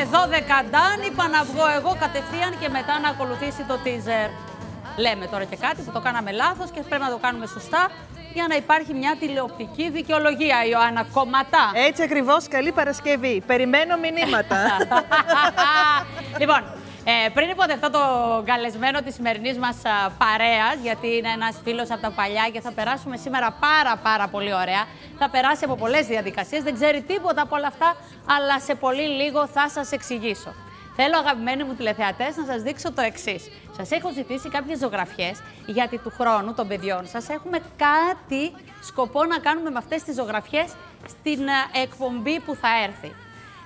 με 12 ντάν, είπα να βγω εγώ κατευθείαν και μετά να ακολουθήσει το teaser. Λέμε τώρα και κάτι που το κάναμε λάθος και πρέπει να το κάνουμε σωστά για να υπάρχει μια τηλεοπτική δικαιολογία, Ιωάννα. Κομματά. Έτσι ακριβώς. Καλή Παρασκευή. Περιμένω μηνύματα. λοιπόν, ε, πριν υποδεχτώ το καλεσμένο της σημερινής μας α, παρέας, γιατί είναι ένας φίλος από τα παλιά και θα περάσουμε σήμερα πάρα πάρα πολύ ωραία. Θα περάσει από πολλές διαδικασίες, δεν ξέρει τίποτα από όλα αυτά, αλλά σε πολύ λίγο θα σας εξηγήσω. Θέλω, αγαπημένοι μου τηλεθεατές, να σας δείξω το εξής. Σας έχω ζητήσει κάποιες ζωγραφιές, γιατί του χρόνου των παιδιών σας έχουμε κάτι σκοπό να κάνουμε με αυτές τις ζωγραφιές στην α, εκπομπή που θα έρθει.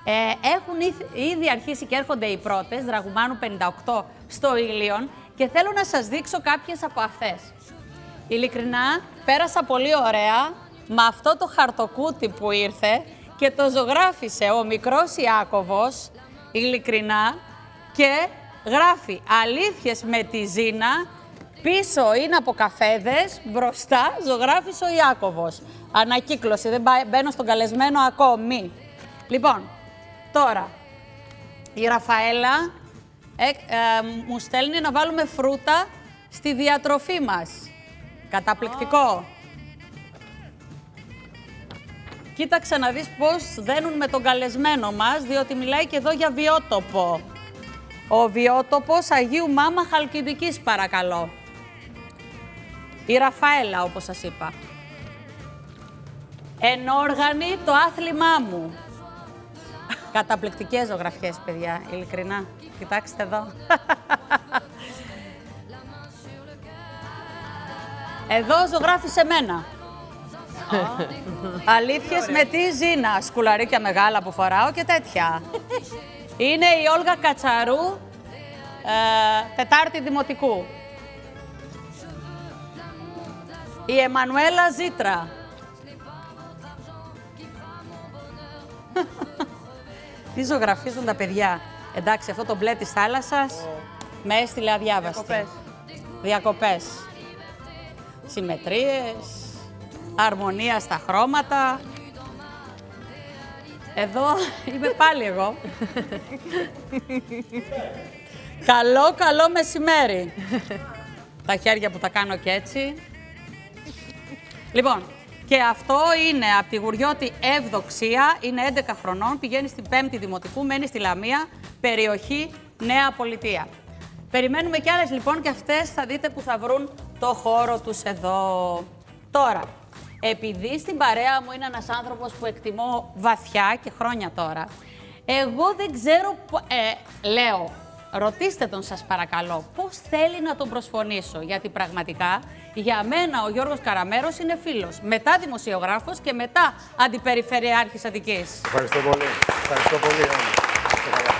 Ε, έχουν ήδη- ήδη αρχίσει και έρχονται οι πρώτες, Δραγουμάνου 58 στο Ήλιον και θέλω να σας δείξω κάποιες από αυτές. Ειλικρινά, πέρασα πολύ ωραία με αυτό το χαρτοκούτι που ήρθε και το ζωγράφισε ο μικρός Ιάκωβος, ειλικρινά, και γράφει αλήθειες με τη Ζήνα, πίσω είναι από καφέδες, μπροστά ζωγράφισε ο Ιάκωβος. Ανακύκλωση, δεν πάει- μπαίνω στον καλεσμένο ακόμη. Λοιπόν, τώρα, η Ραφαέλα ε, ε, μου στέλνει να βάλουμε φρούτα στη διατροφή μας. Καταπληκτικό. Κοίταξε να δεις πώς δένουν με τον καλεσμένο μας, διότι μιλάει και εδώ για βιότοπο. Ο βιότοπος Αγίου Μάμα Χαλκιδικής, παρακαλώ. Η Ραφαέλα, όπως σας είπα. Ενόργανη το άθλημά μου. Καταπληκτικές ζωγραφιές, παιδιά, ειλικρινά. Κοιτάξτε εδώ. Εδώ ζωγράφησε μένα. Αλήθειες με τη Ζήνα. Σκουλαρίκια μεγάλα που φοράω και τέτοια. Είναι η Όλγα Κατσαρού, ε, Τετάρτη Δημοτικού. Η Εμμανουέλα Ζήτρα. Τι ζωγραφίζουν τα παιδιά. Εντάξει, αυτό το μπλε της θάλασσας με έστειλε αδιάβαστη. Διακοπές. Διακοπές. Συμμετρίες, αρμονία στα χρώματα. Εδώ είμαι πάλι εγώ. καλό, καλό μεσημέρι. τα χέρια που τα κάνω και έτσι. Λοιπόν, και αυτό είναι από τη Γουριώτη Ευδοξία, είναι 11 χρονών, πηγαίνει στην 5η Δημοτικού, μένει στη Λαμία, περιοχή Νέα Πολιτεία. Περιμένουμε κι άλλες λοιπόν και αυτές θα δείτε που θα βρουν το χώρο τους εδώ. Τώρα, επειδή στην παρέα μου είναι ένας άνθρωπος που εκτιμώ βαθιά και χρόνια τώρα, εγώ δεν ξέρω, πο- ε, λέω, ρωτήστε τον σας παρακαλώ, πώς θέλει να τον προσφωνήσω, γιατί πραγματικά για μένα ο Γιώργος Καραμέρος είναι φίλος, μετά δημοσιογράφος και μετά αντιπεριφερειάρχης Αττικής. Ευχαριστώ πολύ. Ευχαριστώ πολύ. Άννα. Είστε καλά.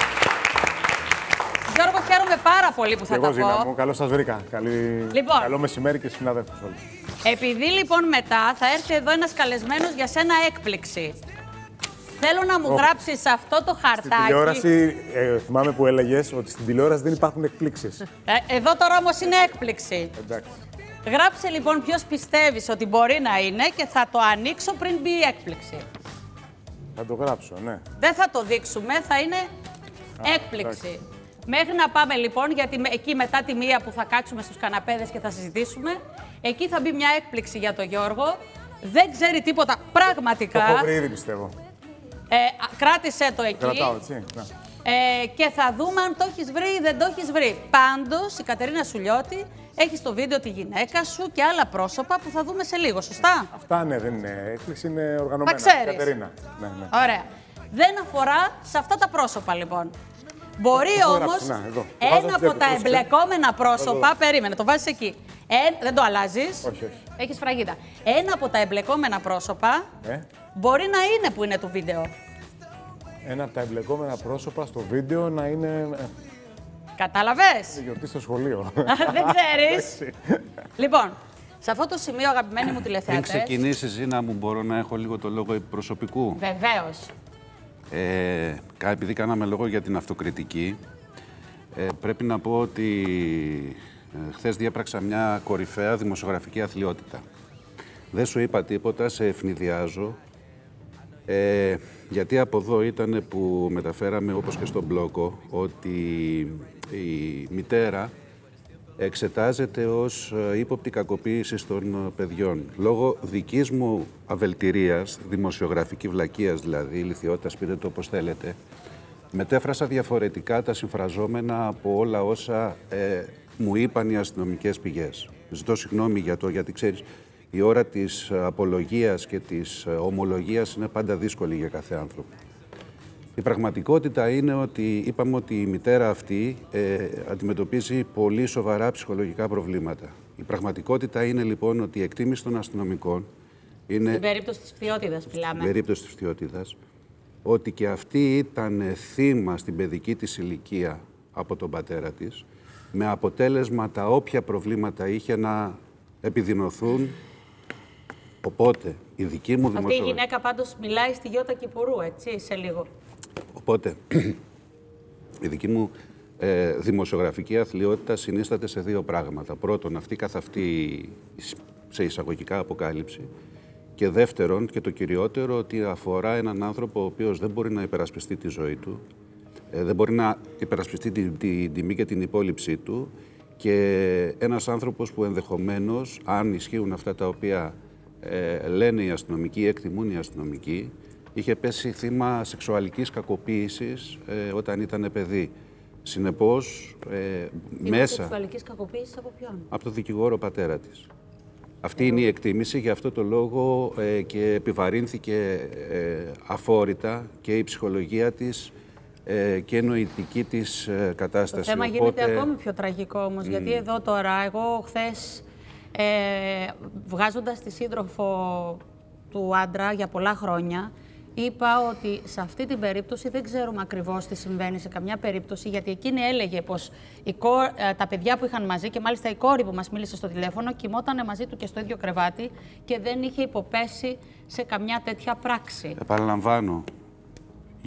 Γιώργο, χαίρομαι πάρα πολύ που θα Και τα εγώ, Ζήνα πω. μου, καλώς σας βρήκα. Καλή... Λοιπόν. Καλό μεσημέρι και στους συναδέλφους όλους. Επειδή λοιπόν μετά θα έρθει εδώ ένας καλεσμένος για σένα έκπληξη. Θέλω να μου Ω. γράψεις αυτό το Στην χαρτάκι. τηλεόραση, ε, θυμάμαι που έλεγες ότι στην τηλεόραση δεν υπάρχουν εκπλήξεις. Ε, εδώ τώρα όμως είναι έκπληξη. Εντάξει. Γράψε λοιπόν ποιος πιστεύεις ότι μπορεί να είναι και θα το ανοίξω πριν μπει η έκπληξη. Θα το γράψω, ναι. Δεν θα το δείξουμε, θα είναι έκπληξη. Μέχρι να πάμε λοιπόν, γιατί με- εκεί μετά τη μία που θα κάτσουμε στους καναπέδες και θα συζητήσουμε, εκεί θα μπει μια έκπληξη για τον Γιώργο. Δεν ξέρει τίποτα Το πραγματικά. έχω βρει ήδη, πιστεύω. Ε, α, κράτησε το εκεί. Κρατάω, έτσι. Να. Ε, και θα δούμε αν το έχεις βρει ή δεν το έχεις βρει. Πάντως, η Κατερίνα Σουλιώτη έχει στο βίντεο τη γυναίκα σου και άλλα πρόσωπα που θα δούμε σε λίγο. Σωστά; Αυτά ναι, δεν είναι έκπληξη, είναι οργανωμένα. Τα ξέρεις. Κατερίνα. Ναι, ναι. Ωραία. Δεν αφορά σε αυτά τα πρόσωπα λοιπόν. Μπορεί έχω όμως γράψει, να, εδώ. Το βάζω ένα στην από τσέπη, τα πρόσεξε. εμπλεκόμενα πρόσωπα. Περίμενε, το βάζεις εκεί. Ε, δεν το αλλάζεις. Όχι, όχι. Έχεις φραγίδα. Ένα από τα εμπλεκόμενα πρόσωπα Ε, μπορεί να είναι που είναι το βίντεο. ένα από τα εμπλεκόμενα πρόσωπα στο βίντεο να είναι. ε, Κατάλαβες; η γιορτή στο σχολείο. δεν ξέρεις; Εντάξει. Λοιπόν, σε αυτό το σημείο, αγαπημένοι μου Πριν τηλεθεατές, ξεκινήσεις, Ζήνα μου, μπορώ να έχω λίγο το λόγο προσωπικού. Βεβαίως. Ε, κα- επειδή κάναμε λόγο για την αυτοκριτική, ε, πρέπει να πω ότι ε, χθες διέπραξα μια κορυφαία δημοσιογραφική αθλειότητα. Δεν σου είπα τίποτα, σε ευνηδιάζω Ε, γιατί από εδώ ήταν που μεταφέραμε, όπως και στον μπλόκο, ότι η μητέρα εξετάζεται ως ε, ύποπτη κακοποίηση των ε, παιδιών. Λόγω δικής μου αβελτηρίας, δημοσιογραφική βλακείας δηλαδή, ηλικιότητας, πείτε το όπως θέλετε, μετέφρασα διαφορετικά τα συμφραζόμενα από όλα όσα ε, μου είπαν οι αστυνομικές πηγές. Ζητώ συγγνώμη για το, γιατί ξέρεις, η ώρα της απολογίας και της ομολογίας είναι πάντα δύσκολη για κάθε άνθρωπο. Η πραγματικότητα είναι ότι είπαμε ότι η μητέρα αυτή ε, αντιμετωπίζει πολύ σοβαρά ψυχολογικά προβλήματα. Η πραγματικότητα είναι λοιπόν ότι η εκτίμηση των αστυνομικών είναι... Στην περίπτωση της φθιότητας μιλάμε. Στην περίπτωση της φθιότητας, ότι και αυτή ήταν θύμα στην παιδική της ηλικία από τον πατέρα της, με αποτέλεσμα τα όποια προβλήματα είχε να επιδεινωθούν. Οπότε, η δική μου Αυτή η γυναίκα πάντως μιλάει στη Γιώτα Κυπουρού, έτσι, σε λίγο. Οπότε, η δική μου ε, δημοσιογραφική αθλειότητα συνίσταται σε δύο πράγματα. Πρώτον, αυτή καθ' αυτή σε εισαγωγικά αποκάλυψη. Και δεύτερον, και το κυριότερο, ότι αφορά έναν άνθρωπο ο οποίος δεν μπορεί να υπερασπιστεί τη ζωή του, ε, δεν μπορεί να υπερασπιστεί την τη, τιμή και την υπόλοιψή του και ένας άνθρωπος που ενδεχομένως, αν ισχύουν αυτά τα οποία ε, λένε οι αστυνομικοί, εκτιμούν οι αστυνομικοί, είχε πέσει θύμα σεξουαλικής κακοποίησης ε, όταν ήταν παιδί. Συνεπώς, ε, μέσα... σεξουαλικής κακοποίησης από ποιον; Από τον δικηγόρο πατέρα της. Αυτή είναι η εκτίμηση, γι' αυτό το λόγο ε, και επιβαρύνθηκε ε, αφόρητα και η ψυχολογία της ε, και νοητική της ε, κατάσταση. Το θέμα γίνεται ακόμη πιο τραγικό όμως, γιατί εδώ τώρα, εγώ χθες ε, βγάζοντας τη σύντροφο του άντρα για πολλά χρόνια, είπα ότι σε αυτή την περίπτωση δεν ξέρουμε ακριβώς τι συμβαίνει σε καμιά περίπτωση, γιατί εκείνη έλεγε πως ε, τα παιδιά που είχαν μαζί και μάλιστα η κόρη που μας μίλησε στο τηλέφωνο κοιμόταν μαζί του και στο ίδιο κρεβάτι και δεν είχε υποπέσει σε καμιά τέτοια πράξη. Επαναλαμβάνω,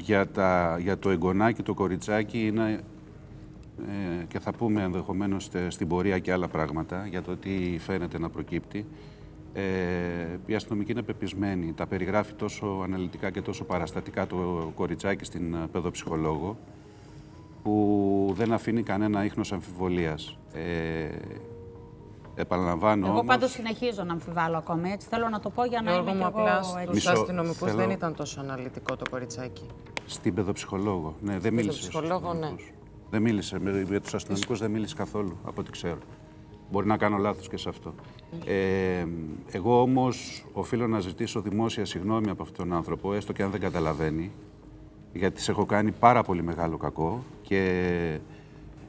για, τα, για το εγγονάκι, το κοριτσάκι είναι ε, και θα πούμε ενδεχομένως στην πορεία και άλλα πράγματα για το τι φαίνεται να προκύπτει. Ε, η αστυνομική είναι πεπισμένη. Τα περιγράφει τόσο αναλυτικά και τόσο παραστατικά το κοριτσάκι στην ε, παιδοψυχολόγο που δεν αφήνει κανένα ίχνος αμφιβολίας. Ε, επαναλαμβάνω Εγώ όμως... πάντως συνεχίζω να αμφιβάλλω ακόμη, έτσι θέλω να το πω για να Γιώργο είμαι μου, και εγώ απλά έτσι. στους αστυνομικούς δεν ήταν τόσο αναλυτικό το κοριτσάκι. Στην παιδοψυχολόγο. Ναι, δεν μίλησε. στους Παιδοψυχολόγο, ναι. αστυνομικούς. Δεν μίλησε. Με, με τους αστυνομικούς δεν μίλησε καθόλου, από ό,τι ξέρω. Μπορεί να κάνω λάθος και σε αυτό. Ε, εγώ όμως οφείλω να ζητήσω δημόσια συγγνώμη από αυτόν τον άνθρωπο, έστω και αν δεν καταλαβαίνει, γιατί της έχω κάνει πάρα πολύ μεγάλο κακό και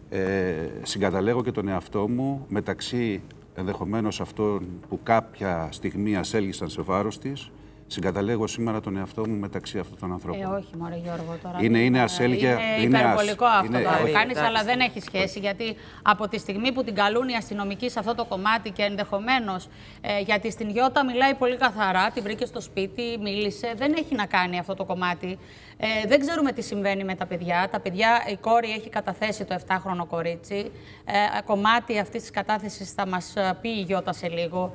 ε, συγκαταλέγω και τον εαυτό μου μεταξύ ενδεχομένως αυτών που κάποια στιγμή ασέλγησαν σε βάρος της, συγκαταλέγω σήμερα τον εαυτό μου μεταξύ αυτών των ανθρώπων. Ε, όχι, μωρέ Γιώργο, τώρα. Είναι- μην- είναι ασέλγεια- Είναι, είναι υπερβολικό ασ- αυτό είναι- το που όχι, κάνεις, εντάξει. αλλά δεν έχει σχέση. Γιατί από τη στιγμή που την καλούν οι αστυνομικοί σε αυτό το κομμάτι και ενδεχομένως ε, γιατί στην Γιώτα μιλάει πολύ καθαρά, την βρήκε στο σπίτι, μίλησε, δεν έχει να κάνει αυτό το κομμάτι. Ε, δεν ξέρουμε τι συμβαίνει με τα παιδιά. Τα παιδιά, η κόρη έχει καταθέσει το 7χρονο κορίτσι. Ε, κομμάτι αυτής της κατάθεσης θα μας πει η Γιώτα σε λίγο.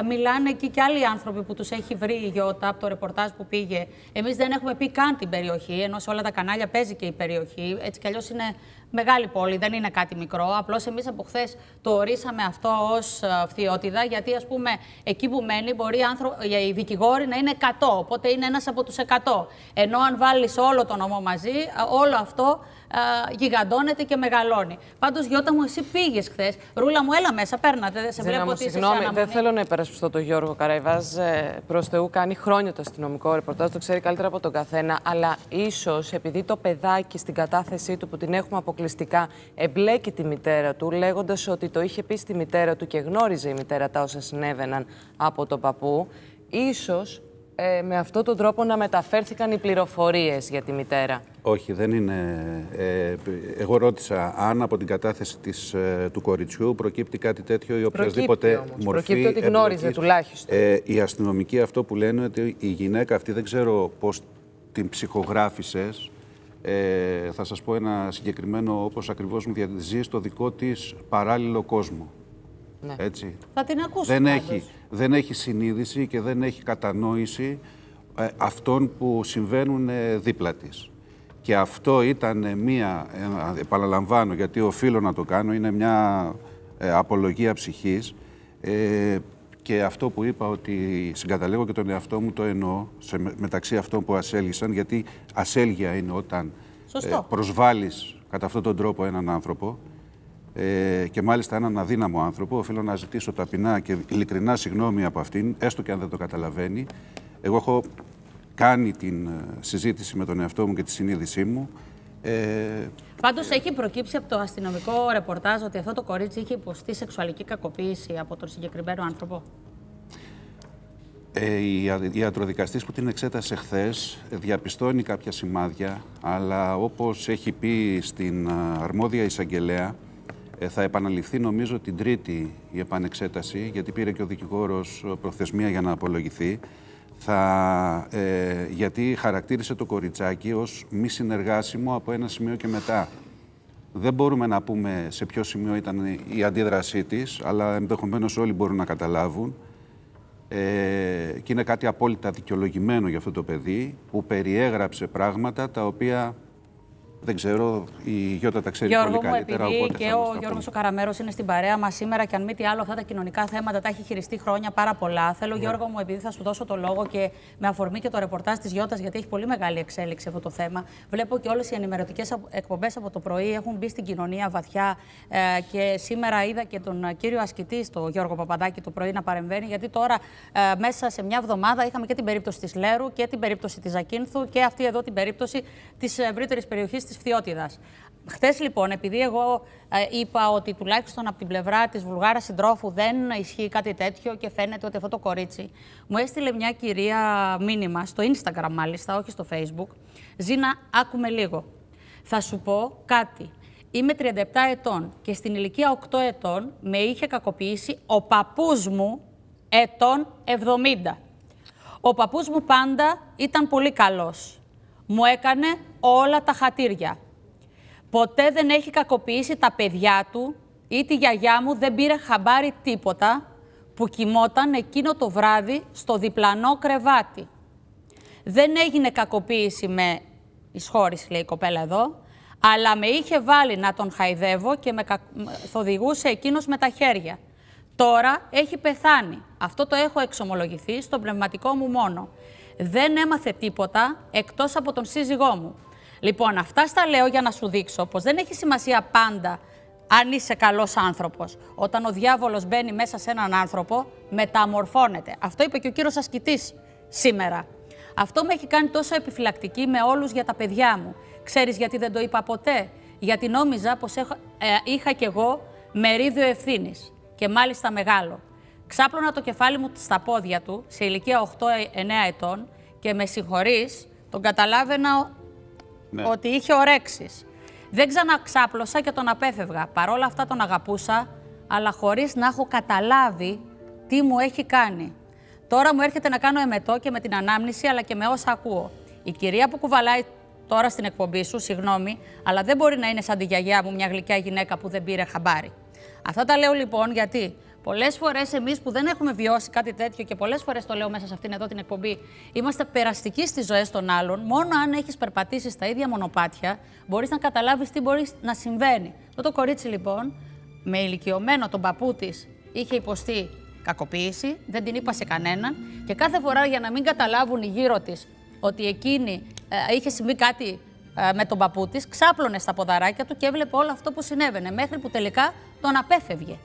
Ε, μιλάνε εκεί και άλλοι άνθρωποι που τους έχει βρει η Γιώτα από το ρεπορτάζ που πήγε. Εμείς δεν έχουμε πει καν την περιοχή, ενώ σε όλα τα κανάλια παίζει και η περιοχή. Έτσι κι αλλιώς είναι μεγάλη πόλη, δεν είναι κάτι μικρό. Απλώς εμείς από χθες το ορίσαμε αυτό ως φθιότητα, γιατί ας πούμε εκεί που μένει μπορεί οι, άνθρω... οι δικηγόροι να είναι 100, οπότε είναι ένας από τους 100. Ενώ αν βάλεις όλο τον νόμο μαζί, α, όλο αυτό α, γιγαντώνεται και μεγαλώνει. Πάντως, Γιώτα μου, εσύ πήγες χθες. Ρούλα μου, έλα μέσα, παίρνατε. Δεν σε Ζήνα βλέπω μου, ότι είσαι σε συγγνώμη, δεν αναμονή. θέλω να υπερασπιστώ τον Γιώργο Καραϊβάζ. Προς Θεού, κάνει χρόνια το αστυνομικό ρεπορτάζ, το ξέρει καλύτερα από τον καθένα. Αλλά ίσως επειδή το παιδάκι στην κατάθεσή του που την έχουμε αποκλειστικά εμπλέκει τη μητέρα του, λέγοντας ότι το είχε πει στη μητέρα του και γνώριζε η μητέρα τα όσα συνέβαιναν από τον παππού, ίσως ε, με αυτόν τον τρόπο να μεταφέρθηκαν οι πληροφορίες για τη μητέρα. Όχι, δεν είναι. Ε, εγώ ρώτησα αν από την κατάθεση της, ε, του κοριτσιού προκύπτει κάτι τέτοιο ή οποιασδήποτε όμως. μορφή. Προκύπτει ότι γνώριζε εμπλοκής. τουλάχιστον. Ε, οι αστυνομικοί αυτό που λένε ότι η γυναίκα αυτή δεν ξέρω πώς την ψυχογράφησες. Ε, θα σας πω ένα συγκεκριμένο όπως ακριβώς μου διατηρεί στο δικό της παράλληλο κόσμο. Ναι. Έτσι. Θα την ακούσω. Δεν πάντως. έχει, δεν έχει συνείδηση και δεν έχει κατανόηση ε, αυτών που συμβαίνουν ε, δίπλα της. Και αυτό ήταν μία, ε, επαναλαμβάνω γιατί οφείλω να το κάνω, είναι μια απολογία ψυχής και αυτό που είπα ότι συγκαταλέγω και τον εαυτό μου το εννοώ σε, μεταξύ αυτών που ασέλγησαν, γιατί ασέλγεια είναι όταν ε, προσβάλλεις κατά αυτόν τον τρόπο έναν άνθρωπο ε, και μάλιστα έναν αδύναμο άνθρωπο. Οφείλω να ζητήσω ταπεινά και ειλικρινά συγγνώμη από αυτήν, έστω και αν δεν το καταλαβαίνει. Εγώ έχω κάνει την ε, συζήτηση με τον εαυτό μου και τη συνείδησή μου. Ε, Πάντως έχει προκύψει από το αστυνομικό ρεπορτάζ ότι αυτό το κορίτσι είχε υποστεί σεξουαλική κακοποίηση από τον συγκεκριμένο άνθρωπο. Ε, η ιατροδικαστής που την εξέτασε χθες διαπιστώνει κάποια σημάδια, αλλά όπως έχει πει στην αρμόδια εισαγγελέα, ε, θα επαναληφθεί νομίζω την τρίτη η επανεξέταση, γιατί πήρε και ο δικηγόρος προθεσμία για να απολογηθεί θα, ε, γιατί χαρακτήρισε το κοριτσάκι ως μη συνεργάσιμο από ένα σημείο και μετά. Δεν μπορούμε να πούμε σε ποιο σημείο ήταν η αντίδρασή της, αλλά ενδεχομένως όλοι μπορούν να καταλάβουν. Ε, και είναι κάτι απόλυτα δικαιολογημένο για αυτό το παιδί, που περιέγραψε πράγματα τα οποία δεν ξέρω, η Γιώτα τα ξέρει Γιώργο πολύ καλύτερα. Επειδή οπότε και ο Γιώργος ο Καραμέρος είναι στην παρέα μας σήμερα και αν μη τι άλλο, αυτά τα κοινωνικά θέματα τα έχει χειριστεί χρόνια πάρα πολλά. Θέλω, ναι. Γιώργο μου, επειδή θα σου δώσω το λόγο και με αφορμή και το ρεπορτάζ της Γιώτας, γιατί έχει πολύ μεγάλη εξέλιξη αυτό το θέμα. Βλέπω και όλες οι ενημερωτικές εκπομπές από το πρωί έχουν μπει στην κοινωνία βαθιά. Ε, και σήμερα είδα και τον κύριο ασκητή, τον Γιώργο Παπαδάκη, το πρωί να παρεμβαίνει, γιατί τώρα ε, μέσα σε μια εβδομάδα είχαμε και την περίπτωση της Λέρου και την περίπτωση της Ζακίνθου και αυτή εδώ την περίπτωση της ευρύτερης περιοχής της Φθιώτιδας. Χθες λοιπόν, επειδή εγώ ε, είπα ότι τουλάχιστον από την πλευρά της Βουλγάρα συντρόφου δεν ισχύει κάτι τέτοιο και φαίνεται ότι αυτό το κορίτσι μου έστειλε μια κυρία μήνυμα στο Instagram μάλιστα, όχι στο Facebook. Ζήνα, άκουμε λίγο. Θα σου πω κάτι. Είμαι 37 ετών και στην ηλικία 8 ετών με είχε κακοποιήσει ο παππούς μου ετών 70. Ο παππούς μου πάντα ήταν πολύ καλός. Μου έκανε όλα τα χατήρια. Ποτέ δεν έχει κακοποιήσει τα παιδιά του ή τη γιαγιά μου δεν πήρε χαμπάρι τίποτα που κοιμόταν εκείνο το βράδυ στο διπλανό κρεβάτι. Δεν έγινε κακοποίηση με εισχώρηση, λέει η κοπέλα εδώ, αλλά με είχε βάλει να τον χαϊδεύω και με οδηγούσε εκείνος με τα χέρια. Τώρα έχει πεθάνει. Αυτό το έχω εξομολογηθεί στον πνευματικό μου μόνο. Δεν έμαθε τίποτα εκτός από τον σύζυγό μου. Λοιπόν, αυτά στα λέω για να σου δείξω πως δεν έχει σημασία πάντα αν είσαι καλός άνθρωπος. Όταν ο διάβολος μπαίνει μέσα σε έναν άνθρωπο, μεταμορφώνεται. Αυτό είπε και ο κύριος Ασκητής σήμερα. Αυτό με έχει κάνει τόσο επιφυλακτική με όλους για τα παιδιά μου. Ξέρεις γιατί δεν το είπα ποτέ; Γιατί νόμιζα πως έχω, ε, είχα κι εγώ μερίδιο ευθύνης και μάλιστα μεγάλο. Ξάπλωνα το κεφάλι μου στα πόδια του σε ηλικία 8-9 ετών και με συγχωρείς, τον καταλάβαινα ναι. ότι είχε ορέξει. Δεν ξαναξάπλωσα και τον απέφευγα. Παρόλα αυτά τον αγαπούσα, αλλά χωρίς να έχω καταλάβει τι μου έχει κάνει. Τώρα μου έρχεται να κάνω εμετό και με την ανάμνηση, αλλά και με όσα ακούω. Η κυρία που κουβαλάει τώρα στην εκπομπή σου, συγγνώμη, αλλά δεν μπορεί να είναι σαν τη γιαγιά μου, μια γλυκιά γυναίκα που δεν πήρε χαμπάρι. Αυτά τα λέω λοιπόν γιατί Πολλές φορές εμείς που δεν έχουμε βιώσει κάτι τέτοιο και πολλές φορές το λέω μέσα σε αυτήν εδώ την εκπομπή, είμαστε περαστικοί στις ζωές των άλλων. Μόνο αν έχεις περπατήσει στα ίδια μονοπάτια, μπορείς να καταλάβεις τι μπορείς να συμβαίνει. Αυτό το κορίτσι λοιπόν, με ηλικιωμένο τον παππού της, είχε υποστεί κακοποίηση, δεν την είπα σε κανέναν και κάθε φορά για να μην καταλάβουν οι γύρω της ότι εκείνη ε, είχε συμβεί κάτι ε, με τον παππού της, ξάπλωνε στα ποδαράκια του και έβλεπε όλο αυτό που συνέβαινε, μέχρι που τελικά τον απέφευγε.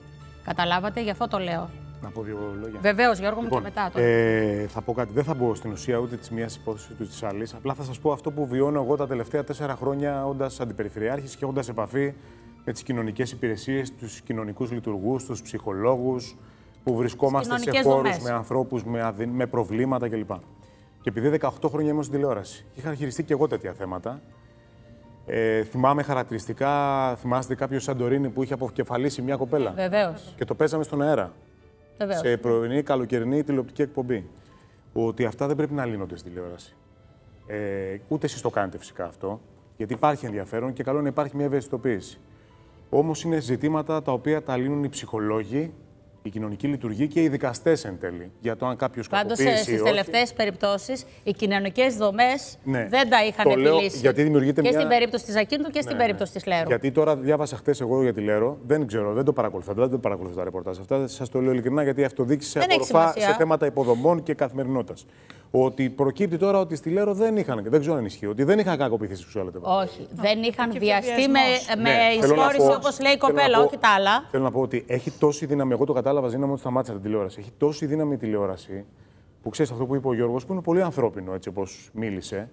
Καταλάβατε, γι' αυτό το λέω. Να πω δύο λόγια. Βεβαίως, Γιώργο μου, και λοιπόν, μετά. Το... Ε, θα πω κάτι. Δεν θα μπω στην ουσία ούτε της μίας υπόθεσης ούτε της άλλης. Απλά θα σας πω αυτό που βιώνω εγώ τα τελευταία τέσσερα χρόνια όντας αντιπεριφερειάρχης και όντας επαφή με τις κοινωνικές υπηρεσίες, τους κοινωνικούς λειτουργούς, τους ψυχολόγους, που βρισκόμαστε σε χώρους με ανθρώπους με, με προβλήματα κλπ. Και επειδή 18 χρόνια ήμουν στην τηλεόραση, είχα χειριστεί και εγώ τέτοια θέματα ε, θυμάμαι χαρακτηριστικά, θυμάστε κάποιος Σαντορίνη που είχε αποκεφαλίσει μια κοπέλα; Βεβαίως. Και το παίζαμε στον αέρα. Βεβαίως. Σε πρωινή, καλοκαιρινή τηλεοπτική εκπομπή. Ότι αυτά δεν πρέπει να λύνονται στην τηλεόραση. Ε, ούτε εσείς το κάνετε φυσικά αυτό, γιατί υπάρχει ενδιαφέρον και καλό να υπάρχει μια ευαισθητοποίηση. Όμως είναι ζητήματα τα οποία τα λύνουν οι ψυχολόγοι, η κοινωνική λειτουργία και οι δικαστές εν τέλει. Για το αν κάποιος Πάντως κακοποίησε. στις ή όχι. τελευταίες περιπτώσεις οι κοινωνικές δομές Ναι. δεν τα είχαν Το λέω επιλύσει. γιατί δημιουργείται και μια- στην περίπτωση της Ακίνητου και στην Ναι, ναι. περίπτωση της Λέρου. Γιατί τώρα διάβασα χθες εγώ για τη Λέρο, δεν ξέρω, δεν το παρακολουθώ. Δεν το παρακολουθώ τα ρεπορτάζ αυτά. Σας το λέω ειλικρινά γιατί η αυτοδίκηση Δεν έχει απορροφά σημασία. σε θέματα υποδομών και καθημερινότητας. Ότι προκύπτει τώρα ότι στη Λέρο δεν είχαν, και δεν ξέρω αν ισχύει, ότι δεν είχαν κακοποιηθεί σεξουαλικά. Όχι, δεν είχαν και βιαστεί με, βιασμός. με Ναι, θέλω να εισχώρηση πω- όπως λέει η θέλω να κοπέλα, πω- όχι τα άλλα. Θέλω να πω ότι έχει τόση δύναμη. Εγώ το κατάλαβα δύναμη ότι σταμάτησα την τηλεόραση. Έχει τόση δύναμη η τηλεόραση που ξέρεις αυτό που είπε ο Γιώργος, που είναι πολύ ανθρώπινο έτσι όπως μίλησε.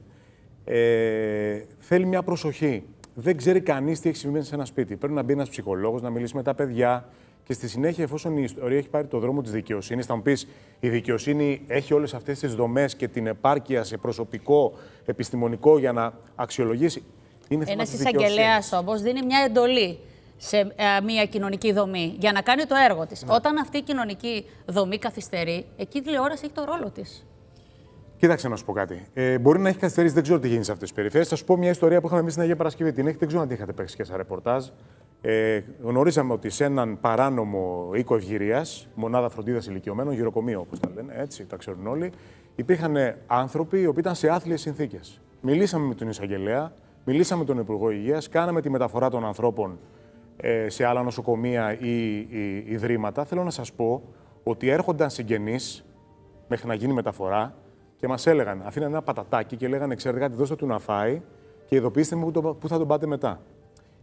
Ε, θέλει μια προσοχή. Δεν ξέρει κανείς τι έχει συμβεί μέσα σε ένα σπίτι. Πρέπει να μπει ένας ψυχολόγος, να μιλήσει με τα παιδιά και στη συνέχεια, εφόσον η ιστορία έχει πάρει το δρόμο της δικαιοσύνης, θα μου πεις η δικαιοσύνη έχει όλες αυτές τις δομές και την επάρκεια σε προσωπικό, επιστημονικό για να αξιολογήσει. Είναι θέμα Ένας της εισαγγελέας δικαιοσύνης. όμως δίνει μια εντολή σε ε, μια κοινωνική δομή για να κάνει το έργο της. Ναι. Όταν αυτή η κοινωνική δομή καθυστερεί, εκεί η τηλεόραση έχει το ρόλο της. Κοίταξε να σου πω κάτι. Ε, μπορεί να έχει καθυστερήσει, δεν ξέρω τι γίνει σε αυτές τις περιφέρειες. Θα σου πω μια ιστορία που είχαμε εμείς στην Αγία Παρασκευή. Την έχετε, δεν ξέρω αν την είχατε παίξει και σε ρεπορτάζ. Ε, γνωρίζαμε ότι σε έναν παράνομο οίκο ευγυρίας, μονάδα φροντίδας ηλικιωμένων, γυροκομείο όπως τα λένε, έτσι τα ξέρουν όλοι, υπήρχαν άνθρωποι οι οποίοι ήταν σε άθλιες συνθήκες. Μιλήσαμε με τον εισαγγελέα, μιλήσαμε με τον Υπουργό Υγείας, κάναμε τη μεταφορά των ανθρώπων ε, σε άλλα νοσοκομεία ή, ή ιδρύματα. Θέλω να σας πω ότι έρχονταν συγγενείς μέχρι να γίνει μεταφορά και μας έλεγαν, αφήναν ένα πατατάκι και λέγανε: Ξέρετε κάτι, δώστε του να φάει και ειδοποιήστε μου πού, το- πού θα τον πάτε μετά.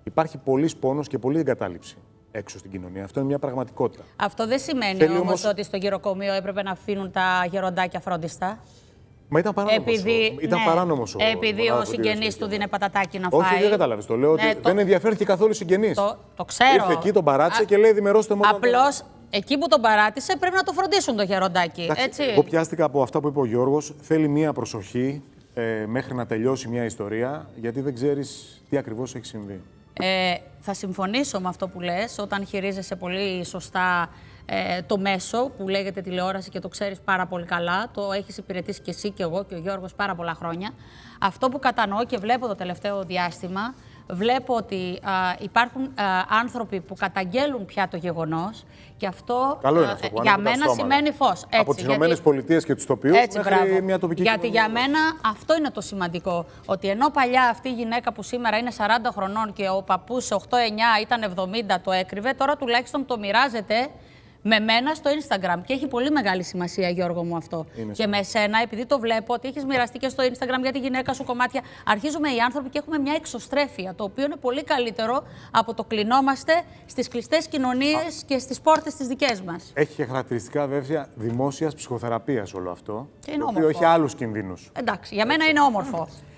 Υπάρχει πολλή πόνο και πολλή εγκατάλειψη έξω στην κοινωνία. Αυτό είναι μια πραγματικότητα. Αυτό δεν σημαίνει Θέλει όμως όμως- ότι στο γυροκομείο έπρεπε να αφήνουν τα γεροντάκια φρόντιστα; Μα ήταν παράνομος. Επειδή, ήταν ναι, παράνομος ο επειδή μονάδας ο φροντίδας συγγενής του ηλικιωμένων. δίνει πατατάκι να Όχι, φάει. δεν κατάλαβες. Το λέω Ναι, ότι το- δεν ενδιαφέρθηκε καθόλου συγγενής. Το, το ξέρω. Ήρθε εκεί, τον παράτησε Α- και λέει: Δημερώστε μου. όταν- Απλώ εκεί που τον παράτησε πρέπει να το φροντίσουν το γεροντάκι. Εντάξει, Έτσι. Εγώ πιάστηκα από αυτά που είπε ο Γιώργος. Θέλει μία προσοχή ε, μέχρι να τελειώσει μια ιστορία, γιατί δεν ξέρεις τι ακριβώς έχει συμβεί. Ε, θα συμφωνήσω με αυτό που λες όταν χειρίζεσαι πολύ σωστά ε, το μέσο που λέγεται τηλεόραση και το ξέρεις πάρα πολύ καλά. Το έχεις υπηρετήσει και εσύ και εγώ και ο Γιώργος πάρα πολλά χρόνια. Αυτό που κατανοώ και βλέπω το τελευταίο διάστημα, βλέπω ότι α, υπάρχουν α, άνθρωποι που καταγγέλουν πια το γεγονός και αυτό, Καλό είναι α, αυτό που για ανοίγουν τα μένα στόματα. σημαίνει φως. Από Έτσι, τις γιατί- Ηνωμένες Πολιτείες και τους τοπιού έτσι, μέχρι μπράβο. μια τοπική Γιατί κοινωνία. για μένα αυτό είναι το σημαντικό. Ότι ενώ παλιά αυτή η γυναίκα που σήμερα είναι 40 χρονών και ο παππούς σε 8-9 ήταν 70, το έκρυβε, τώρα τουλάχιστον το μοιράζεται με μένα στο Instagram. Και έχει πολύ μεγάλη σημασία, Γιώργο μου, αυτό. Είναι και με σένα, επειδή το βλέπω ότι έχεις μοιραστεί και στο Instagram για τη γυναίκα σου κομμάτια, αρχίζουμε οι άνθρωποι και έχουμε μια εξωστρέφεια. Το οποίο είναι πολύ καλύτερο από το κλεινόμαστε στις κλειστές κοινωνίες και στις πόρτες τις δικές μας. Έχει και χαρακτηριστικά βέβαια δημόσιας ψυχοθεραπείας όλο αυτό. Και είναι το οποίο όμορφο. έχει άλλους κινδύνους. Εντάξει, για μένα είναι όμορφο.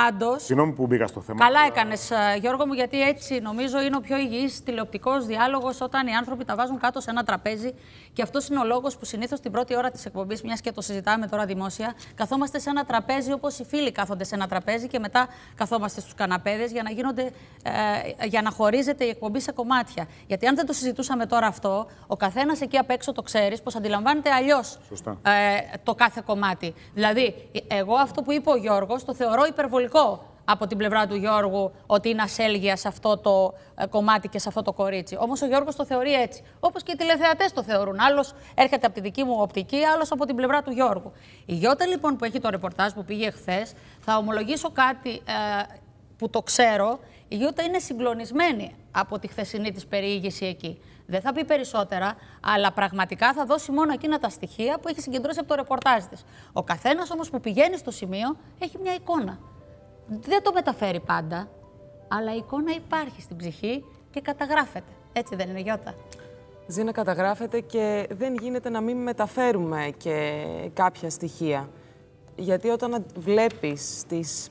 Πάντως, Συγγνώμη που μπήκα στο θέμα. Καλά έκανες, Γιώργο μου, γιατί έτσι νομίζω είναι ο πιο υγιής τηλεοπτικός διάλογος όταν οι άνθρωποι τα βάζουν κάτω σε ένα τραπέζι. Και αυτός είναι ο λόγος που συνήθως την πρώτη ώρα της εκπομπής, μιας και το συζητάμε τώρα δημόσια, καθόμαστε σε ένα τραπέζι όπως οι φίλοι κάθονται σε ένα τραπέζι και μετά καθόμαστε στους καναπέδες για να, γίνονται, ε, για να χωρίζεται η εκπομπή σε κομμάτια. Γιατί αν δεν το συζητούσαμε τώρα αυτό, ο καθένας εκεί απ' έξω το ξέρεις πως αντιλαμβάνεται αλλιώς Σωστά. ε, το κάθε κομμάτι. Δηλαδή, εγώ αυτό που είπε ο Γιώργος το θεωρώ υπερβολικό από την πλευρά του Γιώργου ότι είναι ασέλγεια σε αυτό το ε, κομμάτι και σε αυτό το κορίτσι. Όμως ο Γιώργος το θεωρεί έτσι. Όπως και οι τηλεθεατές το θεωρούν. Άλλος έρχεται από τη δική μου οπτική, άλλος από την πλευρά του Γιώργου. Η Γιώτα λοιπόν που έχει το ρεπορτάζ που πήγε χθε, θα ομολογήσω κάτι ε, που το ξέρω. Η Γιώτα είναι συγκλονισμένη από τη χθεσινή της περιήγηση εκεί. Δεν θα πει περισσότερα, αλλά πραγματικά θα δώσει μόνο εκείνα τα στοιχεία που έχει συγκεντρώσει από το ρεπορτάζ της. Ο καθένας όμως που πηγαίνει στο σημείο έχει μια εικόνα. Δεν το μεταφέρει πάντα, αλλά η εικόνα υπάρχει στην ψυχή και καταγράφεται. Έτσι δεν είναι, Γιώτα; Ζήνα καταγράφεται και δεν γίνεται να μην μεταφέρουμε και κάποια στοιχεία. Γιατί όταν βλέπεις τις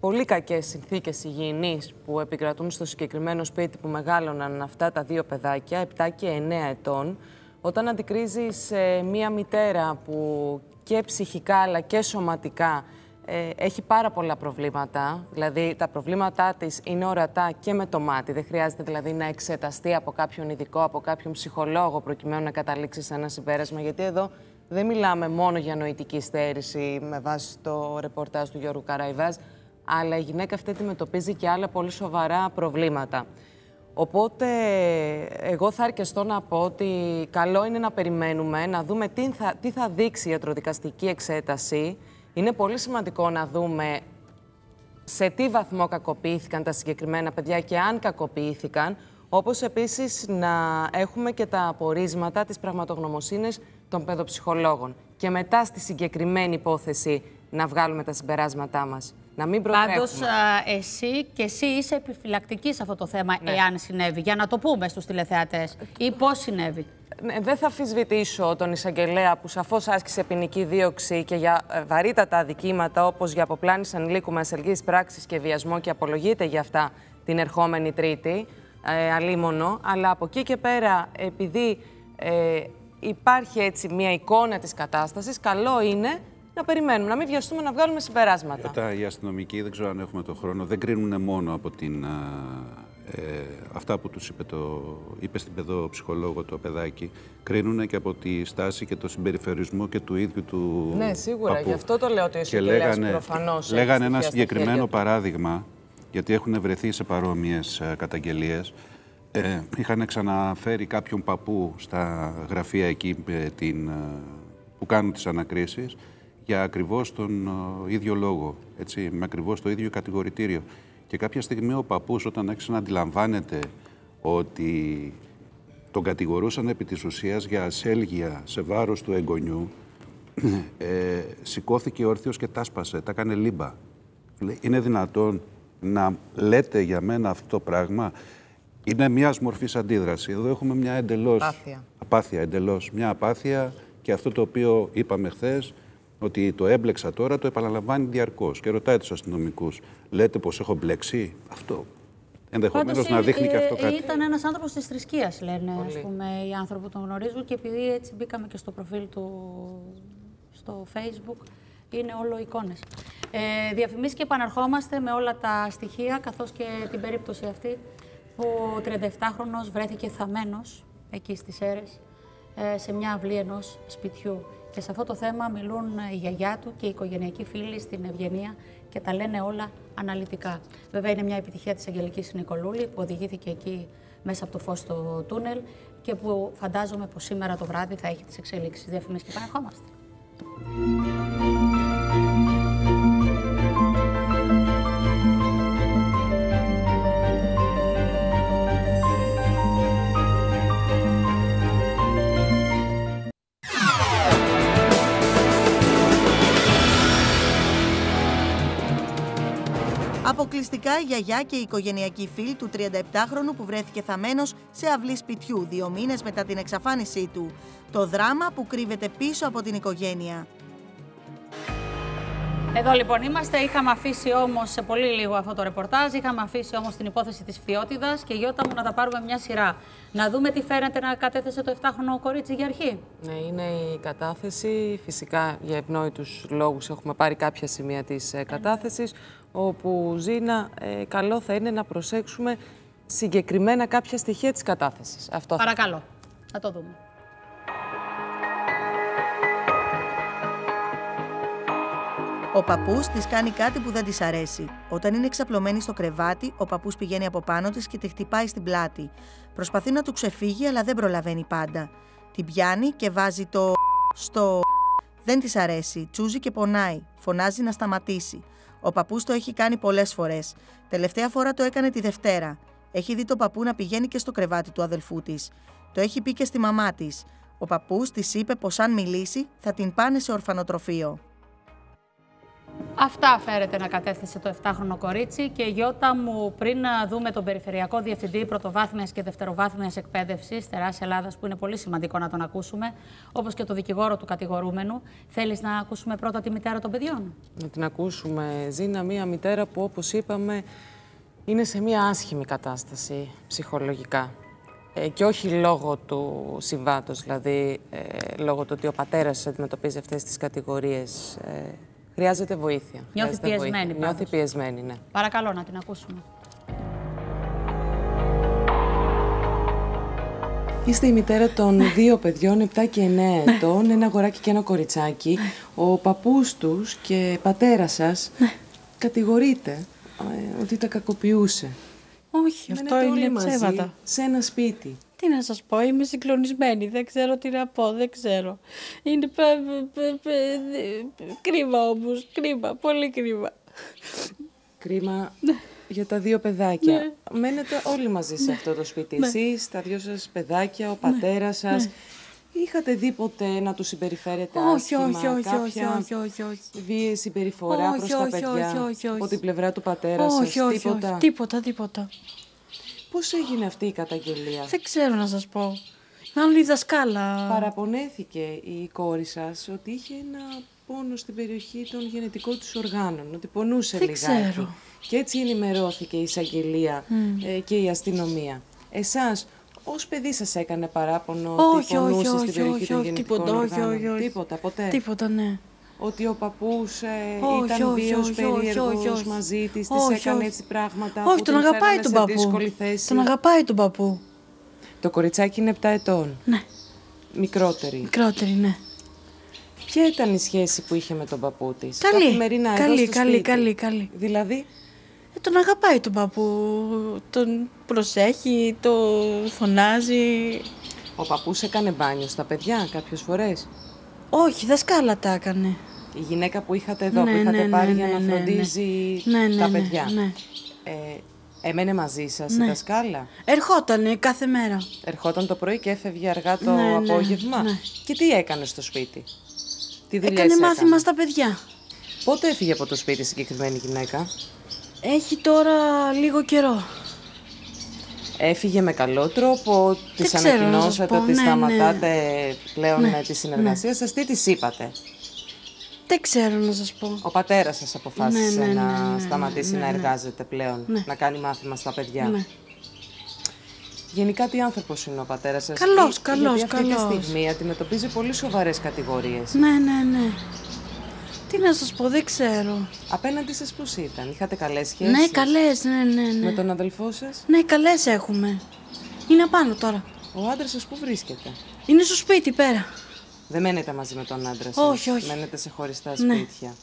πολύ κακές συνθήκες υγιεινής που επικρατούν στο συγκεκριμένο σπίτι που μεγάλωναν αυτά τα δύο παιδάκια, 7 και 9 ετών, όταν αντικρίζεις ε, μία μητέρα που και ψυχικά αλλά και σωματικά ε, έχει πάρα πολλά προβλήματα. Δηλαδή, τα προβλήματά της είναι ορατά και με το μάτι. Δεν χρειάζεται δηλαδή να εξεταστεί από κάποιον ειδικό, από κάποιον ψυχολόγο, προκειμένου να καταλήξει σε ένα συμπέρασμα. Γιατί εδώ δεν μιλάμε μόνο για νοητική στέρηση με βάση το ρεπορτάζ του Γιώργου Καραϊβάζ, αλλά η γυναίκα αυτή αντιμετωπίζει και άλλα πολύ σοβαρά προβλήματα. Οπότε εγώ θα αρκεστώ να πω ότι καλό είναι να περιμένουμε, να δούμε τι θα, τι θα δείξει η ιατροδικαστική εξέταση. Είναι πολύ σημαντικό να δούμε σε τι βαθμό κακοποιήθηκαν τα συγκεκριμένα παιδιά και αν κακοποιήθηκαν, όπως επίσης να έχουμε και τα απορίσματα της πραγματογνωμοσύνης των παιδοψυχολόγων. Και μετά στη συγκεκριμένη υπόθεση να βγάλουμε τα συμπεράσματά μας. Να μην Πάντως, εσύ και εσύ είσαι επιφυλακτική σε αυτό το θέμα, ναι. εάν συνέβη. Για να το πούμε στους τηλεθεατές. Ή πώς συνέβη. Ναι, δεν θα αφισβητήσω τον εισαγγελέα που σαφώς άσκησε ποινική δίωξη και για ε, βαρύτατα αδικήματα όπως για αποπλάνηση ανηλίκου με ασελγή πράξης και βιασμό και απολογείται για αυτά την ερχόμενη Τρίτη, ε, αλίμονο. Αλλά από εκεί και πέρα, επειδή ε, υπάρχει έτσι μια εικόνα της κατάστασης, καλό είναι να περιμένουμε, να μην βιαστούμε να βγάλουμε συμπεράσματα. Κατά οι αστυνομικοί, δεν ξέρω αν έχουμε τον χρόνο, δεν κρίνουν μόνο από την, ε, αυτά που τους είπε, το, είπε στην παιδοψυχολόγο το παιδάκι, κρίνουν και από τη στάση και το συμπεριφερισμό και του ίδιου του Ναι, σίγουρα. Παππού. Γι' αυτό το λέω ότι ο εισαγγελέας προφανώς Λέγανε ένα συγκεκριμένο παράδειγμα, γιατί έχουν βρεθεί σε παρόμοιες ε, καταγγελίες. Ε, είχαν ξαναφέρει κάποιον παππού στα γραφεία εκεί ε, την, ε, που κάνουν τις ανακρίσεις για ακριβώς τον ίδιο λόγο, έτσι, με ακριβώς το ίδιο κατηγορητήριο. Και κάποια στιγμή ο παππούς όταν άρχισε να αντιλαμβάνεται ότι τον κατηγορούσαν επί της ουσίας για ασέλγεια σε βάρος του εγγονιού, ε, σηκώθηκε όρθιος και τάσπασε, τα έκανε λίμπα. Είναι δυνατόν να λέτε για μένα αυτό το πράγμα; Είναι μιας μορφής αντίδραση. Εδώ έχουμε μια εντελώς... Απάθεια. Απάθεια, εντελώς. Μια απάθεια και αυτό το οποίο είπαμε χθες ότι το έμπλεξα τώρα το επαναλαμβάνει διαρκώς και ρωτάει τους αστυνομικούς, λέτε πως έχω μπλέξει. Αυτό. Ενδεχομένως να δείχνει και αυτό κάτι. Ήταν ένας άνθρωπος της θρησκείας, λένε ας πούμε, οι άνθρωποι που τον γνωρίζουν και επειδή έτσι μπήκαμε και στο προφίλ του στο Facebook, είναι όλο εικόνες. Ε, Διαφημίσεις και επαναρχόμαστε με όλα τα στοιχεία, καθώς και την περίπτωση αυτή που ο 37χρονο βρέθηκε θαμένο εκεί στις αίρες ε, σε μια αυλή ενός σπιτιού. Και σε αυτό το θέμα μιλούν η γιαγιά του και οι οικογενειακοί φίλοι στην Ευγενία και τα λένε όλα αναλυτικά. Βέβαια είναι μια επιτυχία της Αγγελικής Νικολούλη που οδηγήθηκε εκεί μέσα από το φως του τούνελ και που φαντάζομαι πως σήμερα το βράδυ θα έχει τις εξέλιξεις διαφημίσεις και επαναρχόμαστε. Αποκλειστικά η γιαγιά και η οικογενειακή φίλη του 37χρονου που βρέθηκε θαμένο σε αυλή σπιτιού δύο μήνες μετά την εξαφάνισή του. Το δράμα που κρύβεται πίσω από την οικογένεια. Εδώ λοιπόν είμαστε. Είχαμε αφήσει όμως σε πολύ λίγο αυτό το ρεπορτάζ. Είχαμε αφήσει όμως την υπόθεση της Φιώτιδα και Γιώτα μου να τα πάρουμε μια σειρά. Να δούμε τι φαίνεται να κατέθεσε το 7χρονο κορίτσι για αρχή. Ναι, είναι η κατάθεση. Φυσικά για ευνόητους λόγους έχουμε πάρει κάποια σημεία της ε, κατάθεσης. Όπου Ζήνα, ε, καλό θα είναι να προσέξουμε συγκεκριμένα κάποια στοιχεία της κατάθεσης. Αυτό Παρακαλώ. Θα το δούμε. Ο παππούς της κάνει κάτι που δεν της αρέσει. Όταν είναι εξαπλωμένη στο κρεβάτι, ο παππούς πηγαίνει από πάνω της και τη χτυπάει στην πλάτη. Προσπαθεί να του ξεφύγει, αλλά δεν προλαβαίνει πάντα. Την πιάνει και βάζει το στο. Δεν της αρέσει. Τσούζει και πονάει. Φωνάζει να σταματήσει. Ο παππούς το έχει κάνει πολλές φορές. Τελευταία φορά το έκανε τη Δευτέρα. Έχει δει τον παππού να πηγαίνει και στο κρεβάτι του αδελφού της. Το έχει πει και στη μαμά της. Ο παππούς της είπε πως αν μιλήσει θα την πάνε σε ορφανοτροφείο. Αυτά φέρεται να κατέθεσε το 7χρονο κορίτσι και η Γιώτα μου πριν να δούμε τον Περιφερειακό Διευθυντή Πρωτοβάθμιας και Δευτεροβάθμιας Εκπαίδευσης τεράστια Ελλάδας, που είναι πολύ σημαντικό να τον ακούσουμε, όπως και το δικηγόρο του κατηγορούμενου. Θέλεις να ακούσουμε πρώτα τη μητέρα των παιδιών; Να την ακούσουμε, Ζήνα, μία μητέρα που όπως είπαμε είναι σε μία άσχημη κατάσταση ψυχολογικά. Ε, και όχι λόγω του συμβάτος, δηλαδή ε, λόγω του ότι ο πατέρας αντιμετωπίζει αυτές τις κατηγορίες ε, Χρειάζεται βοήθεια. Νιώθει πιεσμένη. Νιώθει πιεσμένη, ναι. Παρακαλώ να την ακούσουμε. Είστε η μητέρα των δύο παιδιών, 7 και 9 ναι. ετών, ένα αγοράκι και ένα κοριτσάκι. Ο παππούς τους και πατέρας σας ναι. κατηγορείται ε, ότι τα κακοποιούσε. Όχι, αυτό Μένετε όλοι είναι μαζί ψέματα. σε ένα σπίτι. Τι να σας πω, είμαι συγκλονισμένη, δεν ξέρω τι να πω, δεν ξέρω. Είναι πε- πε- πε- δε- κρίμα όμως, κρίμα, πολύ κρίμα. Κρίμα για τα δύο παιδάκια. Ναι. Μένετε όλοι μαζί σε αυτό το σπίτι. Εσείς, τα δυο σας παιδάκια, ο πατέρας σας. Είχατε δει ποτέ να τους συμπεριφέρετε Ναι. Όχι, άσχημα, όχι, όχι, κάποια όχι, όχι, όχι, όχι. βίαιη συμπεριφορά Όχι, προς τα όχι, παιδιά όχι, όχι, όχι. από την πλευρά του πατέρα όχι, σας, όχι, τίποτα; όχι, τίποτα, τίποτα. Πώς έγινε αυτή η καταγγελία; Δεν ξέρω να σας πω. Μάλλον η δασκάλα. Παραπονέθηκε η κόρη σας ότι είχε ένα πόνο στην περιοχή των γενετικών της οργάνων, ότι πονούσε Δεν λιγάκι. ξέρω. Και έτσι ενημερώθηκε η εισαγγελία ε, και η αστυνομία. Εσάς, ως παιδί σας έκανε παράπονο ότι όχι, πονούσες όχι, στην όχι, περιοχή όχι, των όχι, γενετικών τίποτα, όχι, οργάνων; όχι, όχι. Τίποτα, ποτέ; Τίποτα, ναι. Ότι ο παππούς ε, Όχι, ήταν όχι, βίαιος, όχι, όχι, περίεργος όχι, όχι. μαζί της, της Όχι, έκανε όχι. έτσι πράγματα Όχι, που τον την αγαπάει φέρανε τον σε παππού. δύσκολη θέση. Τον αγαπάει τον παππού. Το κοριτσάκι είναι 7 ετών. Ναι, Μικρότερη. μικρότερη, ναι. Ποια ήταν η σχέση που είχε με τον παππού της; Καλή, Καθημερινά εδώ καλή, στο καλή, σπίτι. καλή, καλή. Δηλαδή, Ε, τον αγαπάει τον παππού. Τον προσέχει, το φωνάζει. ο παππούς έκανε μπάνιο στα παιδιά κάποιες φορές; Όχι, δασκάλα τα έκανε. Η γυναίκα που είχατε εδώ, Ναι, που είχατε ναι, πάρει ναι, για να ναι, ναι, ναι. φροντίζει Ναι, ναι, τα ναι, παιδιά. ναι. Ε, έμενε μαζί σας η Ναι. δασκάλα; Ερχότανε κάθε μέρα. Ερχόταν το πρωί και έφευγε αργά το Ναι, ναι, απόγευμα; ναι. Και τι έκανε στο σπίτι; Τι δουλειές Έκανε έκανε; μάθημα στα παιδιά. Πότε έφυγε από το σπίτι η συγκεκριμένη γυναίκα; Έχει τώρα λίγο καιρό. Έφυγε με καλό τρόπο, τη ξέρω να σας ανακοινώσατε πω, ότι ναι, σταματάτε πλέον Ναι, με τη συνεργασία σας. Τι της είπατε; Δεν ξέρω να σας πω. Ο πατέρας σας αποφάσισε Ναι, ναι, να ναι, ναι, σταματήσει ναι, να ναι. εργάζεται πλέον, Ναι. να κάνει μάθημα στα παιδιά. Ναι. Γενικά τι άνθρωπος είναι ο πατέρας σας; Καλός, Ή- καλός, γιατί αυτή καλός. τη στιγμή αντιμετωπίζει πολύ σοβαρές κατηγορίες. Ναι, ναι, ναι. Τι να σας πω, δεν ξέρω. Απέναντι σας πώς ήταν, είχατε καλές σχέσεις; Ναι, καλές, ναι, ναι, ναι. Με τον αδελφό σας; Ναι, καλές έχουμε. Είναι απάνω τώρα. Ο άντρας σας πού βρίσκεται; Είναι στο σπίτι πέρα. Δεν μένετε μαζί με τον άντρα σας; Όχι, όχι. Μένετε σε χωριστά Ναι. σπίτια;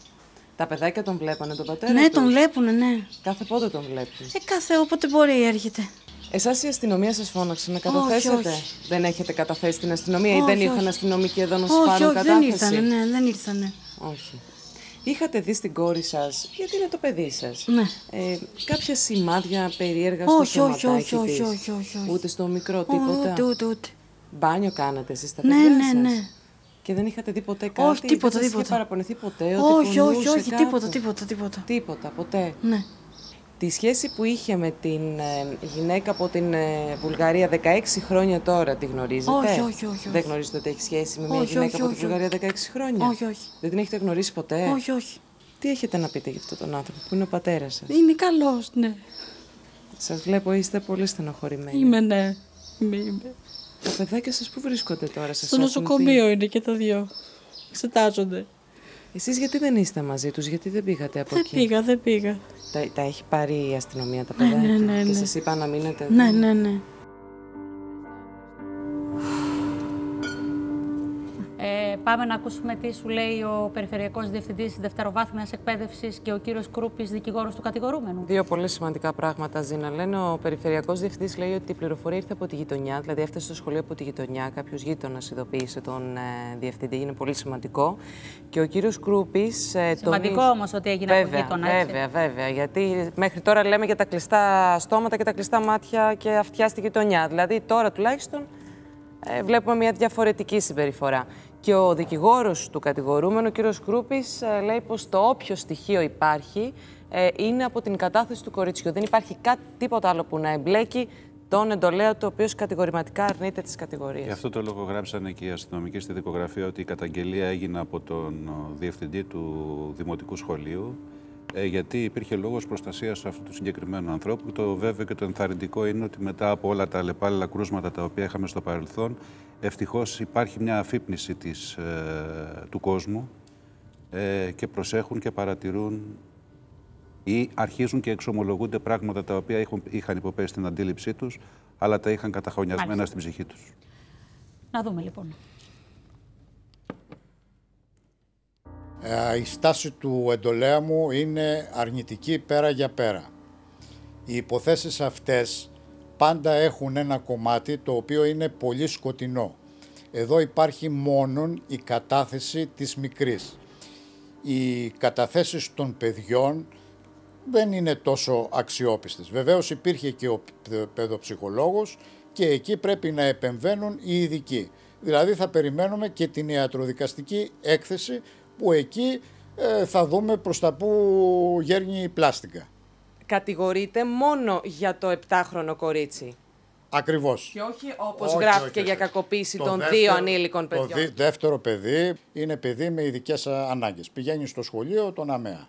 Τα παιδάκια τον βλέπανε τον πατέρα ναι, τους; τον βλέπουνε, ναι. Κάθε πότε τον βλέπουν. Ε, κάθε όποτε μπορεί έρχεται. Εσάς η αστυνομία σας φώναξε να καταθέσετε; όχι. Δεν έχετε καταθέσει στην αστυνομία ή Όχι, δεν ήρθαν όχι. αστυνομικοί εδώ να σας όχι, πάρουν όχι, κατάθεση; δεν ήρθανε, ναι, δεν ήρθανε. Όχι. Είχατε δει στην κόρη σας, γιατί είναι το παιδί σας, Ναι. ε, κάποια σημάδια περίεργα Όχι, στο όχι, σωματάκι όχι, της; όχι, όχι, όχι, όχι. Ούτε στο μικρό τίποτα; Ούτε, ούτε, ούτε. Μπάνιο κάνατε εσείς τα Ναι, παιδιά ναι, σας; ναι. Και δεν είχατε δει ποτέ κάτι; Όχι, τίποτα, δεν σας τίποτα. είχε παραπονεθεί ποτέ ότι Όχι, όχι, πονούσε όχι, κάπου. τίποτα, τίποτα, τίποτα. Τίποτα, ποτέ; Ναι. Τη σχέση που είχε με την ε, γυναίκα από την ε, Βουλγαρία 16 χρόνια τώρα, τη γνωρίζετε; Όχι, όχι, όχι, όχι. Δεν γνωρίζετε ότι έχει σχέση με μια Όχι, γυναίκα όχι, από όχι, την Βουλγαρία 16 χρόνια; Όχι, όχι. Δεν την έχετε γνωρίσει ποτέ; Όχι, όχι. Τι έχετε να πείτε για αυτόν τον άνθρωπο που είναι ο πατέρας σας; Είναι καλός, ναι. Σας βλέπω, είστε πολύ στενοχωρημένοι. Είμαι, ναι. Είμαι, είμαι. Τα παιδάκια σας πού βρίσκονται τώρα, σας Στο νοσοκομείο είναι και τα δυο. Εξετάζονται. Εσείς γιατί δεν είστε μαζί τους, γιατί δεν πήγατε από Δεν εκεί; πήγα, δεν πήγα. Τα, τα έχει πάρει η αστυνομία τα Ναι, παιδάκια. ναι, ναι, Και ναι. σας είπα να μείνετε εδώ. Ναι, ναι, ναι. Ε, πάμε να ακούσουμε τι σου λέει ο Περιφερειακός Διευθυντής Δευτεροβάθμιας Εκπαίδευσης και ο κύριος Κρούπης, δικηγόρος του κατηγορούμενου. Ναι. Ε, Ε, Δύο πολύ σημαντικά πράγματα, Ζήνα. Λένε ο Περιφερειακός Διευθυντής λέει ότι η πληροφορία ήρθε από τη γειτονιά, δηλαδή έφτασε στο σχολείο από τη γειτονιά. Κάποιος γείτονας ειδοποίησε τον ε, διευθυντή, είναι πολύ σημαντικό. Και ο κύριος Κρούπης. Ε, Σημαντικό τονίζει- όμως ότι έγινε από Βέβαια, γείτονα. έτσι. βέβαια, βέβαια. Γιατί μέχρι τώρα λέμε για τα κλειστά στόματα και τα κλειστά μάτια και αυτιά στη γειτονιά. Δηλαδή τώρα τουλάχιστον ε, βλέπουμε μια διαφορετική συμπεριφορά. Και ο δικηγόρος του κατηγορούμενου, ο κύριος Κρούπης, ε, λέει πως το όποιο στοιχείο υπάρχει ε, είναι από την κατάθεση του κοριτσιού. Δεν υπάρχει κάτι, τίποτα άλλο που να εμπλέκει τον εντολέα του, ο οποίος κατηγορηματικά αρνείται τις κατηγορίες. Γι' αυτό το λόγο γράψανε και οι αστυνομικοί στη δικογραφία ότι η καταγγελία έγινε από τον ο, διευθυντή του Δημοτικού Σχολείου ε, γιατί υπήρχε λόγος προστασίας αυτού του συγκεκριμένου ανθρώπου. Το βέβαιο και το ενθαρρυντικό είναι ότι μετά από όλα τα λεπάλληλα κρούσματα τα οποία είχαμε στο παρελθόν ευτυχώς υπάρχει μια αφύπνιση της, ε, του κόσμου ε, και προσέχουν και παρατηρούν ή αρχίζουν και εξομολογούνται πράγματα τα οποία είχαν, είχαν υποπέσει στην αντίληψή τους αλλά τα είχαν καταχωνιασμένα Μάλιστα. στην ψυχή τους. Να δούμε λοιπόν. Η στάση του εντολέα μου είναι αρνητική πέρα για πέρα. Οι υποθέσεις αυτές πάντα έχουν ένα κομμάτι το οποίο είναι πολύ σκοτεινό. Εδώ υπάρχει μόνον η κατάθεση της μικρής. Οι καταθέσεις των παιδιών δεν είναι τόσο αξιόπιστες. Βεβαίως υπήρχε και ο παιδοψυχολόγος και εκεί πρέπει να επεμβαίνουν οι ειδικοί. Δηλαδή θα περιμένουμε και την ιατροδικαστική έκθεση που εκεί ε, θα δούμε προς τα που γέρνει η πλάστικα. Κατηγορείται μόνο για το 7χρονο κορίτσι. Ακριβώς. Και όχι όπως γράφτηκε για κακοποίηση των δύο ανήλικων παιδιών. Το δεύτερο παιδί είναι παιδί με ειδικές ανάγκες. Πηγαίνει στο σχολείο τον ΑΜΕΑ.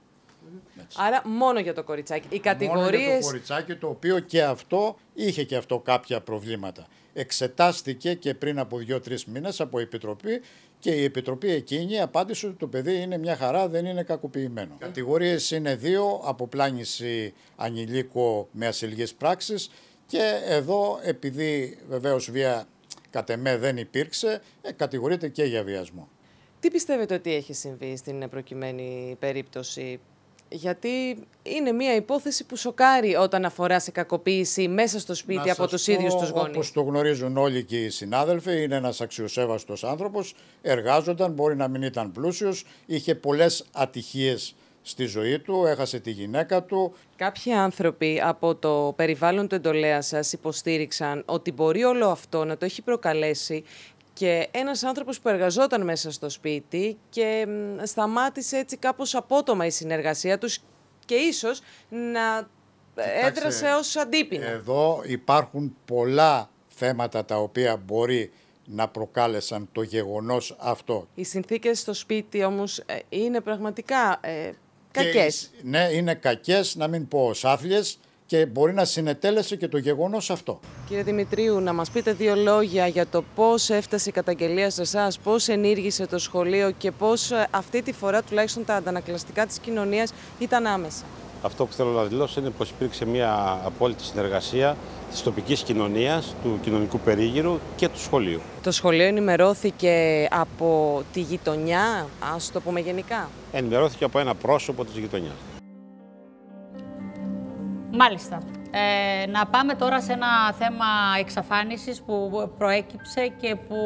Άρα μόνο για το κοριτσάκι. Οι κατηγορίες... Μόνο για το κοριτσάκι το οποίο και αυτό είχε και αυτό κάποια προβλήματα. Εξετάστηκε και πριν από δύο-τρεις μήνες από Επιτροπή και η Επιτροπή εκείνη απάντησε ότι το παιδί είναι μια χαρά, δεν είναι κακοποιημένο. Οι κατηγορίες είναι δύο, αποπλάνηση ανηλίκο με ασυλγής πράξης και εδώ επειδή βεβαίως βία κατ' εμέ δεν υπήρξε, ε, κατηγορείται και για βιασμό. Τι πιστεύετε ότι έχει συμβεί στην προκειμένη περίπτωση γιατί είναι μια υπόθεση που σοκάρει όταν αφορά σε κακοποίηση μέσα στο σπίτι από τους ίδιους τους γονείς. Όπως το γνωρίζουν όλοι και οι συνάδελφοι, είναι ένας αξιοσέβαστος άνθρωπος, εργάζονταν, μπορεί να μην ήταν πλούσιος, είχε πολλές ατυχίες στη ζωή του, έχασε τη γυναίκα του. Κάποιοι άνθρωποι από το περιβάλλον του εντολέα σας υποστήριξαν ότι μπορεί όλο αυτό να το έχει προκαλέσει και ένας άνθρωπος που εργαζόταν μέσα στο σπίτι και σταμάτησε έτσι κάπως απότομα η συνεργασία τους και ίσως να έδρασε ως αντίπεινα. Εδώ υπάρχουν πολλά θέματα τα οποία μπορεί να προκάλεσαν το γεγονός αυτό. Οι συνθήκες στο σπίτι όμως ε, είναι πραγματικά ε, κακές. ναι, είναι κακές, να μην πω σάφλιες και μπορεί να συνετέλεσε και το γεγονός αυτό. Κύριε Δημητρίου, να μας πείτε δύο λόγια για το πώς έφτασε η καταγγελία σε εσάς, πώς ενήργησε το σχολείο και πώς ε, αυτή τη φορά τουλάχιστον τα αντανακλαστικά της κοινωνίας ήταν άμεσα. Αυτό που θέλω να δηλώσω είναι πως υπήρξε μια απόλυτη συνεργασία της τοπικής κοινωνίας, του κοινωνικού περίγυρου και του σχολείου. Το σχολείο ενημερώθηκε από τη γειτονιά, ας το πούμε γενικά; Ενημερώθηκε από ένα πρόσωπο της γειτονιάς. Μάλιστα. Ε, να πάμε τώρα σε ένα θέμα εξαφάνισης που προέκυψε και που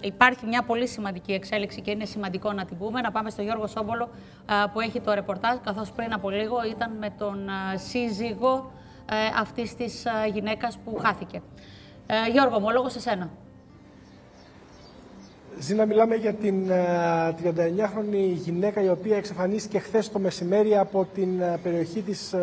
υπάρχει μια πολύ σημαντική εξέλιξη και είναι σημαντικό να την πούμε. Να πάμε στο Γιώργο Σόμπολο ε, που έχει το ρεπορτάζ, καθώς πριν από λίγο ήταν με τον ε, σύζυγο ε, αυτής της γυναίκας που χάθηκε. Γιώργο, μου λόγω σε σένα. Ζήνα, μιλάμε για την 39χρονη γυναίκα η οποία εξαφανίστηκε χθες το μεσημέρι από την περιοχή της,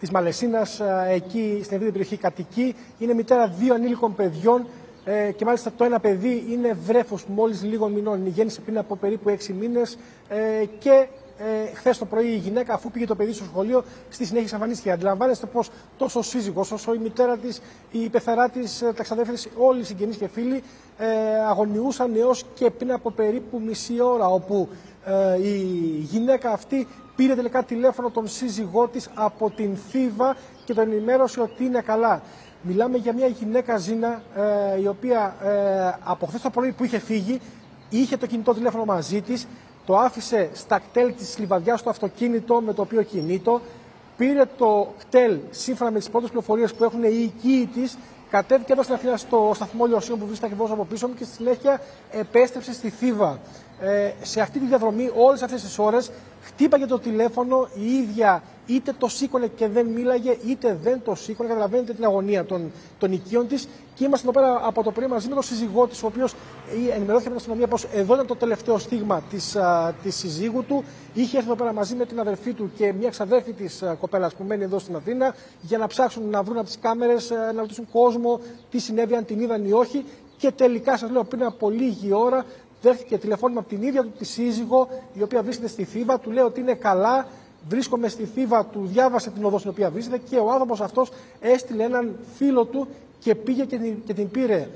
της Μαλεσίνας, εκεί στην ευρύτερη περιοχή κατοική. Είναι μητέρα δύο ανήλικων παιδιών ε, και μάλιστα το ένα παιδί είναι βρέφος μόλις λίγων μηνών. Γέννησε πριν από περίπου έξι μήνες ε, και ε, χθες το πρωί η γυναίκα, αφού πήγε το παιδί στο σχολείο, στη συνέχεια εξαφανίστηκε. Αντιλαμβάνεστε πως τόσο ο σύζυγος, όσο η μητέρα της, η πεθερά της, ε, τα ξαδέρφια όλοι οι συγγενείς και φίλοι ε, αγωνιούσαν έως και πριν από περίπου μισή ώρα, όπου ε, η γυναίκα αυτή πήρε τελικά τηλέφωνο τον σύζυγό της από την Θήβα και τον ενημέρωσε ότι είναι καλά. Μιλάμε για μια γυναίκα Ζήνα, ε, η οποία ε, από χθες το πρωί που είχε φύγει, είχε το κινητό τηλέφωνο μαζί της, το άφησε στα κτέλ της λιβαδιάς στο αυτοκίνητο με το οποίο κινείτο, πήρε το κτέλ σύμφωνα με τις πρώτες πληροφορίες που έχουν οι οικοί της, κατέβηκε εδώ στην Αθήνα στο σταθμό Λιωσίων που βρίσκεται ακριβώς από πίσω μου και στη συνέχεια επέστρεψε στη Θήβα. Ε, σε αυτή τη διαδρομή, όλες αυτές τις ώρες, χτύπαγε το τηλέφωνο η ίδια είτε το σήκωνε και δεν μίλαγε, είτε δεν το σήκωνε. Καταλαβαίνετε την αγωνία των, των οικείων της. Και είμαστε εδώ πέρα από το πρωί μαζί με τον σύζυγό τη, ο οποίος ενημερώθηκε από την αστυνομία πως εδώ ήταν το τελευταίο στίγμα της της συζύγου του. Είχε έρθει εδώ πέρα μαζί με την αδερφή του και μια ξαδέρφη της κοπέλας που μένει εδώ στην Αθήνα για να ψάξουν να βρουν από τις κάμερες, να ρωτήσουν κόσμο τι συνέβη, αν την είδαν ή όχι. Και τελικά, σας λέω, πριν από λίγη ώρα δέχτηκε τηλεφώνημα από την ίδια του τη σύζυγο, η οποία βρίσκεται στη Θήβα, του λέει ότι είναι καλά, βρίσκομαι στη Θήβα, του διάβασε την οδό στην οποία βρίσκεται και ο άνθρωπος αυτός έστειλε έναν φίλο του και πήγε και την, και την πήρε.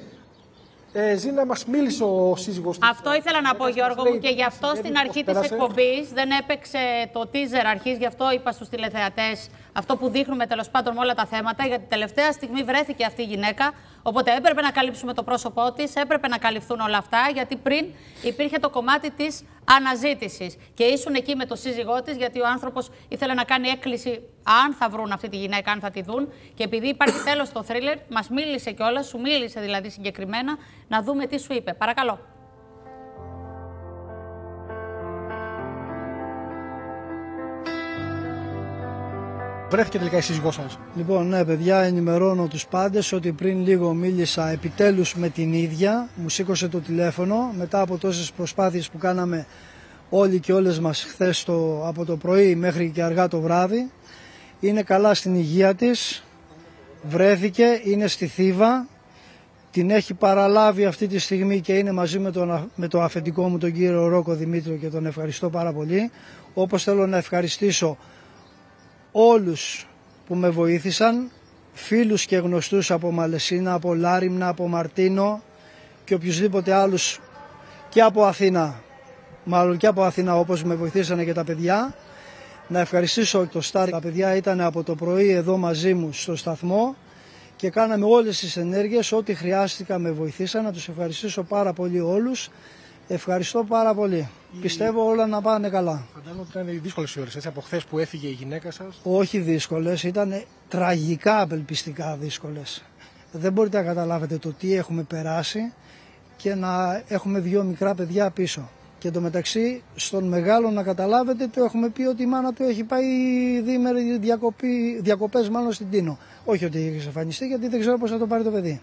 Ε, Ζήνα, μας μίλησε ο σύζυγος Αυτό ήθελα να πω, Γιώργο μου, και γι' αυτό στην αρχή της εκπομπής δεν έπαιξε το teaser αρχής. Γι' αυτό είπα στους τηλεθεατές αυτό που δείχνουμε τέλος πάντων με όλα τα θέματα. Γιατί τελευταία στιγμή βρέθηκε αυτή η γυναίκα Οπότε έπρεπε να καλύψουμε το πρόσωπό της, έπρεπε να καλυφθούν όλα αυτά, γιατί πριν υπήρχε το κομμάτι της αναζήτησης. Και ήσουν εκεί με το σύζυγό της, γιατί ο άνθρωπος ήθελε να κάνει έκκληση αν θα βρουν αυτή τη γυναίκα, αν θα τη δουν. Και επειδή υπάρχει τέλος το θρίλερ, μας μίλησε κιόλας, σου μίλησε δηλαδή συγκεκριμένα, να δούμε τι σου είπε. Παρακαλώ. Βρέθηκε τελικά η σύζυγός σας. Λοιπόν, ναι, παιδιά, ενημερώνω τους πάντες ότι πριν λίγο μίλησα επιτέλους με την ίδια. Μου σήκωσε το τηλέφωνο μετά από τόσες προσπάθειες που κάναμε όλοι και όλες μας χθες το, από το πρωί μέχρι και αργά το βράδυ. Είναι καλά στην υγεία της, βρέθηκε, είναι στη Θήβα, την έχει παραλάβει αυτή τη στιγμή και είναι μαζί με, τον, με το αφεντικό μου τον κύριο Ρόκο Δημήτριο και τον ευχαριστώ πάρα πολύ. Όπως θέλω να ευχαριστήσω όλους που με βοήθησαν, φίλους και γνωστούς από Μαλεσίνα, από Λάριμνα, από Μαρτίνο και οποιουσδήποτε άλλους και από Αθήνα, μάλλον και από Αθήνα όπως με βοηθήσανε και τα παιδιά. Να ευχαριστήσω το Στάρ, τα παιδιά ήταν από το πρωί εδώ μαζί μου στο σταθμό και κάναμε όλες τις ενέργειες, ό,τι χρειάστηκα με βοηθήσαν, να τους ευχαριστήσω πάρα πολύ όλους. Ευχαριστώ πάρα πολύ. Πιστεύω όλα να πάνε καλά. Φαντάζομαι ότι ήταν δύσκολες οι ώρε, από χθες που έφυγε η γυναίκα σας. Όχι δύσκολες, ήταν τραγικά απελπιστικά δύσκολες. Δεν μπορείτε να καταλάβετε το τι έχουμε περάσει και να έχουμε δύο μικρά παιδιά πίσω. Και το μεταξύ, στον μεγάλο να καταλάβετε, το έχουμε πει ότι η μάνα του έχει πάει διήμερη διακοπές μάλλον στην Τίνο. Όχι ότι έχει εξαφανιστεί, γιατί δεν ξέρω πώς θα το πάρει το παιδί.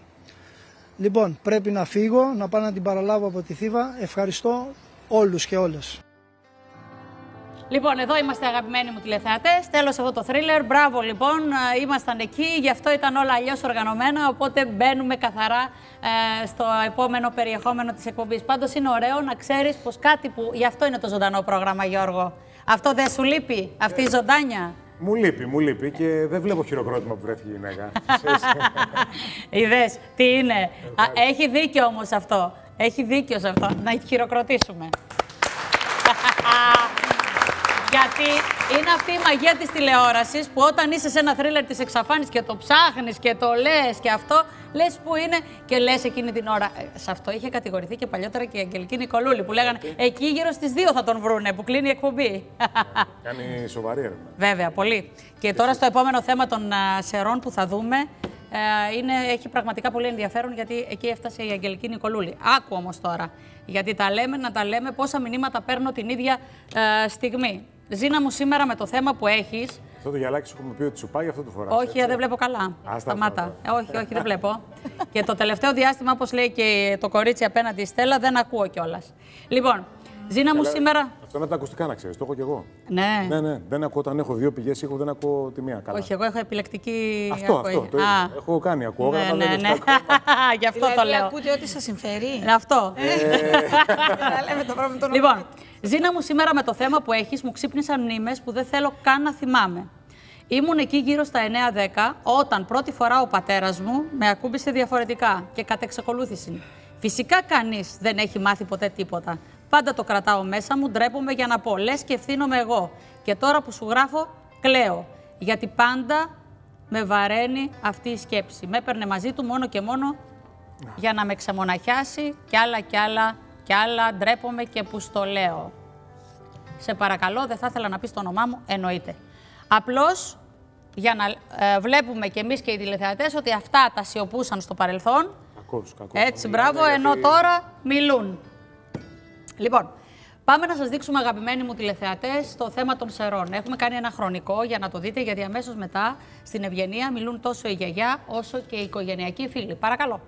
Λοιπόν, πρέπει να φύγω, να πάω να την παραλάβω από τη Θήβα. Ευχαριστώ όλους και όλες. Λοιπόν, εδώ είμαστε αγαπημένοι μου τηλεθεατές. Τέλο αυτό το θρίλερ. Μπράβο λοιπόν, ε, ήμασταν εκεί. Γι' αυτό ήταν όλα αλλιώς οργανωμένα. Οπότε μπαίνουμε καθαρά ε, στο επόμενο περιεχόμενο της εκπομπής. Πάντως είναι ωραίο να ξέρεις πως κάτι που. Γι' αυτό είναι το ζωντανό πρόγραμμα, Γιώργο. Αυτό δεν σου λείπει, αυτή η ζωντάνια; Μου λείπει, μου λείπει και δεν βλέπω χειροκρότημα που βρέθηκε η γυναίκα. Είδε, τι είναι; έχει δίκιο όμως αυτό. Έχει δίκιο σε αυτό. Να χειροκροτήσουμε. Γιατί είναι αυτή η μαγεία της τηλεόρασης που όταν είσαι σε ένα θρίλερ της εξαφάνισης και το ψάχνεις και το λες και αυτό, λες που είναι και λες εκείνη την ώρα. Ε, σε αυτό είχε κατηγορηθεί και παλιότερα και η Αγγελική Νικολούλη που λέγανε εκεί γύρω στις δύο θα τον βρούνε που κλείνει η εκπομπή. Κάνει σοβαρή έρευνα. Βέβαια, πολύ. Και τώρα στο επόμενο θέμα των σερών που θα δούμε, ε, είναι, έχει πραγματικά πολύ ενδιαφέρον γιατί εκεί έφτασε η Αγγελική Νικολούλη. Άκου όμως τώρα. Γιατί τα λέμε να τα λέμε πόσα μηνύματα παίρνω την ίδια ε, στιγμή. Ζήνα μου σήμερα με το θέμα που έχει. Αυτό το γυαλάκι σου έχουμε πει ότι σου πάει αυτό το φοράς. Όχι, δεν βλέπω καλά. Α, Σταμάτα. Ε, όχι, όχι, δεν βλέπω. και το τελευταίο διάστημα, όπως λέει και το κορίτσι απέναντι στη Στέλλα, δεν ακούω κιόλας. Λοιπόν, Ζήνα μου σήμερα. Αυτό είναι τα ακουστικά να ξέρεις, το έχω κι εγώ. Ναι. Ναι, ναι. Δεν ακούω όταν έχω δύο πηγές ήχου, δεν ακούω τη μία. Καλά. Όχι, εγώ έχω επιλεκτική. Αυτό, αυτό. Το έχω κάνει, ακούω. Ναι, ναι, ναι. Γι' αυτό δηλαδή, το λέω. Ακούτε ό,τι σας συμφέρει. Αυτό. Ε. λέμε το πράγμα τον Λοιπόν, Ζήνα μου σήμερα με το θέμα που έχεις, μου ξύπνησαν μνήμες που δεν θέλω καν να θυμάμαι. Ήμουν εκεί γύρω στα 9-10 όταν πρώτη φορά ο πατέρας μου με ακούμπησε διαφορετικά και κατ' εξακολούθηση. Φυσικά κανείς δεν έχει μάθει ποτέ τίποτα. Πάντα το κρατάω μέσα μου, ντρέπομαι για να πω. Λες και ευθύνομαι εγώ. Και τώρα που σου γράφω, κλαίω. Γιατί πάντα με βαραίνει αυτή η σκέψη. Με έπαιρνε μαζί του μόνο και μόνο για να με ξεμοναχιάσει κι άλλα κι άλλα κι άλλα. Ντρέπομαι και που στο λέω. Σε παρακαλώ, δεν θα ήθελα να πεις το όνομά μου, εννοείται. Απλώς για να ε, βλέπουμε κι εμείς και οι τηλεθεατές ότι αυτά τα σιωπούσαν στο παρελθόν. Κακός, κακός. Έτσι, μπράβο, ενώ τώρα μιλούν. Λοιπόν, πάμε να σας δείξουμε αγαπημένοι μου τηλεθεατές το θέμα των σερών. Έχουμε κάνει ένα χρονικό για να το δείτε γιατί αμέσως μετά στην Ευγενία μιλούν τόσο η γιαγιά όσο και οι οικογενειακοί φίλοι. Παρακαλώ.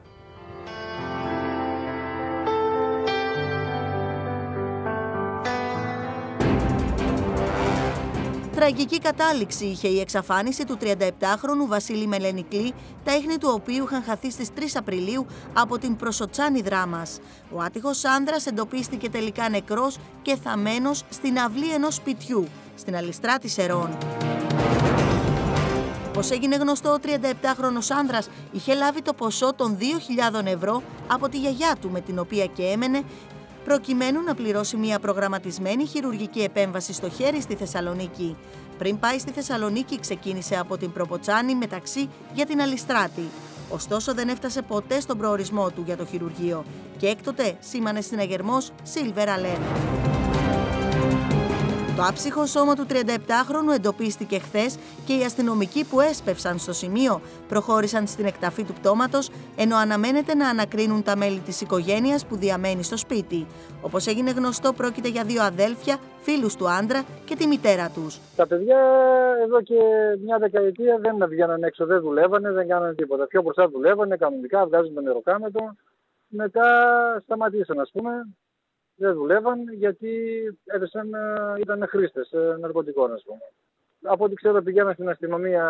Τραγική κατάληξη είχε η εξαφάνιση του 37χρονου Βασίλη Μελενικλή, τα ίχνη του οποίου είχαν χαθεί στις 3 Απριλίου από την Προσοτσάνη δράμας. Ο άτυχος άνδρας εντοπίστηκε τελικά νεκρός και θαμένος στην αυλή ενός σπιτιού, στην αλιστρά της Ερών. Πώς έγινε γνωστό, ο 37χρονος άνδρας; Είχε λάβει το ποσό των 2.000 ευρώ από τη γιαγιά του με την οποία και έμενε προκειμένου να πληρώσει μια προγραμματισμένη χειρουργική επέμβαση στο χέρι στη Θεσσαλονίκη. Πριν πάει στη Θεσσαλονίκη ξεκίνησε από την Προποτσάνη μεταξύ για την Αλιστράτη. ωστόσο δεν έφτασε ποτέ στον προορισμό του για το χειρουργείο και έκτοτε σήμανε συναγερμός Silver Alert. Το άψυχο σώμα του 37χρονου εντοπίστηκε χθες και οι αστυνομικοί που έσπευσαν στο σημείο προχώρησαν στην εκταφή του πτώματος, ενώ αναμένεται να ανακρίνουν τα μέλη της οικογένειας που διαμένει στο σπίτι. Όπως έγινε γνωστό, πρόκειται για δύο αδέλφια, φίλους του άντρα και τη μητέρα τους. Τα παιδιά εδώ και μια δεκαετία δεν βγαίνανε έξω, δεν δουλεύανε, δεν κάνανε τίποτα. Πιο μπροστά δουλεύανε κανονικά, βγάζουν το νεροκάμετο. Μετά σταματήσαν, ας πούμε, δεν δουλεύαν γιατί έδεσαν, ε, ήταν χρήστες ε, ναρκωτικών, ας πούμε. Από ό,τι ξέρω πηγαίναν στην αστυνομία,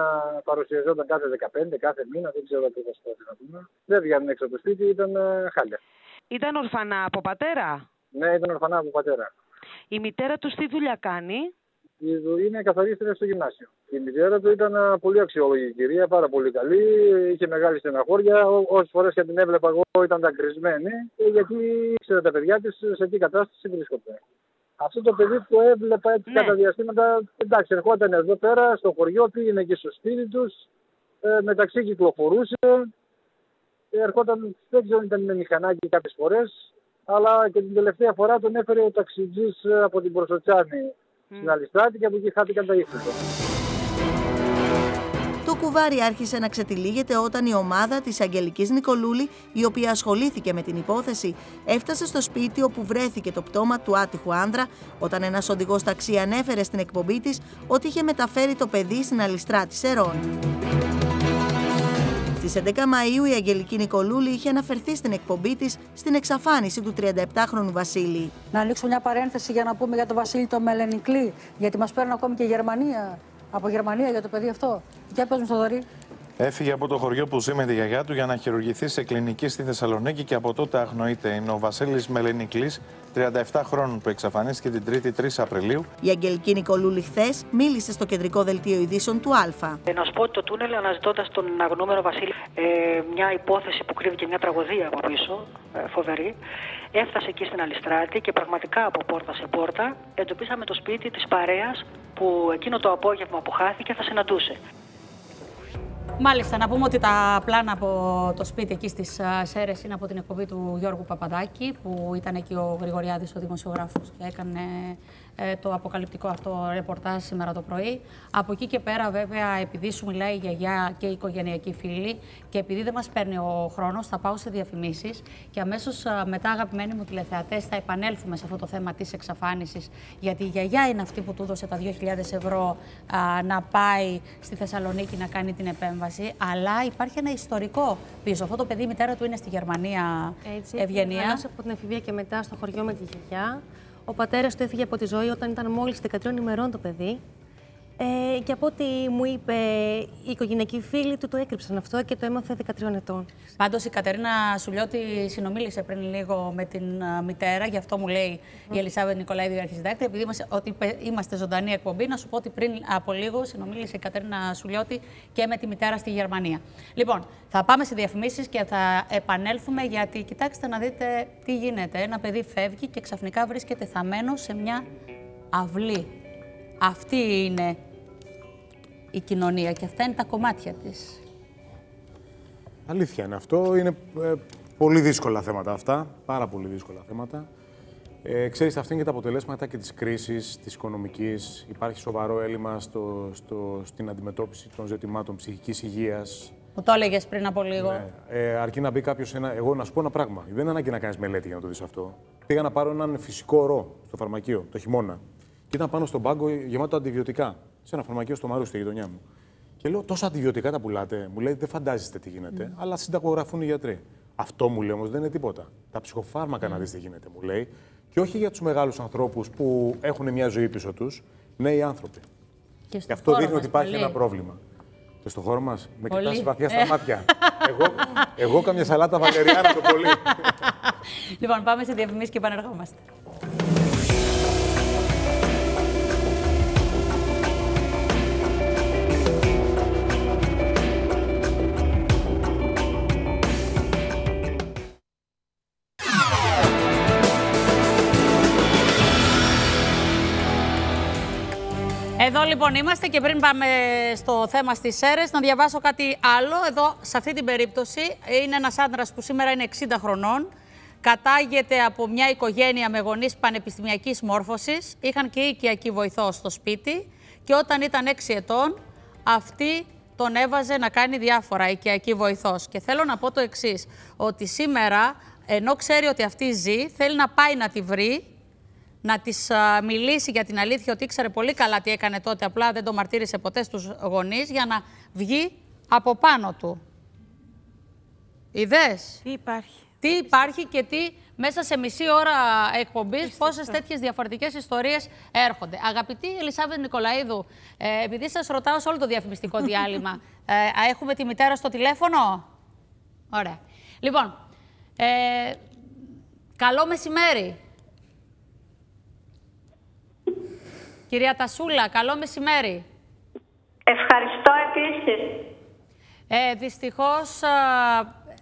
παρουσιαζόταν κάθε 15, κάθε μήνα, δεν ξέρω ακριβώ πότε να πούμε. Δεν βγαίνουν έξω από το σπίτι, ήταν ε, χάλια. Ήταν ορφανά από πατέρα; Ναι, ήταν ορφανά από πατέρα. Η μητέρα τους τι δουλειά κάνει; Είναι καθαρίστρια στο γυμνάσιο. Η μητέρα του ήταν πολύ αξιόλογη κυρία, πάρα πολύ καλή, είχε μεγάλη στεναχώρια. Όσες φορές και την έβλεπα εγώ ήταν δακρυσμένη, γιατί ήξερε τα παιδιά της σε τι κατάσταση βρίσκονται. Αυτό το παιδί που έβλεπα έτσι ναι. κατά διαστήματα, εντάξει, ερχόταν εδώ πέρα στο χωριό, πήγαινε εκεί στο σπίτι τους, ε, μεταξύ κυκλοφορούσε. Ερχόταν, δεν ξέρω αν ήταν με μηχανάκι κάποιες φορές, αλλά και την τελευταία φορά τον έφερε ο ταξιτζής από την Προσοτσάνη στην Αλιστράτη και από εκεί χάθηκαν τα ύφη Το κουβάρι άρχισε να ξετυλίγεται όταν η ομάδα της Αγγελικής Νικολούλη, η οποία ασχολήθηκε με την υπόθεση, έφτασε στο σπίτι όπου βρέθηκε το πτώμα του άτυχου άνδρα, όταν ένας οδηγός ταξί ανέφερε στην εκπομπή της ότι είχε μεταφέρει το παιδί στην Αλιστράτη Σερών. Στι 11 Μαου η Αγγελική Νικολούλη είχε αναφερθεί στην εκπομπή της στην εξαφάνιση του 37χρονου Βασίλη. Να ανοίξω μια παρένθεση για να πούμε για τον Βασίλη το Μελενικλή, γιατί μας παίρνουν ακόμη και Γερμανία, από Γερμανία για το παιδί αυτό. Για πες μου στο δωρή. Έφυγε από το χωριό που ζει με τη γιαγιά του για να χειρουργηθεί σε κλινική στη Θεσσαλονίκη και από τότε αγνοείται. Είναι ο Βασίλης Μελενικλής, 37 χρόνων που εξαφανίστηκε την 3η 3 Απριλίου. Η Αγγελική Νικολούλη χθες μίλησε στο κεντρικό δελτίο ειδήσεων του Α. Ε, να σου πω ότι το τούνελ αναζητώντας τον αγνούμενο Βασίλη, ε, μια υπόθεση που κρύβει και μια τραγωδία από πίσω, ε, φοβερή, έφτασε εκεί στην Αλιστράτη και πραγματικά από πόρτα σε πόρτα εντοπίσαμε το σπίτι της παρέας που εκείνο το απόγευμα που χάθηκε θα συναντούσε. Μάλιστα, να πούμε ότι τα πλάνα από το σπίτι εκεί στις Σέρες είναι από την εκπομπή του Γιώργου Παπαδάκη, που ήταν εκεί ο Γρηγοριάδης, ο δημοσιογράφος, και έκανε ε, το αποκαλυπτικό αυτό ρεπορτάζ σήμερα το πρωί. Από εκεί και πέρα, βέβαια, επειδή σου μιλάει η γιαγιά και η οικογενειακή φίλη και επειδή δεν μας παίρνει ο χρόνος, θα πάω σε διαφημίσεις και αμέσως μετά, αγαπημένοι μου τηλεθεατές, θα επανέλθουμε σε αυτό το θέμα της εξαφάνισης. Γιατί η γιαγιά είναι αυτή που του έδωσε τα 2.000 ευρώ να πάει στη Θεσσαλονίκη να κάνει την επέμβαση. Αλλά υπάρχει ένα ιστορικό πίσω. Αυτό το παιδί, η μητέρα του είναι στη Γερμανία, Έτσι, Ευγενία. από την εφηβεία και μετά στο χωριό με τη γιαγιά. Ο πατέρας του έφυγε από τη ζωή όταν ήταν μόλις 13 ημερών το παιδί. Ε, και από ό,τι μου είπε η οικογενειακή φίλη του, το έκρυψαν αυτό και το έμαθε 13 ετών. Πάντως η Κατερίνα Σουλιώτη συνομίλησε πριν λίγο με την μητέρα, γι' αυτό μου λέει η Ελισάβετ Νικολαίδη, η αρχισυντάκτη, επειδή είμαστε, ότι είμαστε ζωντανή εκπομπή, να σου πω ότι πριν από λίγο συνομίλησε η Κατερίνα Σουλιώτη και με τη μητέρα στη Γερμανία. Λοιπόν, θα πάμε σε διαφημίσεις και θα επανέλθουμε γιατί κοιτάξτε να δείτε τι γίνεται. Ένα παιδί φεύγει και ξαφνικά βρίσκεται θαμένο σε μια αυλή. Αυτή είναι η κοινωνία και αυτά είναι τα κομμάτια της. Αλήθεια είναι αυτό. Είναι ε, πολύ δύσκολα θέματα αυτά. Πάρα πολύ δύσκολα θέματα. Ε, ξέρεις, αυτά είναι και τα αποτελέσματα και της κρίσης, της οικονομικής. Υπάρχει σοβαρό έλλειμμα στο, στο, στην αντιμετώπιση των ζητημάτων ψυχικής υγείας. Μου το έλεγες πριν από λίγο. Ναι. Ε, αρκεί να μπει κάποιος ένα. Εγώ να σου πω ένα πράγμα. Δεν είναι ανάγκη να κάνεις μελέτη για να το δεις αυτό. Πήγα να πάρω έναν φυσικό ορό στο φαρμακείο το χειμώνα. Και ήταν πάνω στον πάγκο γεμάτο αντιβιωτικά σε ένα φαρμακείο στο Μαρού, στη γειτονιά μου. Και λέω: Τόσα αντιβιωτικά τα πουλάτε. Μου λέει: Δεν φαντάζεστε τι γίνεται, αλλά συνταγογραφούν οι γιατροί. Αυτό μου λέει όμως δεν είναι τίποτα. Τα ψυχοφάρμακα να δεις τι γίνεται, μου λέει. Και όχι για τους μεγάλους ανθρώπους που έχουν μια ζωή πίσω τους, νέοι άνθρωποι. Και, και αυτό δείχνει ότι υπάρχει πολύ. ένα πρόβλημα. Και στο χώρο μας, με κοιτάς βαθιά στα μάτια. εγώ, εγώ καμιά σαλάτα βαλεριάνα το πολύ. λοιπόν, πάμε σε διαφημίσεις και επανερχόμαστε. Λοιπόν είμαστε και πριν πάμε στο θέμα στις ΣΕΡΕΣ να διαβάσω κάτι άλλο. Εδώ σε αυτή την περίπτωση είναι ένας άντρας που σήμερα είναι 60 χρονών. Κατάγεται από μια οικογένεια με γονείς πανεπιστημιακής μόρφωσης. Είχαν και οικιακή βοηθό στο σπίτι και όταν ήταν 6 ετών αυτή τον έβαζε να κάνει διάφορα οικιακή βοηθός. Και θέλω να πω το εξής ότι σήμερα ενώ ξέρει ότι αυτή ζει, θέλει να πάει να τη βρει να της μιλήσει για την αλήθεια ότι ήξερε πολύ καλά τι έκανε τότε, απλά δεν το μαρτύρησε ποτέ στους γονείς, για να βγει από πάνω του. Είδες; Τι υπάρχει; Τι υπάρχει και τι μέσα σε μισή ώρα εκπομπής, πόσες τέτοιες διαφορετικές ιστορίες έρχονται. Αγαπητή Ελισάβετ Νικολαίδου, ε, επειδή σας ρωτάω σε όλο το διαφημιστικό διάλειμμα, ε, έχουμε τη μητέρα στο τηλέφωνο; Ωραία. Λοιπόν, ε, καλό μεσημέρι. Κυρία Τασούλα, καλό μεσημέρι. Ευχαριστώ επίσης. Ε, δυστυχώς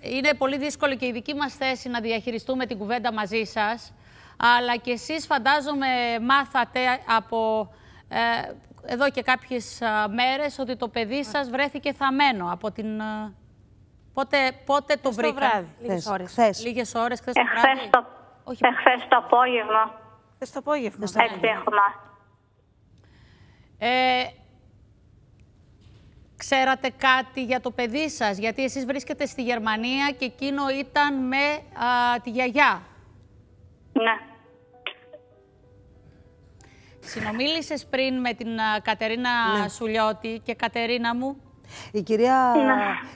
είναι πολύ δύσκολο και η δική μας θέση να διαχειριστούμε την κουβέντα μαζί σας. Αλλά και εσείς φαντάζομαι μάθατε από ε, εδώ και κάποιες μέρες ότι το παιδί σας βρέθηκε θαμένο από την... Πότε, πότε το βρήκα. το βράδυ, λίγες ώρες. Χθες. Λίγες ώρες, χθες το βράδυ; Το... Όχι. Εχθές το απόγευμα. Χθες το απόγευμα. Έτσι έχω μάθει. Ε, ξέρατε κάτι για το παιδί σας, γιατί εσείς βρίσκετε στη Γερμανία και εκείνο ήταν με α, τη γιαγιά. Ναι. Συνομίλησες πριν με την α, Κατερίνα Ναι. Σουλιώτη και Κατερίνα μου; Η κυρία,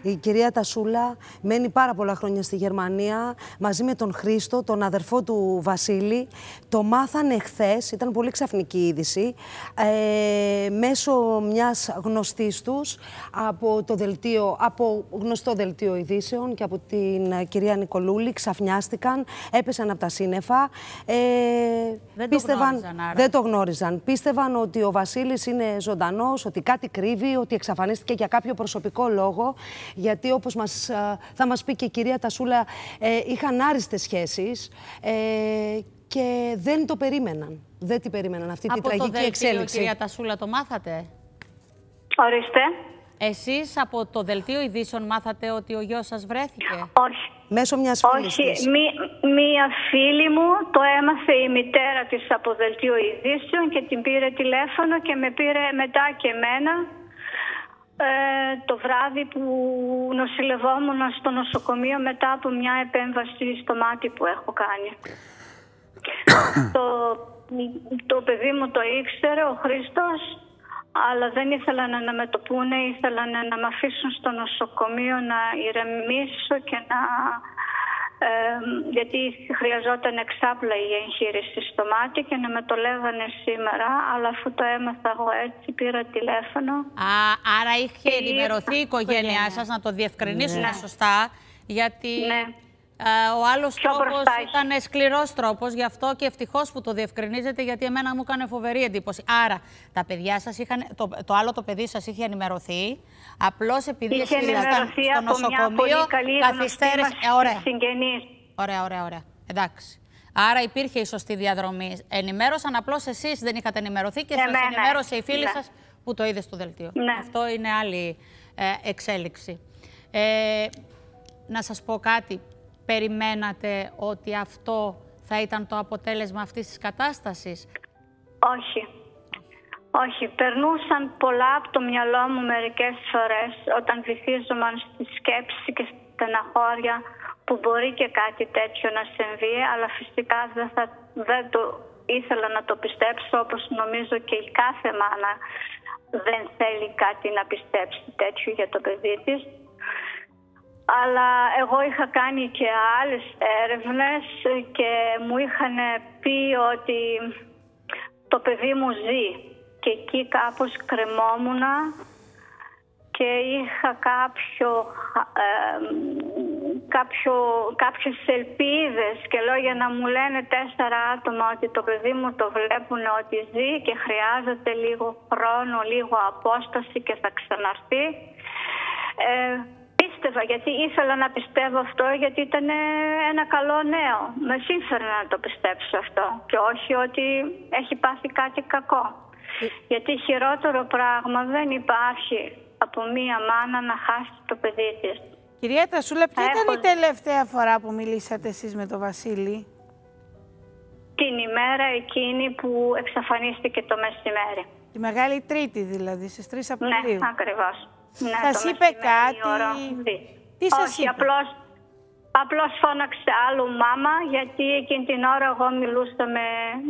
η κυρία Τασούλα μένει πάρα πολλά χρόνια στη Γερμανία μαζί με τον Χρήστο, τον αδερφό του Βασίλη. Το μάθανε χθες, ήταν πολύ ξαφνική είδηση, ε, μέσω μιας γνωστής τους από, το δελτίο, από γνωστό δελτίο ειδήσεων και από την ε, κυρία Νικολούλη. Ξαφνιάστηκαν, έπεσαν από τα σύννεφα. Ε, Δεν το γνώριζαν, άρα. Δεν το γνώριζαν. Πίστευαν ότι ο Βασίλης είναι ζωντανός, ότι κάτι κρύβει, ότι εξαφανίστηκε για κάποιο προσωπικό λόγο. Γιατί όπως μας, α, θα μας πει και η κυρία Τασούλα, ε, είχαν άριστες σχέσεις ε, και δεν το περίμεναν. Δεν την περίμεναν αυτή τη Από το τραγική δελτίο, εξέλιξη. κυρία Τασούλα, το μάθατε; Ορίστε. Εσείς από το δελτίο ειδήσεων μάθατε ότι ο γιος σας βρέθηκε; Όχι. Μέσω μιας φίλης Όχι, της. μη- μία φίλη μου το έμαθε η μητέρα της από δελτίο ειδήσεων και την πήρε τηλέφωνο και με πήρε μετά και εμένα ε, το βράδυ που νοσηλευόμουν στο νοσοκομείο μετά από μια επέμβαση στο μάτι που έχω κάνει. το, το παιδί μου το ήξερε, ο Χρήστος, αλλά δεν ήθελαν να με το πούνε, ήθελαν να με αφήσουν στο νοσοκομείο να ηρεμήσω και να... ε, γιατί χρειαζόταν εξάπλα η εγχείρηση στο μάτι και να με το λέγανε σήμερα, αλλά αφού το έμαθα εγώ έτσι πήρα τηλέφωνο. Α, άρα είχε Και ενημερωθεί η ήρθα. οικογένειά σας να το διευκρινίσουν Ναι. σωστά, γιατί ε, ο άλλος Πιο τρόπος μπροστά είχε. ήταν σκληρός τρόπος, γι' αυτό και ευτυχώς που το διευκρινίζετε, γιατί εμένα μου έκανε φοβερή εντύπωση. Άρα, τα παιδιά σας είχαν, το, το άλλο το παιδί σας είχε ενημερωθεί, απλώς επειδή Είχε εσείς ήσταν ενημερωθεί στο από μια νοσοκομείο, πολύ καλή γνωστή καθυστέρησε. μας Ε, ωραία. συγγενής. Ωραία, ωραία, ωραία. Εντάξει. Άρα υπήρχε η σωστή διαδρομή. Ενημέρωσαν, απλώς εσείς δεν είχατε ενημερωθεί και σας Εμένα. ενημέρωσε η φίλη Ναι. σας σας που το είδες στο δελτίο. Ναι. Αυτό είναι άλλη ε, εξέλιξη. Ε, να σας πω κάτι. Περιμένατε ότι αυτό θα ήταν το αποτέλεσμα αυτής της κατάστασης; Όχι. Όχι, περνούσαν πολλά από το μυαλό μου μερικές φορές όταν βυθίζομαν στη σκέψη και στη στεναχώρια που μπορεί και κάτι τέτοιο να συμβεί, αλλά φυσικά δεν, θα, δεν το ήθελα να το πιστέψω όπως νομίζω και η κάθε μάνα δεν θέλει κάτι να πιστέψει τέτοιο για το παιδί της. Αλλά εγώ είχα κάνει και άλλες έρευνες και μου είχαν πει ότι το παιδί μου ζει και εκεί κάπως κρεμόμουν και είχα κάποιο, ε, κάποιο, κάποιες ελπίδες και λέω για να μου λένε τέσσερα άτομα ότι το παιδί μου το βλέπουν ότι ζει και χρειάζεται λίγο χρόνο, λίγο απόσταση και θα ξαναρθεί. Ε, πίστευα γιατί ήθελα να πιστεύω αυτό γιατί ήταν ένα καλό νέο. Με σύμφερε να το πιστέψω αυτό και όχι ότι έχει πάθει κάτι κακό. Γιατί χειρότερο πράγμα δεν υπάρχει από μία μάνα να χάσει το παιδί της. Κυρία Τασούλα, ποια ήταν Έχω- η τελευταία φορά που μιλήσατε εσείς με τον Βασίλη; Την ημέρα εκείνη που εξαφανίστηκε το μεσημέρι. Τη Μεγάλη Τρίτη δηλαδή, στις 3 Ναι, Απριλίου. ακριβώς. Ναι, Σας το είπε μεσημέρι, κάτι; η ώρα δι. Τι σας Όχι, είπε; απλώς, απλώς φώναξε άλλο μάμα, γιατί εκείνη την ώρα εγώ μιλούσα με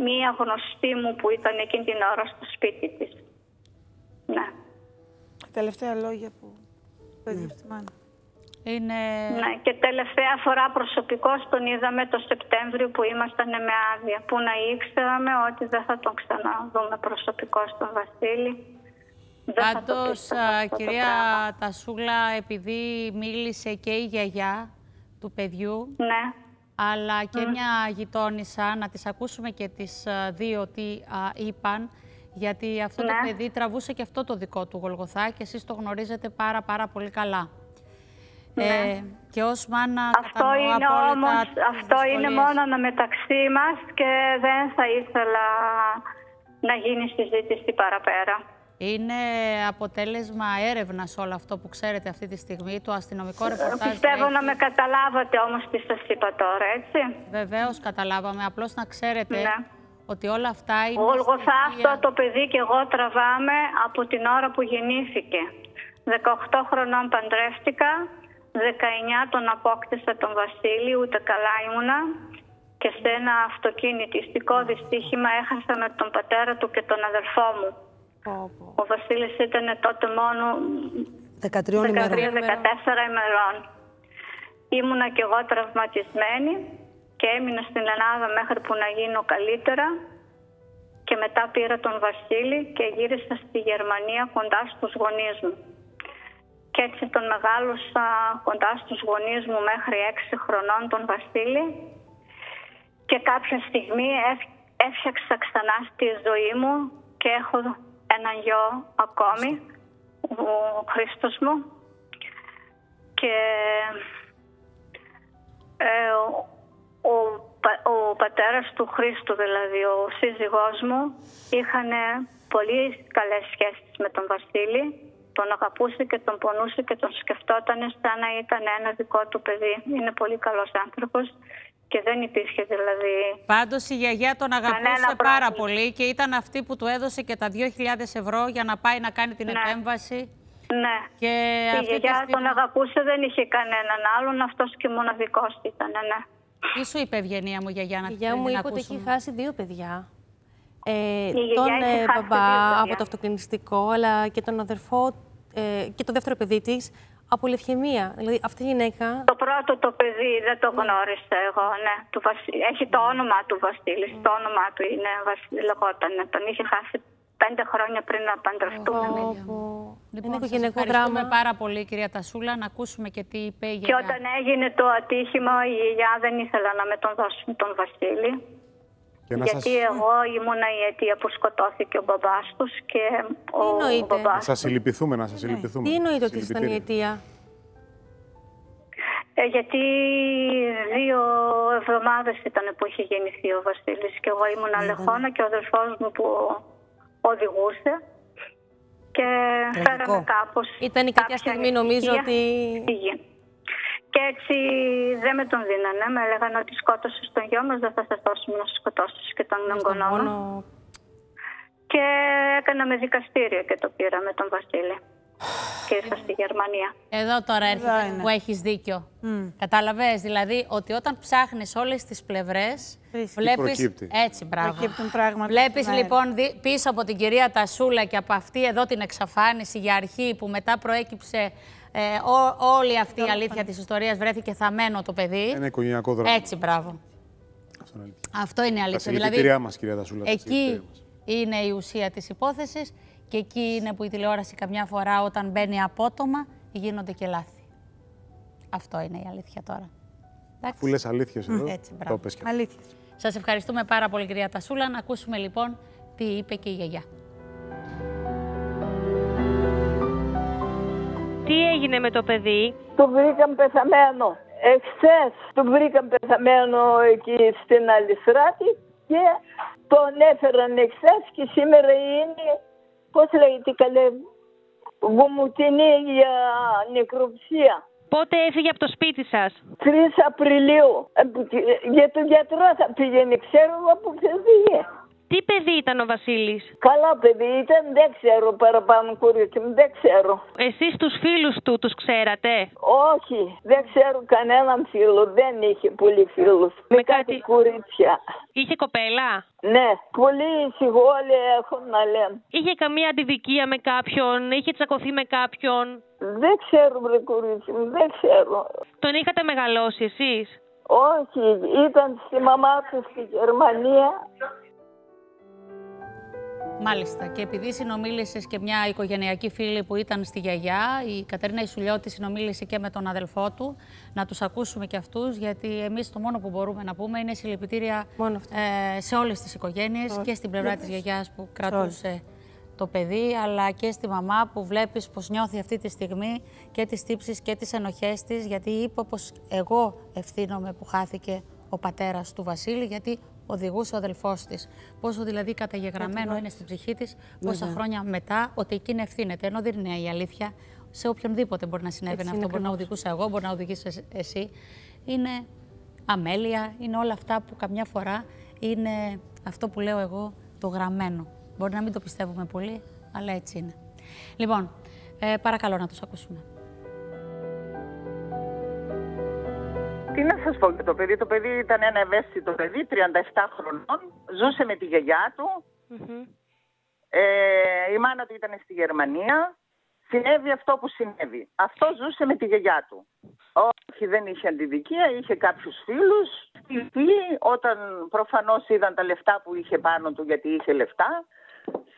μία γνωστή μου που ήταν εκείνη την ώρα στο σπίτι της. Ναι. Τα τελευταία λόγια που είπε στη μάνα. Είναι... Ναι, και τελευταία φορά προσωπικώς τον είδαμε το Σεπτέμβριο που ήμασταν με άδεια. Που να ήξεραμε ότι δεν θα τον ξαναδούμε προσωπικώς τον Βασίλη. Δεν θα το Πάντως, πίστευα α, αυτό το κυρία πράγμα. Τασούλα, επειδή μίλησε και η γιαγιά του παιδιού, Ναι. αλλά και μια γειτόνισσα, να τις ακούσουμε και τις α, δύο τι α, είπαν, γιατί αυτό το Ναι. παιδί τραβούσε και αυτό το δικό του Γολγοθά και εσείς το γνωρίζετε πάρα πάρα πολύ καλά. Ναι. Ε, και ως μάνα Αυτό κατανοώ είναι απόλυτα όμως, τις αυτό είναι δυσκολίες. μόνο μεταξύ μας και δεν θα ήθελα να γίνει συζήτηση παραπέρα. Είναι αποτέλεσμα έρευνας όλο αυτό που ξέρετε αυτή τη στιγμή, το αστυνομικό ρεπορτάζ. Ε, Πιστεύω τρέχει. να με καταλάβατε όμως τι σας είπα τώρα, έτσι. Βεβαίως καταλάβαμε, απλώς να ξέρετε Ναι. ότι όλα αυτά είναι... Ο Γολγοθά στοιχεία- αυτό το παιδί και εγώ τραβάμε από την ώρα που γεννήθηκε. 18 χρονών παντρεύτηκα, 19 τον απόκτησα τον Βασίλη, ούτε καλά ήμουνα. Και σε ένα αυτοκίνητιστικό δυστύχημα έχασα με τον πατέρα του και τον αδελφό μου. Ο Βασίλης ήταν τότε μόνο 13 ημερών. 13-14 ημερών. Ήμουνα κι εγώ τραυματισμένη και έμεινα στην Ελλάδα μέχρι που να γίνω καλύτερα και μετά πήρα τον Βασίλη και γύρισα στη Γερμανία κοντά στους γονείς μου. Και έτσι τον μεγάλωσα κοντά στους γονείς μου μέχρι 6 χρονών τον Βασίλη και κάποια στιγμή έφ- έφτιαξα ξανά στη ζωή μου και έχω έναν γιο ακόμη, ο Χρήστος μου. Και ε, ο, ο, πα- ο πατέρας του Χρήστου, δηλαδή ο σύζυγός μου, είχαν πολύ καλές σχέσεις με τον Βασίλη. Τον αγαπούσε και τον πονούσε και τον σκεφτόταν σαν να ήταν ένα δικό του παιδί. Είναι πολύ καλός άνθρωπος και δεν υπήρχε δηλαδή... Πάντως η γιαγιά τον αγαπούσε Κανένα πάρα πρόβλημα. πολύ και ήταν αυτή που του έδωσε και τα 2.000 ευρώ για να πάει να κάνει την επέμβαση. Ναι. Και Η αυτή τη γιαγιά στιγμή- τον αγαπούσε, δεν είχε κανέναν άλλον, αυτός και μοναδικός ήταν, ναι. Τι σου είπε Ευγενία μου, γιαγιά, να Η γιαγιά μου την είπε ότι έχει ακούσουμε; χάσει δύο παιδιά. Ε, γιαγιά τον έχει ε, χάσει μπαμπά δύο παιδιά. από το αυτοκινηστικό, αλλά και τον αδερφό ε, και το δεύτερο παιδί της από λευχαιμία. Δηλαδή αυτή η γυναίκα. Το πρώτο το παιδί δεν το γνώρισα εγώ, ναι. Του Βασι- Έχει το όνομα του Βασίλη. Το όνομά του είναι Βασίλη, λεγόταν. Τον είχε χάσει πέντε χρόνια πριν να παντρευτούμε. Λοιπόν, σας οικογενειακό ευχαριστούμε δράμα. πάρα πολύ, κυρία Τασούλα, να ακούσουμε και τι είπε η Και γιαγιά. όταν έγινε το ατύχημα, η γιαγιά δεν ήθελα να με τον δώσουν τον Βασίλη. Και να γιατί σας, εγώ ήμουνα η αιτία που σκοτώθηκε ο μπαμπάς τους και ο, ο εννοείται; μπαμπάς να σας συλληπιθούμε, να σας συλληπιθούμε. Τι εννοείται ότι ήταν η Συλληπιτήρια. αιτία; Ε, γιατί δύο εβδομάδες ήταν που είχε γεννηθεί ο Βασίλης και εγώ ήμουν αλεχόνα και ο αδελφός μου που οδηγούσε και φέραμε κάπως Ήταν η κάποια στιγμή νομίζω ησυχία ότι... στη γη. Και έτσι δεν με τον δίνανε. Με έλεγαν ότι σκότωσες τον γιο μας, δεν θα σας δώσουμε να σκοτώσεις και τον εγγονό μου. Μόνο... Και έκαναμε δικαστήριο και το πήραμε τον Βασίλη. Και ήρθα στη Γερμανία. Εδώ τώρα έρχεται είναι. που έχεις δίκιο. Κατάλαβες, δηλαδή ότι όταν ψάχνεις όλες τις πλευρές, βλέπεις... προκύπτει. Έτσι, μπράβο. Προκύπτουν πράγματα Βλέπεις στον αέρα. λοιπόν δι- πίσω από την κυρία Τασούλα και από αυτή εδώ την εξαφάνιση για αρχή που μετά προέκυψε ε, ό- όλη αυτή η αλήθεια της ιστορίας βρέθηκε θαμένο το παιδί. Ένα οικογενειακό δρόμο. Έτσι, μπράβο. Αυτό είναι αλήθεια. Αυτό είναι η Τα αλήθεια. Δηλαδή, συλληπιτήριά μας, κυρία Τασούλα. τα συλληπιτήριά εκεί μας. είναι η ουσία της υπόθεσης και εκεί είναι που η τηλεόραση καμιά φορά όταν μπαίνει απότομα γίνονται και λάθη. Αυτό είναι η αλήθεια τώρα. Αφού λες αλήθειες εδώ, Έτσι, το μπράβο. πες και Αλήθεια. Σας ευχαριστούμε πάρα πολύ κυρία Τασούλα. Να ακούσουμε λοιπόν τι είπε και η γιαγιά. Τι έγινε με το παιδί; Το βρήκαν πεθαμένο. Εχθές το βρήκαν πεθαμένο εκεί στην Αλιστράτη. και τον έφεραν εχθές και σήμερα είναι, πώς λέγεται καλέ, βουμουτινή για νεκροψία. Πότε έφυγε από το σπίτι σας; 3 Απριλίου. Ε, Για τον γιατρό θα πήγαινε, ξέρω εγώ που πήγε. Τι παιδί ήταν ο Βασίλης; Καλά παιδί ήταν, δεν ξέρω παραπάνω κορίτσι μου, δεν ξέρω. Εσείς τους φίλους του τους ξέρατε; Όχι, δεν ξέρω κανέναν φίλο, δεν είχε πολύ φίλους. Με κάτι κορίτσια. Είχε κοπέλα; Ναι, πολλοί σιγόλοι έχουν να λένε. Είχε καμία αντιδικία με κάποιον, είχε τσακωθεί με κάποιον; Δεν ξέρω βρε κορίτσι μου, δεν ξέρω. Τον είχατε μεγαλώσει εσείς; Όχι, ήταν στη μαμά του στη Γερμανία. Μάλιστα. Και επειδή συνομίλησες και μια οικογενειακή φίλη που ήταν στη γιαγιά, η Κατερίνα Ισουλιώτη συνομίλησε και με τον αδελφό του, να τους ακούσουμε και αυτούς, γιατί εμείς το μόνο που μπορούμε να πούμε είναι συλληπιτήρια ε, σε όλες τις οικογένειες και στην πλευρά της γιαγιάς που κρατούσε το παιδί, αλλά και στη μαμά που βλέπεις πως νιώθει αυτή τη στιγμή και τις τύψεις και τις ενοχές της, γιατί είπε πως εγώ ευθύνομαι που χάθηκε ο πατέρας του Βασίλη, γιατί οδηγούσε ο αδελφός της. Πόσο δηλαδή καταγεγραμμένο είναι στην ψυχή της, πόσα Βέβαια. χρόνια μετά, ότι εκείνη ευθύνεται. Ενώ δεν είναι η αλήθεια, σε οποιονδήποτε μπορεί να συνέβαινε Έτσι αυτό. είναι Μπορεί να ακριβώς. οδηγούσα εγώ, μπορεί να οδηγήσει εσύ. Είναι αμέλεια, είναι όλα αυτά που καμιά φορά είναι αυτό που λέω εγώ, το γραμμένο. Μπορεί να μην το πιστεύουμε πολύ, αλλά έτσι είναι. Λοιπόν, ε, παρακαλώ να τους ακούσουμε. Τι να σας πω για το παιδί. Το παιδί ήταν ένα ευαίσθητο παιδί, 37 χρονών. Ζούσε με τη γιαγιά του. Ε, η μάνα του ήταν στη Γερμανία. Συνέβη αυτό που συνέβη. Αυτό ζούσε με τη γιαγιά του. Όχι, δεν είχε αντιδικία, είχε κάποιους φίλους. Φίλοι, όταν προφανώς είδαν τα λεφτά που είχε πάνω του γιατί είχε λεφτά,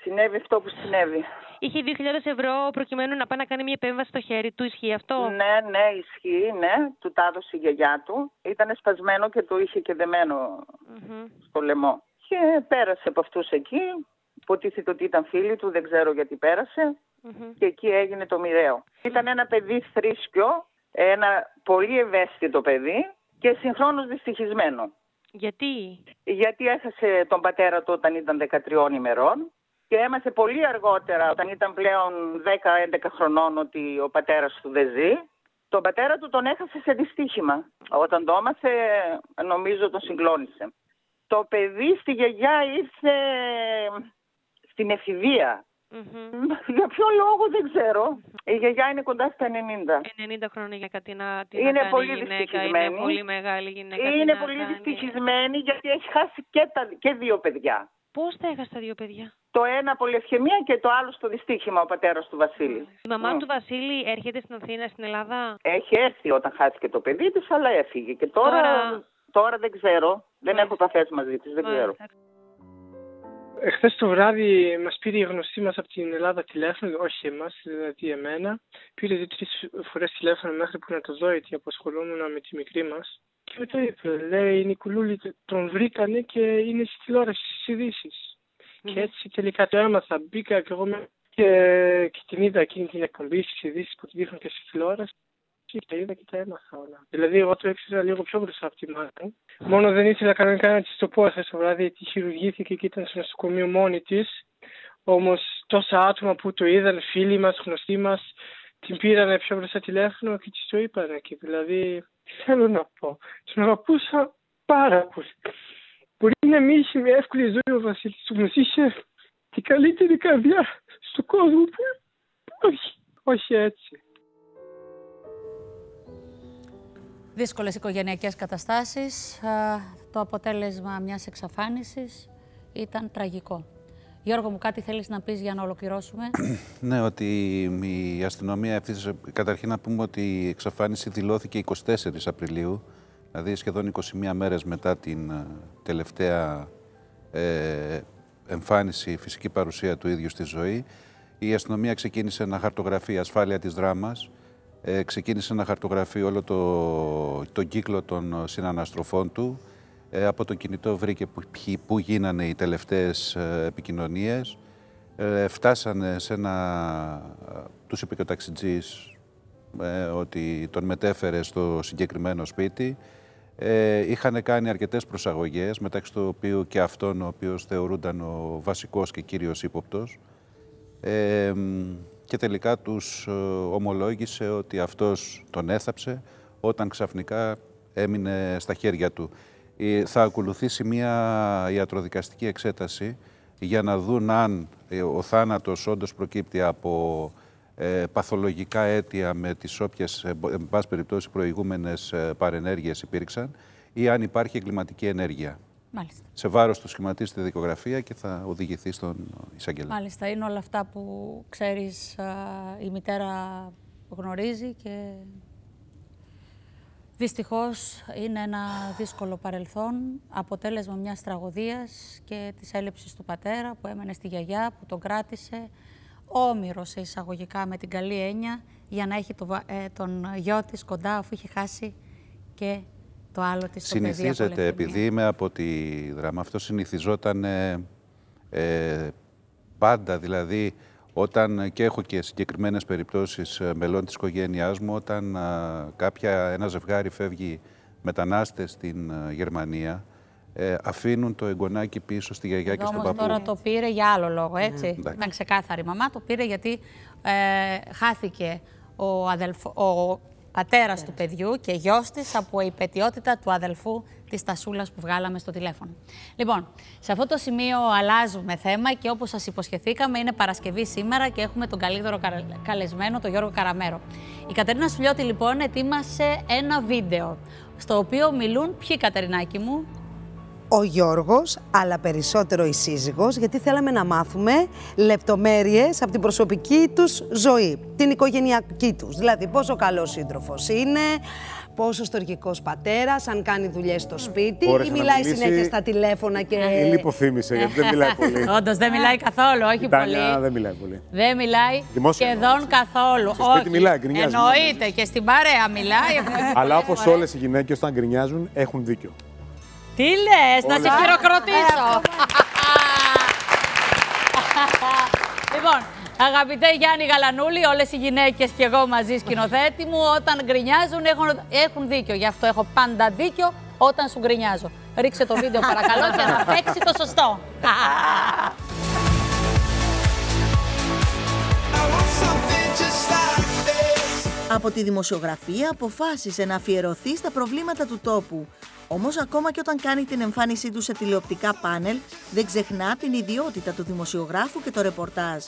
συνέβη αυτό που συνέβη. Είχε 2.000 ευρώ προκειμένου να πάει να κάνει μια επέμβαση στο χέρι του. Ισχύει αυτό; Ναι, ναι, ισχύει, ναι. Του τα έδωσε η γιαγιά του. Ήταν σπασμένο και το είχε και δεμένο στο λαιμό. Και πέρασε από αυτούς εκεί. Υποτίθεται ότι ήταν φίλοι του, δεν ξέρω γιατί πέρασε. Και εκεί έγινε το μοιραίο. Ήταν ένα παιδί θρήσκιο, ένα πολύ ευαίσθητο παιδί και συγχρόνως δυστυχισμένο. Γιατί; Γιατί έχασε τον πατέρα του όταν ήταν 13 ημερών και έμαθε πολύ αργότερα όταν ήταν πλέον 10-11 χρονών ότι ο πατέρας του δεν ζει. Τον πατέρα του τον έχασε σε δυστύχημα. Όταν το έμαθε νομίζω τον συγκλώνησε. Το παιδί στη γιαγιά ήρθε στην εφηβεία. Για ποιο λόγο δεν ξέρω. Η γιαγιά είναι κοντά στα 90. 90 χρόνια για κάτι να τι Είναι να κάνει πολύ η γυναίκα. δυστυχισμένη. Είναι πολύ μεγάλη γυναίκα. τι Είναι να πολύ κάνει. δυστυχισμένη γιατί έχει χάσει και, τα, και δύο παιδιά. Πώς τα έχασε τα δύο παιδιά; Το ένα από λευχαιμία και το άλλο στο δυστύχημα ο πατέρας του Βασίλη. Η μαμά Μμ. του Βασίλη έρχεται στην Αθήνα, στην Ελλάδα; Έχει έρθει όταν χάθηκε το παιδί της, αλλά έφυγε. Και τώρα, Τώρα- τώρα... δεν ξέρω. Δεν έχω επαφές μαζί της, δεν ξέρω. Εχθές το βράδυ μας πήρε η γνωστή μας από την Ελλάδα τηλέφωνο, όχι εμάς, δηλαδή εμένα. Πήρε δύο-τρεις φορές τηλέφωνο μέχρι που να το δω, γιατί απασχολούμουν με τη μικρή μας. Και μετά είπε, λέει, η Νικουλούλη τον βρήκανε και είναι στη τηλεόραση στις ειδήσεις. Και έτσι τελικά το έμαθα. Μπήκα και εγώ με- και, και την είδα εκείνη την εκπομπή στις ειδήσεις που την δείχνουν και στη τηλεόραση. Και τα είδα και τα έμαθα όλα. Δηλαδή, εγώ το έξερα λίγο πιο μπροστά από τη μάνα μου. Μόνο δεν ήθελα κανονικά να της το πω χθε το βράδυ, γιατί χειρουργήθηκε και ήταν στο νοσοκομείο μόνη της. Όμως τόσα άτομα που το είδαν, φίλοι μας, γνωστοί μας, την πήραν πιο μπροστά τηλέφωνο και της το είπαν. Και δηλαδή, τι θέλω να πω. Τον αγαπούσα πάρα πολύ. Μπορεί να μην είχε μια εύκολη ζωή ο Βασίλης, όμως είχε την καλύτερη καρδιά στον κόσμο που όχι, όχι έτσι. Δύσκολες οικογενειακές καταστάσεις. Α, Το αποτέλεσμα μιας εξαφάνισης ήταν τραγικό. Γιώργο μου, κάτι θέλεις να πεις για να ολοκληρώσουμε; Ναι, ότι η αστυνομία ευθύς, καταρχήν να πούμε ότι η εξαφάνιση δηλώθηκε 24 Απριλίου, δηλαδή σχεδόν 21 μέρες μετά την ε, τελευταία ε, εμφάνιση, φυσική παρουσία του ίδιου στη ζωή. Η αστυνομία ξεκίνησε να χαρτογραφεί η ασφάλεια της δράμας, ε, ξεκίνησε να χαρτογραφεί όλο το, τον κύκλο των συναναστροφών του. Ε, από το κινητό βρήκε που, ποιοι- που γίνανε οι τελευταίες ε, επικοινωνίες. Ε, φτάσανε σε ένα... Τους είπε και ο ταξιτζής ε, ότι τον μετέφερε στο συγκεκριμένο σπίτι. Ε, είχαν κάνει αρκετές προσαγωγές, μεταξύ του οποίου και αυτόν ο οποίος θεωρούνταν ο βασικός και κύριος ύποπτος. Ε, και τελικά τους ε, ομολόγησε ότι αυτός τον έθαψε όταν ξαφνικά έμεινε στα χέρια του. Ε, θα ακολουθήσει μια ιατροδικαστική εξέταση για να δουν αν ε, ο θάνατος όντως προκύπτει από παθολογικά αίτια με τις όποιες, εν πάση περιπτώσει, προηγούμενες παρενέργειες υπήρξαν ή αν υπάρχει εγκληματική ενέργεια. Μάλιστα. Σε βάρος του σχηματίσει τη δικογραφία και θα οδηγηθεί στον εισαγγελέα. Μάλιστα, είναι όλα αυτά που ξέρεις η μητέρα γνωρίζει και δυστυχώς είναι ένα δύσκολο παρελθόν, αποτέλεσμα μιας τραγωδίας και της έλλειψης του πατέρα που έμενε στη γιαγιά, που τον κράτησε όμοιρος σε εισαγωγικά με την καλή έννοια για να έχει το, ε, τον γιο της κοντά αφού είχε χάσει και το άλλο της Συνηθίζεται, επειδή είμαι από τη δράμα, αυτό συνηθιζόταν ε, ε, πάντα, δηλαδή όταν και έχω και συγκεκριμένες περιπτώσεις ε, μελών της οικογένειάς μου, όταν κάποια, ένα ζευγάρι φεύγει μετανάστες στην Γερμανία, ε, αφήνουν το εγγονάκι πίσω στη γιαγιά και στον παππού. τώρα το πήρε για άλλο λόγο, έτσι. Mm. Ήταν ξεκάθαρη η μαμά, το πήρε γιατί χάθηκε ο, αδελφο, ο πατέρας του παιδιού και γιος της από υπετιότητα του αδελφού της Τασούλας που βγάλαμε στο τηλέφωνο. Λοιπόν, σε αυτό το σημείο αλλάζουμε θέμα και όπως σας υποσχεθήκαμε είναι Παρασκευή σήμερα και έχουμε τον καλύτερο καλεσμένο, τον Γιώργο Καραμέρο. Η Κατερίνα Σουλιώτη λοιπόν ετοίμασε ένα βίντεο στο οποίο μιλούν ποιοι Κατερινάκη μου, ο Γιώργος, αλλά περισσότερο η σύζυγος, γιατί θέλαμε να μάθουμε λεπτομέρειες από την προσωπική τους ζωή, την οικογενειακή τους. Δηλαδή πόσο καλός σύντροφος είναι, πόσο στοργικός πατέρας, αν κάνει δουλειές στο σπίτι ή μιλάει συνέχεια στα τηλέφωνα και... Η λιποθύμησε, γιατί δεν μιλάει πολύ. Όντως δεν μιλάει καθόλου, όχι πολύ. δεν μιλάει πολύ. Δεν μιλάει Δημόσια σχεδόν καθόλου. Στο σπίτι μιλάει, γκρινιάζει. Εννοείται και στην παρέα μιλάει. Αλλά όπως όλες οι γυναίκες όταν γκρινιάζουν έχουν δίκιο. Τι λες, να σε χειροκροτήσω. λοιπόν, αγαπητέ Γιάννη Γαλανούλη, όλες οι γυναίκες και εγώ μαζί σκηνοθέτη μου, όταν γκρινιάζουν έχουν, έχουν δίκιο. Γι' αυτό έχω πάντα δίκιο όταν σου γκρινιάζω. Ρίξε το βίντεο παρακαλώ και να παίξει το σωστό. Από τη δημοσιογραφία αποφάσισε να αφιερωθεί στα προβλήματα του τόπου. Όμως, ακόμα και όταν κάνει την εμφάνισή του σε τηλεοπτικά πάνελ, δεν ξεχνά την ιδιότητα του δημοσιογράφου και το ρεπορτάζ.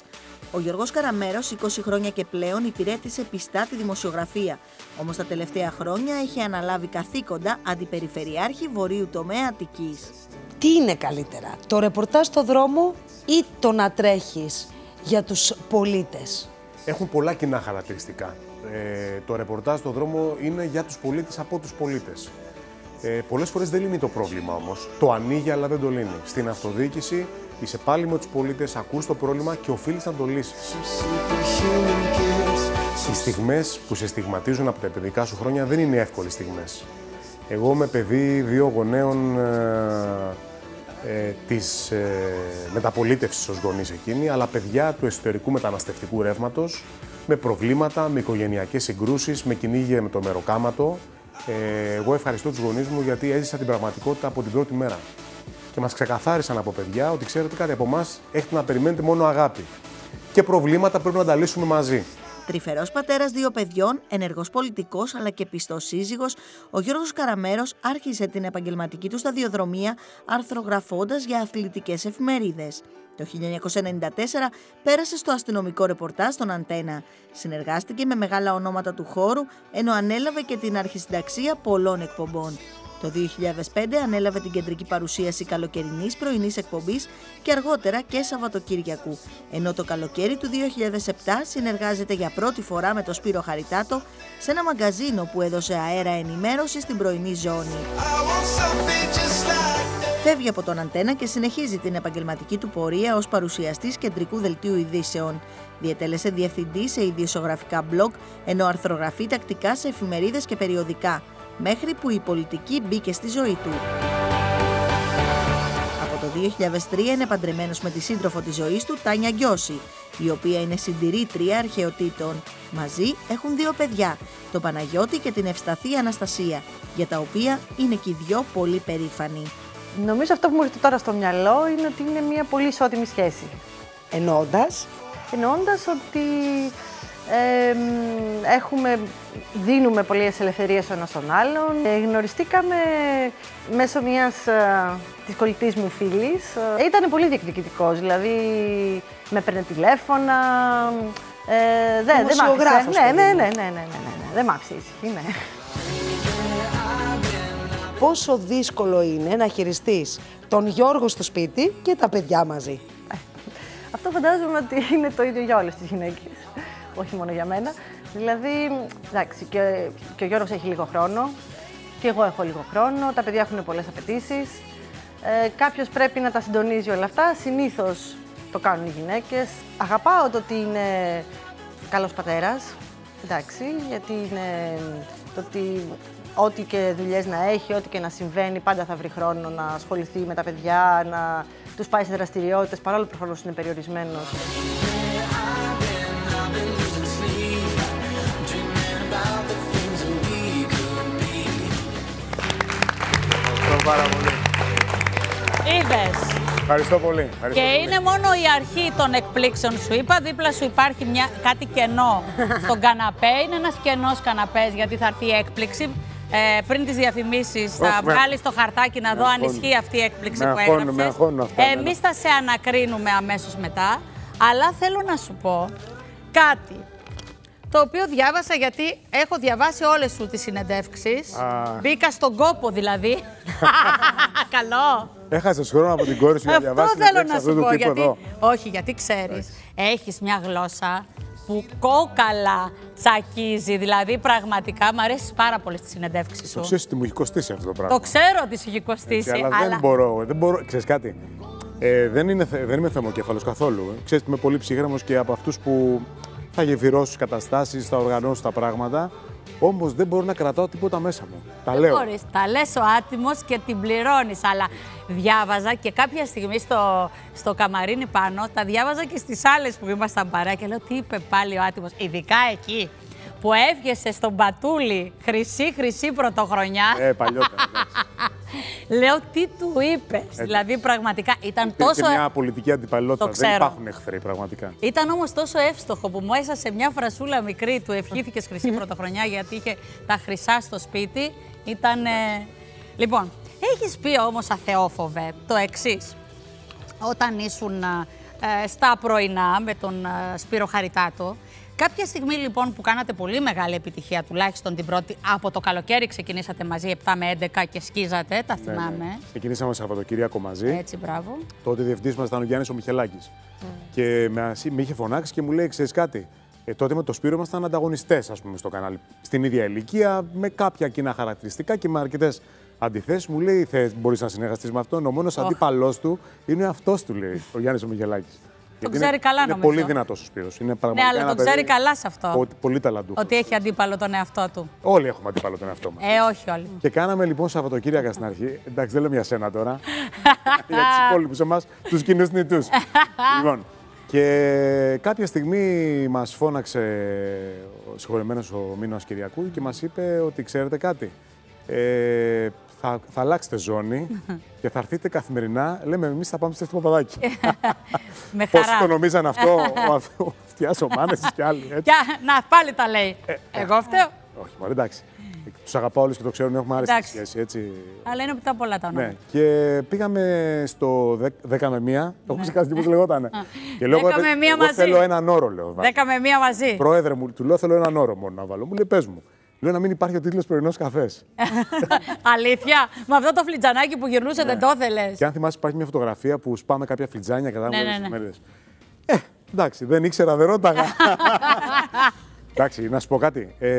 Ο Γιώργος Καραμέρος, 20 χρόνια και πλέον, υπηρέτησε πιστά τη δημοσιογραφία. Όμως τα τελευταία χρόνια έχει αναλάβει καθήκοντα αντιπεριφερειάρχη Βορείου Τομέα Αττικής. Τι είναι καλύτερα, το ρεπορτάζ στο δρόμο ή το να τρέχεις για τους πολίτες; Έχουν πολλά κοινά χαρακτηριστικά. Ε, το ρεπορτάζ στο δρόμο είναι για τους πολίτες από τους πολίτες. Ε, Πολλές φορές δεν λύνει το πρόβλημα όμως. Το ανοίγει, αλλά δεν το λύνει. Στην αυτοδιοίκηση είσαι πάλι με τους πολίτες, ακούς το πρόβλημα και οφείλεις να το λύσεις. Οι στιγμές που σε στιγματίζουν από τα παιδικά σου χρόνια δεν είναι εύκολες στιγμές. Εγώ είμαι παιδί δύο γονέων ε, ε, της ε, μεταπολίτευσης ως γονείς εκείνη, αλλά παιδιά του εσωτερικού μεταναστευτικού ρεύματος, με προβλήματα, με οικογενειακές συγκρούσεις, με κυνήγια με το μεροκάματο, ε, εγώ ευχαριστώ τους γονείς μου γιατί έζησα την πραγματικότητα από την πρώτη μέρα. Και μας ξεκαθάρισαν από παιδιά ότι ξέρετε κάτι από εμάς έχετε να περιμένετε μόνο αγάπη. Και προβλήματα πρέπει να τα λύσουμε μαζί. Τρυφερός πατέρας δύο παιδιών, ενεργός πολιτικός αλλά και πιστός σύζυγος, ο Γιώργος Καραμέρος άρχισε την επαγγελματική του σταδιοδρομία αρθρογραφώντας για αθλητικές εφημερίδες. Το 1994 πέρασε στο αστυνομικό ρεπορτάζ στον Αντένα. Συνεργάστηκε με μεγάλα ονόματα του χώρου, ενώ ανέλαβε και την αρχισυνταξία πολλών εκπομπών. Το 2005 ανέλαβε την κεντρική παρουσίαση καλοκαιρινής πρωινής εκπομπής και αργότερα και Σαββατοκύριακου, ενώ το καλοκαίρι του 2007 συνεργάζεται για πρώτη φορά με το Σπύρο Χαριτάτο σε ένα μαγκαζίνο που έδωσε αέρα ενημέρωση στην πρωινή ζώνη. Φεύγει από τον Αντένα και συνεχίζει την επαγγελματική του πορεία ως παρουσιαστής κεντρικού δελτίου ειδήσεων. Διετέλεσε διευθυντή σε ειδησιογραφικά blog, ενώ αρθρογραφεί τακτικά σε εφημερίδες και περιοδικά μέχρι που η πολιτική μπήκε στη ζωή του. Από το το 2003 είναι παντρεμένος με τη σύντροφο της ζωής του, Τάνια Γκιώση, η οποία είναι συντηρήτρια αρχαιοτήτων. Μαζί έχουν δύο παιδιά, τον Παναγιώτη και την Ευσταθή Αναστασία, για τα οποία είναι και οι δυο πολύ περήφανοι. Νομίζω αυτό που μου έρχεται τώρα στο μυαλό είναι ότι είναι μια πολύ ισότιμη σχέση. Εννοώντας, Εννοώντας ότι ε, έχουμε, δίνουμε πολλές ελευθερίες ο ένας τον άλλον. Ε, γνωριστήκαμε μέσω μιας ε, της κολλητής μου φίλης. Ε, ήταν πολύ διεκδικητικός, δηλαδή με παίρνε τηλέφωνα. Ε, δεν, δεν μ' άφησε. Δημοσιογράφος, Ναι, ναι, παιδί ναι, μου. ναι, ναι, ναι, ναι, ναι, δεν μ' άφησε ήσυχη, ναι. πόσο δύσκολο είναι να χειριστείς τον Γιώργο στο σπίτι και τα παιδιά μαζί; Αυτό φαντάζομαι ότι είναι το ίδιο για όλες τις γυναίκες, όχι μόνο για μένα. Δηλαδή, εντάξει, και, και ο Γιώργος έχει λίγο χρόνο, και εγώ έχω λίγο χρόνο, τα παιδιά έχουν πολλές απαιτήσεις. Ε, κάποιος πρέπει να τα συντονίζει όλα αυτά, συνήθως το κάνουν οι γυναίκες. Αγαπάω το ότι είναι καλός πατέρας, εντάξει, γιατί είναι το ότι ό,τι και δουλειές να έχει, ό,τι και να συμβαίνει, πάντα θα βρει χρόνο να ασχοληθεί με τα παιδιά, να τους πάει σε δραστηριότητες, παρόλο που προφανώς είναι περιορισμένος. Πάρα πολύ. Είδες. Ευχαριστώ πολύ. Ευχαριστώ Και πολύ. είναι μόνο η αρχή των εκπλήξεων σου είπα. Δίπλα σου υπάρχει μια, κάτι κενό στον καναπέ. Είναι ένας κενός καναπές γιατί θα έρθει η έκπληξη. Ε, πριν τις διαφημίσεις θα Όχι, με- βγάλεις το χαρτάκι να με δω αν αγχώνουν. ισχύει αυτή η έκπληξη Με που αγχώνουν, έγραψες. με αγχώνουν αυτά, εμένα. Εμείς θα σε ανακρίνουμε αμέσως μετά. Αλλά θέλω να σου πω κάτι το οποίο διάβασα γιατί έχω διαβάσει όλες σου τις συνεντεύξεις. Α. Μπήκα στον κόπο δηλαδή. Καλό. Έχασε χρόνο από την κόρη σου για να Αυτό διαβάσεις θέλω να σου πω. τύπου Γιατί... εδώ. Όχι, γιατί ξέρεις, έχεις μια γλώσσα που κόκαλα τσακίζει. Δηλαδή, πραγματικά μου αρέσεις πάρα πολύ στη συνεντεύξη Το σου. ξέρεις ότι μου έχει κοστίσει αυτό το πράγμα. Το ξέρω ότι σου έχει κοστίσει. Έτσι, αλλά, δεν μπορώ. Δεν μπορώ. Ξέρεις κάτι; Ε, δεν, είναι, θε- δεν είμαι θερμοκέφαλος καθόλου. Ε. Ξέρεις, είμαι πολύ ψύχρεμος και από αυτούς που θα γεφυρώσω τις καταστάσεις, θα οργανώσω τα πράγματα. Όμως δεν μπορώ να κρατάω τίποτα μέσα μου. Τα Δεν λέω. μπορείς. Τα λες ο άτιμος και την πληρώνεις. Αλλά διάβαζα και κάποια στιγμή στο, στο καμαρίνι πάνω, τα διάβαζα και στις άλλες που ήμασταν παρά και λέω τι είπε πάλι ο άτιμος. Ειδικά εκεί που έβγεσαι στον Πατούλη χρυσή χρυσή πρωτοχρονιά. Ε, παλιότερα. Λέω τι του είπες; Δηλαδή πραγματικά ήταν Υπήρχε τόσο. μια πολιτική αντιπαλότητα. Το Δεν ξέρω. υπάρχουν εχθροί, πραγματικά. Ήταν όμως τόσο εύστοχο που μέσα σε μια φρασούλα μικρή του ευχήθηκες χρυσή πρωτοχρονιά γιατί είχε τα χρυσά στο σπίτι. Ήταν. ε, Λοιπόν, έχεις πει όμως αθεόφοβε το εξής. Όταν ήσουν ε, στα πρωινά με τον ε, Σπύρο Χαριτάτο, κάποια στιγμή λοιπόν που κάνατε πολύ μεγάλη επιτυχία, τουλάχιστον την πρώτη, από το καλοκαίρι ξεκινήσατε μαζί 7 με 11 και σκίζατε, τα Ναι, θυμάμαι. ναι. Ξεκινήσαμε Σαββατοκύριακο μαζί. Έτσι, μπράβο. Τότε διευθυντής μας ήταν ο Γιάννης ο Μιχελάκης. Και με, ασύ- με είχε φωνάξει και μου λέει: Ξέρεις κάτι. Ε, τότε με το Σπύρο ήμασταν ανταγωνιστές, ας πούμε, στο κανάλι. Στην ίδια ηλικία, με κάποια κοινά χαρακτηριστικά και με αρκετές αντιθέσεις. Μου λέει: Θες, μπορείς να συνεργαστείς με αυτόν. Ο μόνος Οχ. αντίπαλός του είναι αυτό, του λέει, ο Γιάννης ο Μιχελάκης. Ξέρει καλά, είναι νομίζω. πολύ δυνατός ο Σπύρος. Είναι Ναι, πραγματικά αλλά ένα τον ξέρει παιδί καλά σε αυτό. πο- Πολύ ταλαντούχος. Ότι έχει αντίπαλο τον εαυτό του. Όλοι έχουμε αντίπαλο τον εαυτό μας. Ε, όχι όλοι. Και κάναμε λοιπόν Σαββατοκύριακα στην αρχή. Εντάξει, δεν λέω για σένα τώρα. για τους υπόλοιπους εμάς, τους κοινούς νητούς. λοιπόν, και κάποια στιγμή μας φώναξε ο συγχωρεμένος ο Μήνο Κυριακού και μας είπε ότι ξέρετε κάτι. Ε, θα, θα αλλάξετε ζώνη και θα έρθετε καθημερινά. Λέμε, εμείς θα πάμε στο Παπαδάκι. Με Πώς χαρά. το νομίζαν αυτό ο, αυ- ο αυτιάς, ο Μάνες και άλλοι. Έτσι. Κι α- να, πάλι τα λέει. Εγώ φταίω. Όχι, μωρέ, εντάξει. Τους αγαπάω όλους και το ξέρουν, έχουμε άρεστη Εντάξει. σχέση. Έτσι. Αλλά είναι τα πολλά τα ονόματα. Ναι. Και πήγαμε στο 10 με 1. Το έχω ξεχάσει τι λεγόταν. Και λέω, Δέκα «Εγώ- με μία εγώ μαζί». θέλω έναν όρο, λέω. Δέκα με μία μαζί. Πρόεδρε μου, του λέω θέλω έναν όρο μόνο να βάλω. Μου λέει πες μου. Λέω να μην υπάρχει ο τίτλος πρωινός καφές. Αλήθεια. Με αυτό το φλιτζανάκι που γυρνούσε δεν το ήθελες. Και αν θυμάσαι, υπάρχει μια φωτογραφία που σπάμε κάποια φλιτζάνια κατά Ναι, μου ναι, ναι. εφημερίδες. Ε, εντάξει, δεν ήξερα, δεν ρώταγα. εντάξει, να σου πω κάτι. Ε,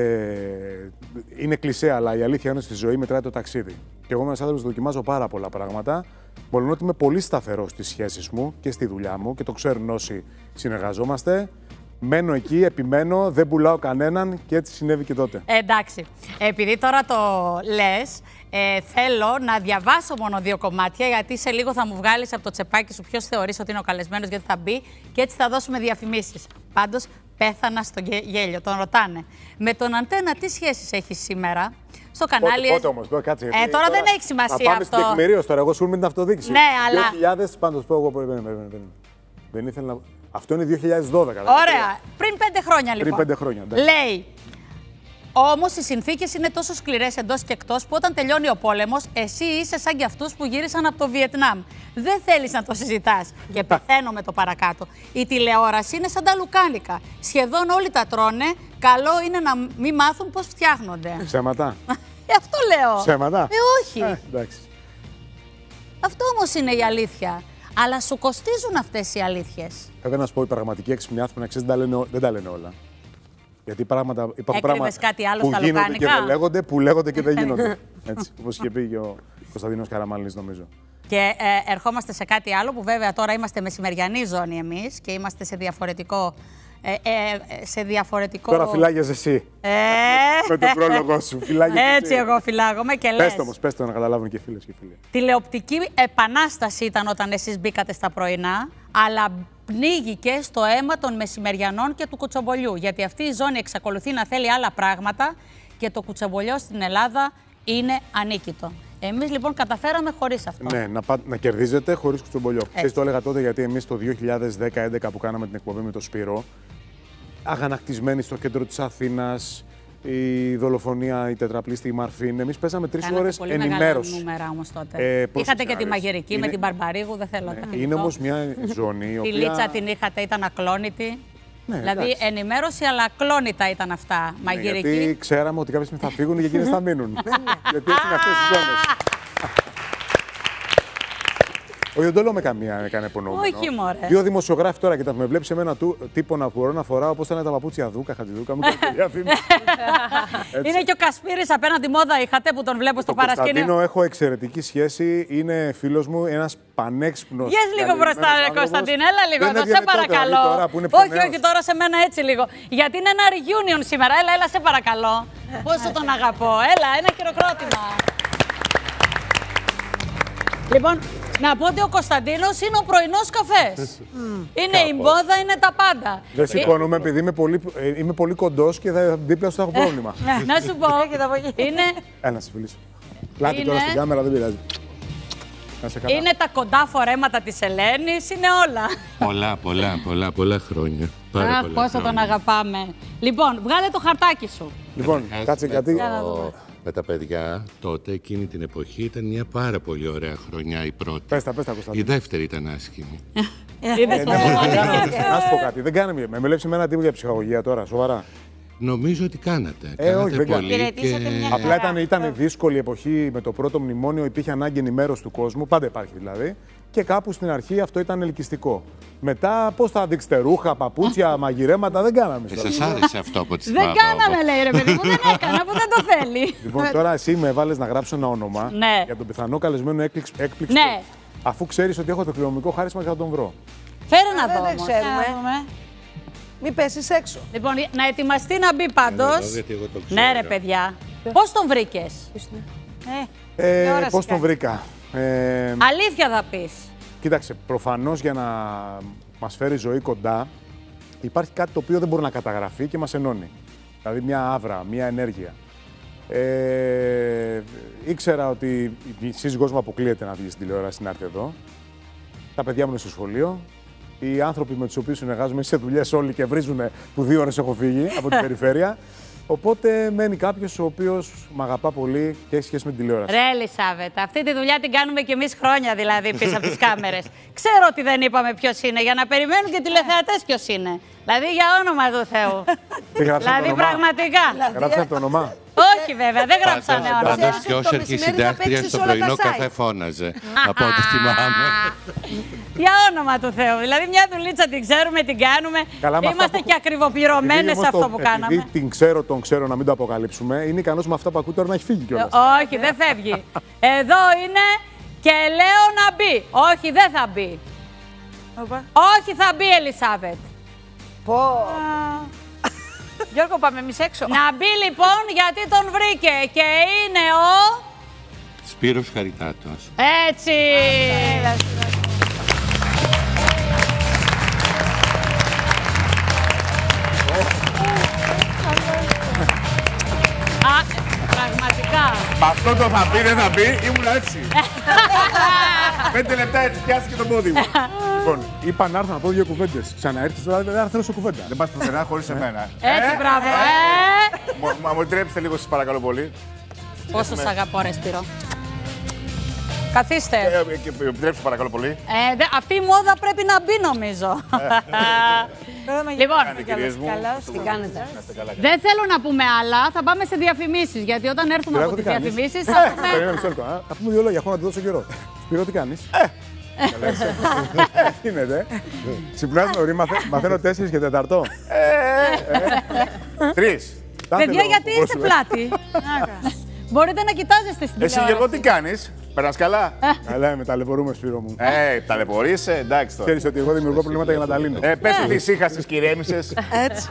είναι κλεισέ, αλλά η αλήθεια είναι ότι στη ζωή μετράει το ταξίδι. Και εγώ είμαι ένας άνθρωπος που δοκιμάζω πάρα πολλά πράγματα. Μπορεί ότι είμαι πολύ σταθερός στις σχέσεις μου και στη δουλειά μου και το ξέρουν όσοι συνεργαζόμαστε. Μένω εκεί, επιμένω, δεν πουλάω κανέναν και έτσι συνέβη και τότε. Ε, εντάξει. Επειδή τώρα το λες, ε, θέλω να διαβάσω μόνο δύο κομμάτια, γιατί σε λίγο θα μου βγάλεις από το τσεπάκι σου ποιος θεωρείς ότι είναι ο καλεσμένος, γιατί θα μπει και έτσι θα δώσουμε διαφημίσεις. Πάντως, πέθανα στο γε- γέλιο. Τον ρωτάνε. Με τον αντένα, τι σχέσεις έχεις σήμερα; Στο κανάλι. Πότε, πότε όμως, τώρα κάτσε. Ε, γιατί τώρα δεν έχει σημασία Θα πάμε αυτό. στην τεκμηρίωση τώρα. Εγώ σου με την αυτοδίκηση. Ναι, αλλά- 2000, πάντως πω εγώ. Περίμενε, περίμενε, περίμενε. Δεν ήθελα να. Αυτό είναι 2012. Ωραία. Πριν πέντε χρόνια Πριν λοιπόν. πέντε χρόνια. εντάξει. Λέει. Όμως οι συνθήκες είναι τόσο σκληρές εντός και εκτός που όταν τελειώνει ο πόλεμος, εσύ είσαι σαν κι αυτούς που γύρισαν από το Βιετνάμ. Δεν θέλεις να το συζητάς. και πεθαίνω με το παρακάτω. Η τηλεόραση είναι σαν τα λουκάνικα. Σχεδόν όλοι τα τρώνε. Καλό είναι να μην μάθουν πώς φτιάχνονται. Ψέματα. Ε, αυτό λέω. Ψέματα. Ε, όχι. Ε, εντάξει. Αυτό όμως είναι η αλήθεια. Αλλά σου κοστίζουν αυτές οι αλήθειες. Βέβαια να σου πω, οι πραγματικοί έξυπνοι άνθρωποι να ξέρεις δεν, τα λένε ό- δεν τα λένε όλα. Γιατί πράγματα, υπάρχουν Έκρυβες πράγματα κάτι άλλο που στα γίνονται και λουκάνικα; δεν λέγονται, που λέγονται και δεν γίνονται. Έτσι, όπως είχε πει και ο Κωνσταντίνος Καραμάλης νομίζω. Και ε, ερχόμαστε σε κάτι άλλο που βέβαια τώρα είμαστε μεσημεριανή ζώνη εμείς και είμαστε σε διαφορετικό. Ε, ε, σε διαφορετικό... Τώρα φυλάγεσαι εσύ. Ε, Με τον πρόλογο σου. Φυλάγεσαι Έτσι εσύ. εγώ φυλάγομαι και λες. Πες το όμως, πες το να καταλάβουν και οι φίλες και οι φίλοι. Τηλεοπτική επανάσταση ήταν όταν εσείς μπήκατε στα πρωινά, αλλά πνίγηκε στο αίμα των μεσημεριανών και του κουτσομπολιού. Γιατί αυτή η ζώνη εξακολουθεί να θέλει άλλα πράγματα και το κουτσομπολιό στην Ελλάδα είναι ανίκητο. Εμείς λοιπόν καταφέραμε χωρίς αυτό. Ναι, να, πα- να κερδίζετε χωρίς κουτσομπολιό. Ξέρεις, το έλεγα τότε γιατί εμείς το 2010-2011 που κάναμε την εκπομπή με τον Σπύρο, αγανακτισμένοι στο κέντρο της Αθήνας, η δολοφονία, η τετραπλή στη Μαρφίν, εμείς παίζαμε τρεις Κάνατε ώρες πολύ μεγάλα ενημέρωση. νούμερα όμως τότε. Ε, πρόσεξε Είχατε και να τη δεις. μαγειρική με Είναι- την Μπαρμπαρίγου, δεν θέλω να τα Είναι θυμηθώ. όμως μια ζώνη η Τη οποία... Λίτσα την είχατε, ήταν ακλόνητη. Ναι, δηλαδή εντάξει. ενημέρωση, αλλά ακλόνητα ήταν αυτά. Ναι, Μαγειρική. γιατί ξέραμε ότι κάποιε στιγμή θα φύγουν και εκείνες θα μείνουν. γιατί έτσι είναι αυτές οι ζώνες. Όχι, δεν το λέω με καμία έκανε υπονοούμενο. Όχι, μωρέ. Δύο δημοσιογράφοι τώρα, κοιτά, με βλέπεις εμένα του, τύπο να μπορώ να φοράω όπω ήταν τα παπούτσια δούκα, χατζηδούκα, μου κάνει διαφήμιση. Έτσι. Είναι και ο Κασπίρη απέναντι μόδα είχατε που τον βλέπω στο Το παρασκήνιο. Κωνσταντίνο έχω εξαιρετική σχέση, είναι φίλος μου, ένας πανέξυπνος. Βγες λίγο μπροστά, ρε Κωνσταντίν, έλα λίγο εδώ, σε παρακαλώ. όχι, όχι, τώρα σε μένα έτσι λίγο. Γιατί είναι ένα reunion σήμερα. Έλα, έλα, σε παρακαλώ. Πόσο τον αγαπώ. Έλα, ένα χειροκρότημα. Λοιπόν, να πω ότι ο Κωνσταντίνος είναι ο πρωινός καφές. είναι η μπόδα, είναι τα πάντα. Δεν σηκώνομαι επειδή είμαι πολύ, ε, είμαι πολύ κοντός και θα, δίπλα σου θα έχω πρόβλημα. Ε, να σου πω, είναι, Έλα, να σε φιλήσω. Πλάτη τώρα Είναι- στην κάμερα δεν πειράζει. Να σε καλά. είναι τα κοντά φορέματα της Ελένης, είναι όλα. Πολλά, πολλά, πολλά, πολλά χρόνια. Πάρα Αχ, πολλά πόσο τον χρόνια. αγαπάμε. Λοιπόν, βγάλε το χαρτάκι σου. Λοιπόν, κάτσε γιατί. Για να δούμε. Με τα παιδιά τότε, εκείνη την εποχή, ήταν μια πάρα πολύ ωραία χρονιά η πρώτη. Πες τα, πες τα, Η Κωνσταντίνο. δεύτερη ήταν άσχημη. Είδες Ε, πώς ναι, το δεν βάλε. κάναμε- Να σου πω κάτι, δεν κάναμε. Με βλέπει εμένα τίποτα για ψυχαγωγία τώρα, σοβαρά. Νομίζω ότι κάνατε. Ε, κάνατε όχι, δεν πολύ κάναμε. και... Απλά ήταν, ήταν δύσκολη εποχή με το πρώτο μνημόνιο, υπήρχε ανάγκη ενημέρωση του κόσμου, πάντα υπάρχει δηλαδή. Και κάπου στην αρχή αυτό ήταν ελκυστικό. Μετά, πώς θα δείξετε ρούχα, παπούτσια, μαγειρέματα, δεν κάναμε. Ε, τώρα. σας άρεσε αυτό από τις Δεν μάπα, κάναμε, λέει ρε παιδί μου, δεν έκανα που δεν το θέλει. Λοιπόν, τώρα εσύ με έβαλε να γράψω ένα όνομα Ναι. για τον πιθανό καλεσμένο έκπληξη. έκπληξη Ναι. Αφού ξέρεις ότι έχω το κληρονομικό χάρισμα και θα τον βρω. Φέρε να δεν δω τα όμως. ξέρουμε. Να δούμε. Μην πέσεις έξω. Λοιπόν, να ετοιμαστεί να μπει πάντως. Εδώ, γιατί εγώ το ξέρω. Ναι ρε παιδιά. Πώς τον βρήκες; Ε, Ε, τηλεόραση Πώς τον κάνει. βρήκα. Ε, Αλήθεια θα πεις. Κοίταξε, προφανώς για να μας φέρει ζωή κοντά, υπάρχει κάτι το οποίο δεν μπορεί να καταγραφεί και μας ενώνει. Δηλαδή μια άβρα, μια ενέργεια. Ε, ήξερα ότι η σύζυγός μου αποκλείεται να βγει στην τηλεόραση να έρθει εδώ. Τα παιδιά μου είναι στο σχολείο. Οι άνθρωποι με τους οποίους συνεργάζομαι είναι σε δουλειές όλοι και βρίζουν που δύο ώρες έχω φύγει από την περιφέρεια. Οπότε μένει κάποιος ο οποίος με αγαπά πολύ και έχει σχέση με την τηλεόραση. Ρε Ελισάβετ, αυτή τη δουλειά την κάνουμε κι εμείς χρόνια δηλαδή πίσω από τις κάμερες. Ξέρω ότι δεν είπαμε ποιος είναι, για να περιμένουν και τηλεθεατές ποιος είναι. Δηλαδή για όνομα του Θεού. Τι γράψατε το δηλαδή όνομα; πραγματικά. Γράψατε το όνομα. Όχι βέβαια, δεν γράψανε όνομα. Πάντως και ως το μεσημέρι θα αρχισυντάκτρια παίξεις στο όλα τα πρωινό site. καφέ φώναζε. Από ό,τι θυμάμαι. Για όνομα του Θεού. Δηλαδή μια δουλίτσα την ξέρουμε, την κάνουμε. Καλά, με αυτά Είμαστε που- και ακριβοπληρωμένες Επειδή σε όμως αυτό το- που κάναμε. Επειδή την ξέρω, τον ξέρω να μην το αποκαλύψουμε, είναι ικανός με αυτά που ακούει τώρα να έχει φύγει κιόλας. Όχι, δεν φεύγει. Εδώ είναι και λέω να μπει. Όχι, δεν θα μπει. Όχι, θα μπει, Ελισάβετ. Πω. Γιώργο, πάμε εμείς έξω. Να μπει λοιπόν γιατί τον βρήκε και είναι ο... Σπύρος Χαριτάτος. Έτσι. Α, πραγματικά. Με αυτό το θα πει, δεν θα πει, ήμουν έτσι. Πέντε λεπτά έτσι πιάστηκε το πόδι μου. Λοιπόν, είπα να έρθω να πω δύο κουβέντες. Ξαναέρθεις τώρα, δεν θα θέλω σε κουβέντα. Δεν πας πουθενά χωρίς εμένα. Έτσι, μπράβο. Ε. Μου- Μα μου επιτρέψετε λίγο, σας παρακαλώ πολύ. Πόσο σ' αγαπώ, ρε Σπύρο. Καθίστε. Ε, ε, και Επιτρέψτε παρακαλώ πολύ. Ε, δε- αυτή η μόδα πρέπει να μπει, νομίζω. λοιπόν, Κάνε, κυρίες μου. Τι κάνετε. Να είστε καλά. δεν θέλω να πούμε άλλα. Θα πάμε σε διαφημίσεις, γιατί όταν έρθουμε από Σπυράκο, τις τις κάνεις; διαφημίσεις Ε, θα πούμε... Περίμενε μισό λεπτό. α. Να πούμε δύο λόγια, έχω να τη δώσω καιρό. Σπύρο, τι κάνεις; Καλά είσαι. Τι γίνεται. Ξυπνάς νωρί, μαθαίνω 4 και 4. Τρεις. Παιδιά, γιατί είστε πλάτη; Μπορείτε να κοιτάζεστε στην Εσύ τηλεόραση. Γιώργο τι κάνεις, περνάς καλά; Καλά, με ταλαιπωρούμε, Σπύρο μου. Ε, ταλαιπωρείσαι, εντάξει τώρα. Ξέρεις ότι εγώ δημιουργώ προβλήματα για να τα λύνω. Ε, πες ότι ησύχασες και ηρέμησες,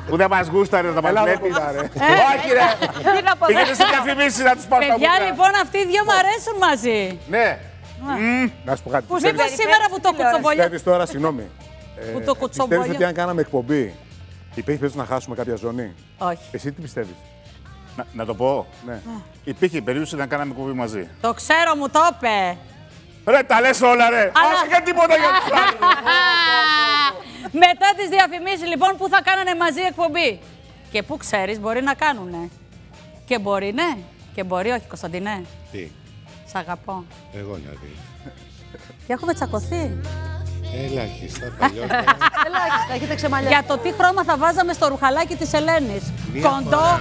που δεν μας γούσταρες να μας Έλα εδώ βλέπεις. κοντά, ρε. Όχι ρε, Τι να πω, πήγαινε σε διαφημίσεις να τους πάρω τα Παιδιά, μούτρα. λοιπόν, αυτοί οι δύο μου αρέσουν μαζί. Ναι, Να σου πω κάτι. Μήπως σήμερα που το κουτσομπολιό... Πιστεύεις τώρα, συγγνώμη. Που το κουτσομπολιό. Πιστεύεις ότι αν κάναμε εκπομπή, υπήρχε περίπτωση να χάσουμε κάποια ζώνη; Όχι. Εσύ τι πιστεύεις; να, να το πω. Ναι. Υπήρχε περίπτωση να κάναμε κουβί μαζί. Το ξέρω, μου το είπε. Ρε, τα λες όλα ρε. Αλλά- Άσε και τίποτα για τους άλλους. Μετά τις διαφημίσεις, λοιπόν, που θα κάνανε μαζί εκπομπή; Και πού ξέρεις, μπορεί να κάνουνε. Και μπορεί, ναι. Και μπορεί, όχι, Κωνσταντινέ. Τι, Σ' αγαπώ. εγώ να δει. Και έχουμε τσακωθεί. Ελάχιστα, παλιότερα. Ελάχιστα, έχετε ξεμαλιάσει. Για το τι χρώμα θα βάζαμε στο ρουχαλάκι της Ελένης. Μία Κοντό, φορά,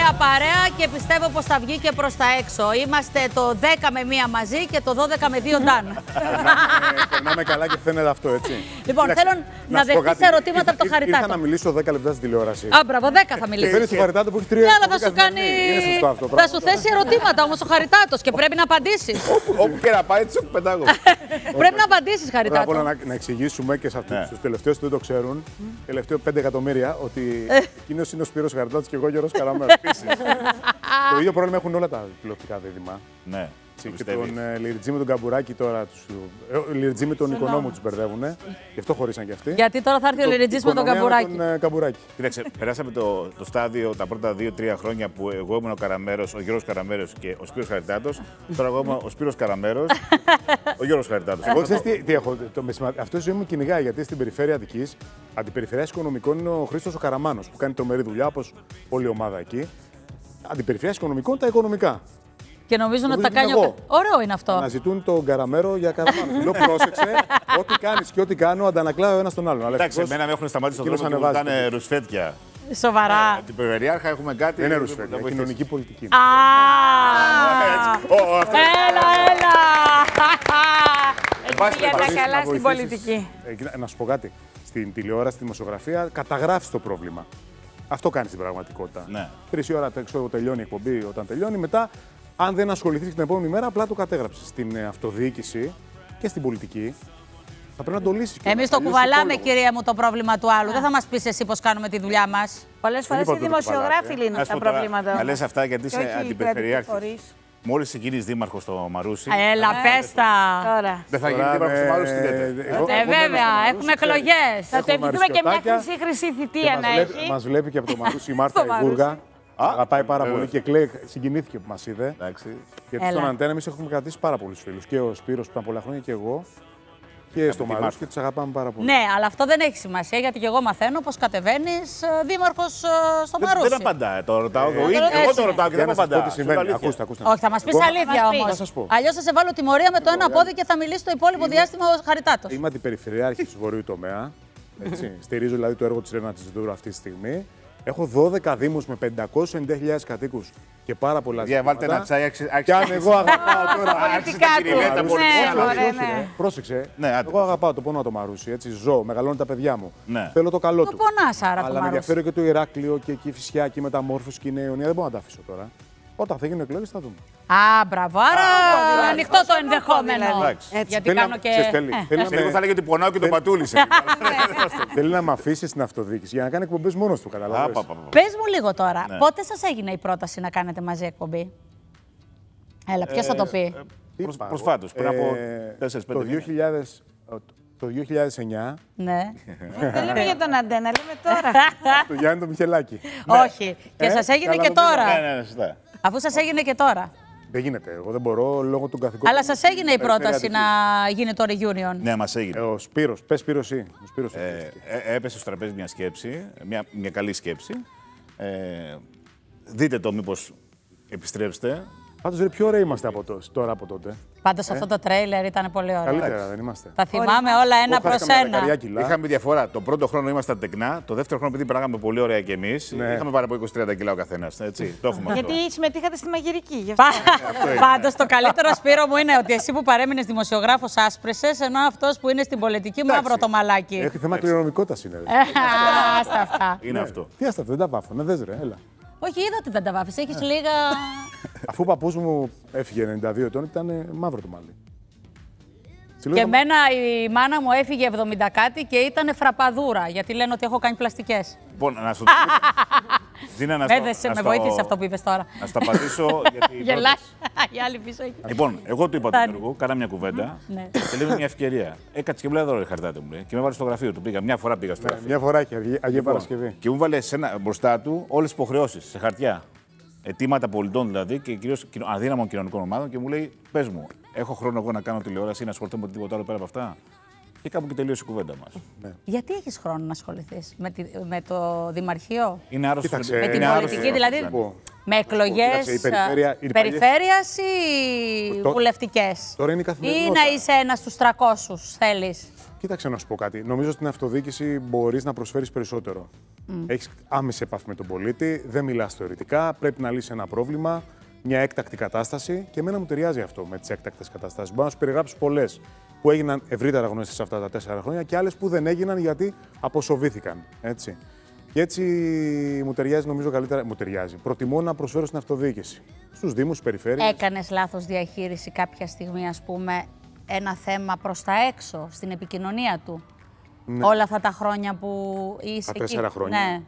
ωραία παρέα και πιστεύω πως θα βγει και προς τα έξω. Είμαστε το 10 με 1 μαζί και το 12 με 2 ντάν. Περνάμε- Περνάμε καλά και φαίνεται αυτό, έτσι. Λοιπόν, Κοίταξε, θέλω να σου πω δεχτείς κάτι. ερωτήματα Ήρθα- από το ήρθα- Χαριτάτο. Ήρθα να μιλήσω 10 λεπτά στην τηλεόραση. Α, μπράβο, 10 θα Και μιλήσει. φέρνει το Χαριτάτο που έχει τρία. Ναι, αλλά θα εκπομπή σου κάνει. καθημερινή. Είναι σωστό αυτό. Θα πράγμα. σου θέσει ερωτήματα όμως ο Χαριτάτο και πρέπει να απαντήσεις. Όπου και να πάει, τσουκ πετάγω. πρέπει να απαντήσεις, Πρώτα απ' Χαριτάτο. όλα να, να εξηγήσουμε και σε αυτούς Ναι. τους τελευταίους που δεν το ξέρουν, τελευταίο 5 εκατομμύρια, ότι Ε. εκείνος είναι ο Σπύρος Χαριτάτος και εγώ Γιώργος Καραμέλος. το ίδιο πρόβλημα έχουν όλα τα τηλεοπτικά δίδυμα. Ναι, Και πιστεύεις; τον ε, Λιρτζή με τον Καμπουράκη τώρα, τους, ε, Λιρτζή με τον Οικονόμου τους μπερδεύουν. Γι' αυτό χωρίσαν κι αυτοί. Γιατί τώρα θα έρθει ο Το Λιριτζή με τον Οικονομία Καμπουράκη. τον, ε, Καμπουράκη. Κοίταξε, περάσαμε το, το στάδιο τα πρώτα δύο-τρία χρόνια που εγώ ήμουν ο Καραμέρος, ο Γιώργος Καραμέρος και ο Σπύρος Χαριτάτος. Τώρα εγώ είμαι ο Σπύρος Καραμέρος, ο Γιώργος Χαριτάτος. Εγώ ξέρεις τι, τι έχω. Το, με σημα- αυτό η ζωή μου κυνηγάει γιατί στην περιφέρεια Αττικής, αντιπεριφερειάς οικονομικών είναι ο Χρήστος ο Καραμάνος που κάνει τρομερή δουλειά όπως όλη η ομάδα εκεί. Αντιπεριφερειάς οικονομικών τα οικονομικά. Και νομίζουν ότι Νομίζω τα κάνει. ότι ο είμαι Κα- Ωραίο είναι αυτό. Να ζητούν τον καραμέρο για καραμάνο. Του Λέω πρόσεξε, ό,τι κάνεις και ό,τι κάνω, αντανακλάω ο ένα τον άλλον. Αλλά Εντάξει, ευτυχώς εμένα με έχουν σταματήσει στον εκείνος δρόμο και μου ανεβάζει ζητάνε το- ρουσφέτια. Σοβαρά. Την περιφερειάρχα έχουμε κάτι. Δεν είναι να ρουσφέτια, είναι βοηθήσει. κοινωνική πολιτική. Α! Έτσι. Ω, αυτό. Έλα, έλα! Πας για τα πας. καλά να στην βοηθήσεις. πολιτική. Ε, κοίτα, να σου πω κάτι. Στην τηλεόραση, στη δημοσιογραφία, καταγράφεις το πρόβλημα. Αυτό κάνεις στην πραγματικότητα. Ναι. Τρεις ώρα ξέρω, τελειώνει η εκπομπή όταν τελειώνει. Μετά, αν δεν ασχοληθείς την επόμενη μέρα, απλά το κατέγραψες. Στην ε, αυτοδιοίκηση και στην πολιτική θα πρέπει να το λύσεις. Εμείς το κουβαλάμε, κυρία μου, το πρόβλημα του άλλου. Δεν θα μας πεις εσύ πώς κάνουμε τη δουλειά μας. Πολλές φορές είπα οι ότι το δημοσιογράφοι κουβαλάτε. λύνουν Να σου τα πω τώρα, προβλήματα. Να λες αυτά γιατί Και είσαι όχι οι κρατικοί αντιπεριφερειάρχης. φορείς. Μόλις ξεκινήσει δήμαρχος στο Μαρούσι, Έλα, πες τα. Τώρα. δεν θα γίνει Τώρα, δήμαρχος στο ε, Μαρούσι. τι λέτε. εγώ- Ε, εγώ βέβαια, μένω στο έχουμε Μαρούσι, εκλογές. Θα το Έχουμε ευχηθούμε και μια αριστοτάκια. χρυσή χρυσή θητεία να έχει. Μας βλέπει και από το Μαρούσι η Μάρθα Το η Μαρούσι. Γούργα. Α, Αγαπάει πάρα βέβαια. πολύ και κλαίει, συγκινήθηκε που μας είδε. Εντάξει. Γιατί Έλα. στον Αντένα εμείς έχουμε κρατήσει πάρα πολλούς φίλους. Και ο Σπύρος που ήταν πολλά χρόνια και εγώ. Και στο τη Μαρούσι Μάρθα. και τους αγαπάμε πάρα πολύ. Ναι, αλλά αυτό δεν έχει σημασία γιατί και εγώ μαθαίνω πω κατεβαίνεις δήμαρχος στο Δεν, Μαρούσι. δεν απαντάει, το ρωτάω εγώ. Ε, ίδιο. έτσι Εγώ το είναι. ρωτάω και Για δεν να σας πω απαντά. τι συμβαίνει. Ακούστε, ακούστε. Όχι, θα μας πεις Εγώ- αλήθεια Θα όμως. σας πω. Αλλιώς θα σε βάλω τιμωρία με το ένα πόδι και θα μιλήσει το υπόλοιπο διάστημα ο Χαριτάτος. Είμαι αντιπεριφερειάρχης του βορείου τομέα. Έτσι. Στηρίζω δηλαδή το έργο της Ρένα τη Δούρου αυτή τη στιγμή. Έχω 12 Δήμους με 590.000 κατοίκους και πάρα πολλά Για βάλτε ζητήματα. ένα τσάι, άξι- άξι- Και αν εγώ αγαπάω τώρα. Άρχισε τα κυριλέτα πολύ. Όχι, Ναι, όχι, ωραία, όχι, ναι. ρε. Πρόσεξε. Ναι, άντε. Εγώ αγαπάω το πόνο το Μαρούσι. Έτσι, ζω, μεγαλώνει τα παιδιά μου. Ναι. Θέλω το καλό Το του. πονάς άρα το Αλλά με Μαρούσι. ενδιαφέρει και το Ηράκλειο και εκεί η Φυσιά και η μεταμόρφωση και η Νέα Ιωνία. Δεν μπορώ να τα αφήσω τώρα. Όταν θα γίνουν εκλογές θα δούμε. Α, μπράβο. Άρα ανοιχτό το ενδεχόμενο. Εντάξει. Γιατί Θέλει κάνω να- και. ξέρεις, θέλει- Ε, θέλει ε. να Σε λίγο θα έλεγε ότι πονάω και τον πατούλησε. Θέλει να με αφήσει στην αυτοδιοίκηση για να κάνει εκπομπές μόνος του. Καταλαβαίνεις. Πες μου λίγο τώρα, Ναι. πότε σας έγινε η πρόταση να κάνετε μαζί εκπομπή; Έλα, ποιος θα το πει; Προσ- προσφάτως, πριν από Ε, 4-5 το μήνες. 2000, το 2009. Ναι. Δεν λέμε για τον Αντένα, λέμε τώρα. το Γιάννη το Μιχελάκη. Όχι. Και Ε, σας έγινε καλά και το τώρα. πήγα. Ναι, ναι, σωστά. Αφού σας έγινε και τώρα. Δεν γίνεται. Εγώ δεν μπορώ λόγω των καθηκόντων. Αλλά σας έγινε η πρόταση Περιφερειακής. να γίνει το reunion. Ναι, μας έγινε. Ε, ο Σπύρος, πες Σπύρος εσύ. Ο Σπύρος Ε, ε, έπεσε στο τραπέζι μια σκέψη, μια, μια καλή σκέψη. Ε, δείτε το μήπως επιστρέψετε. Πάντως ρε, πιο ωραίοι είμαστε από τος- τώρα από τότε. Πάντως Ε; αυτό το τρέιλερ ήταν πολύ ωραίο. Καλύτερα δεν είμαστε. Τα θυμάμαι όλα ένα προς ένα. Είχαμε διαφορά. Το πρώτο χρόνο ήμασταν τεκνά. Το δεύτερο χρόνο, επειδή περνάγαμε πολύ ωραία κι εμείς, Ναι. είχαμε πάρει από 20-30 κιλά ο καθένας. Το έχουμε αυτό. Γιατί συμμετείχατε στη μαγειρική. Γι' αυτό. Πάντως το καλύτερο σπύρο μου είναι ότι εσύ που παρέμεινες δημοσιογράφος άσπρεσε, ενώ αυτός που είναι στην πολιτική μαύρο το μαλάκι. Έχει θέμα κληρονομικότητας είναι. ρε. Ε, Άστα αυτά. Είναι αυτό. Τι άστα αυτό, δεν τα βάφω. Να δες ρε, έλα. Όχι, είδα ότι δεν τα βάφεις. Έχεις Ναι. λίγα. Αφού ο παππούς μου έφυγε 92 ετών, ήταν ε, μαύρο το μαλλί. Στη Και λέω, εμένα η μάνα μου έφυγε 70 κάτι και ήταν φραπαδούρα, γιατί λένε ότι έχω κάνει πλαστικές. Λοιπόν, να σου Δίνα, να Με στο- έδεσε, να με στο- βοήθησε αυτό που είπες τώρα. Να στα απαντήσω γιατί. Γελάει. Η άλλη πίσω έχει. Λοιπόν, εγώ του είπα του Γιώργου, κάνα μια κουβέντα Ναι. και λέμε μια ευκαιρία. Έκατσε και μου λέει εδώ, ρε χαρτάτε μου λέει. Και με βάλε στο γραφείο του. Πήγα, μια φορά πήγα στο γραφείο. Μια φορά έχει Αγία Αγία Λοιπόν, Παρασκευή. Και μου βάλε σε ένα, μπροστά του όλες τις υποχρεώσεις σε χαρτιά. Αιτήματα πολιτών δηλαδή και κυρίως αδύναμων κοινωνικών ομάδων και μου λέει: Πες μου, έχω χρόνο εγώ να κάνω τηλεόραση ή να ασχοληθώ με τίποτα άλλο πέρα από αυτά; Και κάπου και τελείωσε η κουβέντα μας; Γιατί έχεις χρόνο να ασχοληθείς με, τη- με το Δημαρχείο, Είναι άρρωστο. Κοίταξε, με την είναι άρρωστος πολιτική, αυτός, δηλαδή πω. με εκλογές Κοίταξε, η περιφέρεια- οι περιφέρειας ή Το- βουλευτικές; Τώρα είναι η Ή καθημερινότητα. να είσαι ένας στους 300, θέλεις; Κοίταξε να σου πω κάτι. Νομίζω στην αυτοδιοίκηση μπορείς να προσφέρεις περισσότερο. Μμ. Έχεις άμεση επαφή με τον πολίτη, δεν μιλάς θεωρητικά, πρέπει να λύσεις ένα πρόβλημα, μια έκτακτη κατάσταση και εμένα μου ταιριάζει αυτό με τις έκτακτες καταστάσεις. Μπορώ να σου περιγράψω πολλές που έγιναν ευρύτερα γνωστές αυτά τα τέσσερα χρόνια και άλλες που δεν έγιναν γιατί αποσοβήθηκαν. Έτσι. Και έτσι μου ταιριάζει, νομίζω καλύτερα. Μου ταιριάζει. Προτιμώ να προσφέρω στην αυτοδιοίκηση. Στους Δήμους, στις περιφέρειες. Έκανες λάθος διαχείριση κάποια στιγμή, ας πούμε, ένα θέμα προς τα έξω, στην επικοινωνία του. Ναι. Όλα αυτά τα χρόνια που είσαι Τα εκεί. τέσσερα χρόνια. Ναι.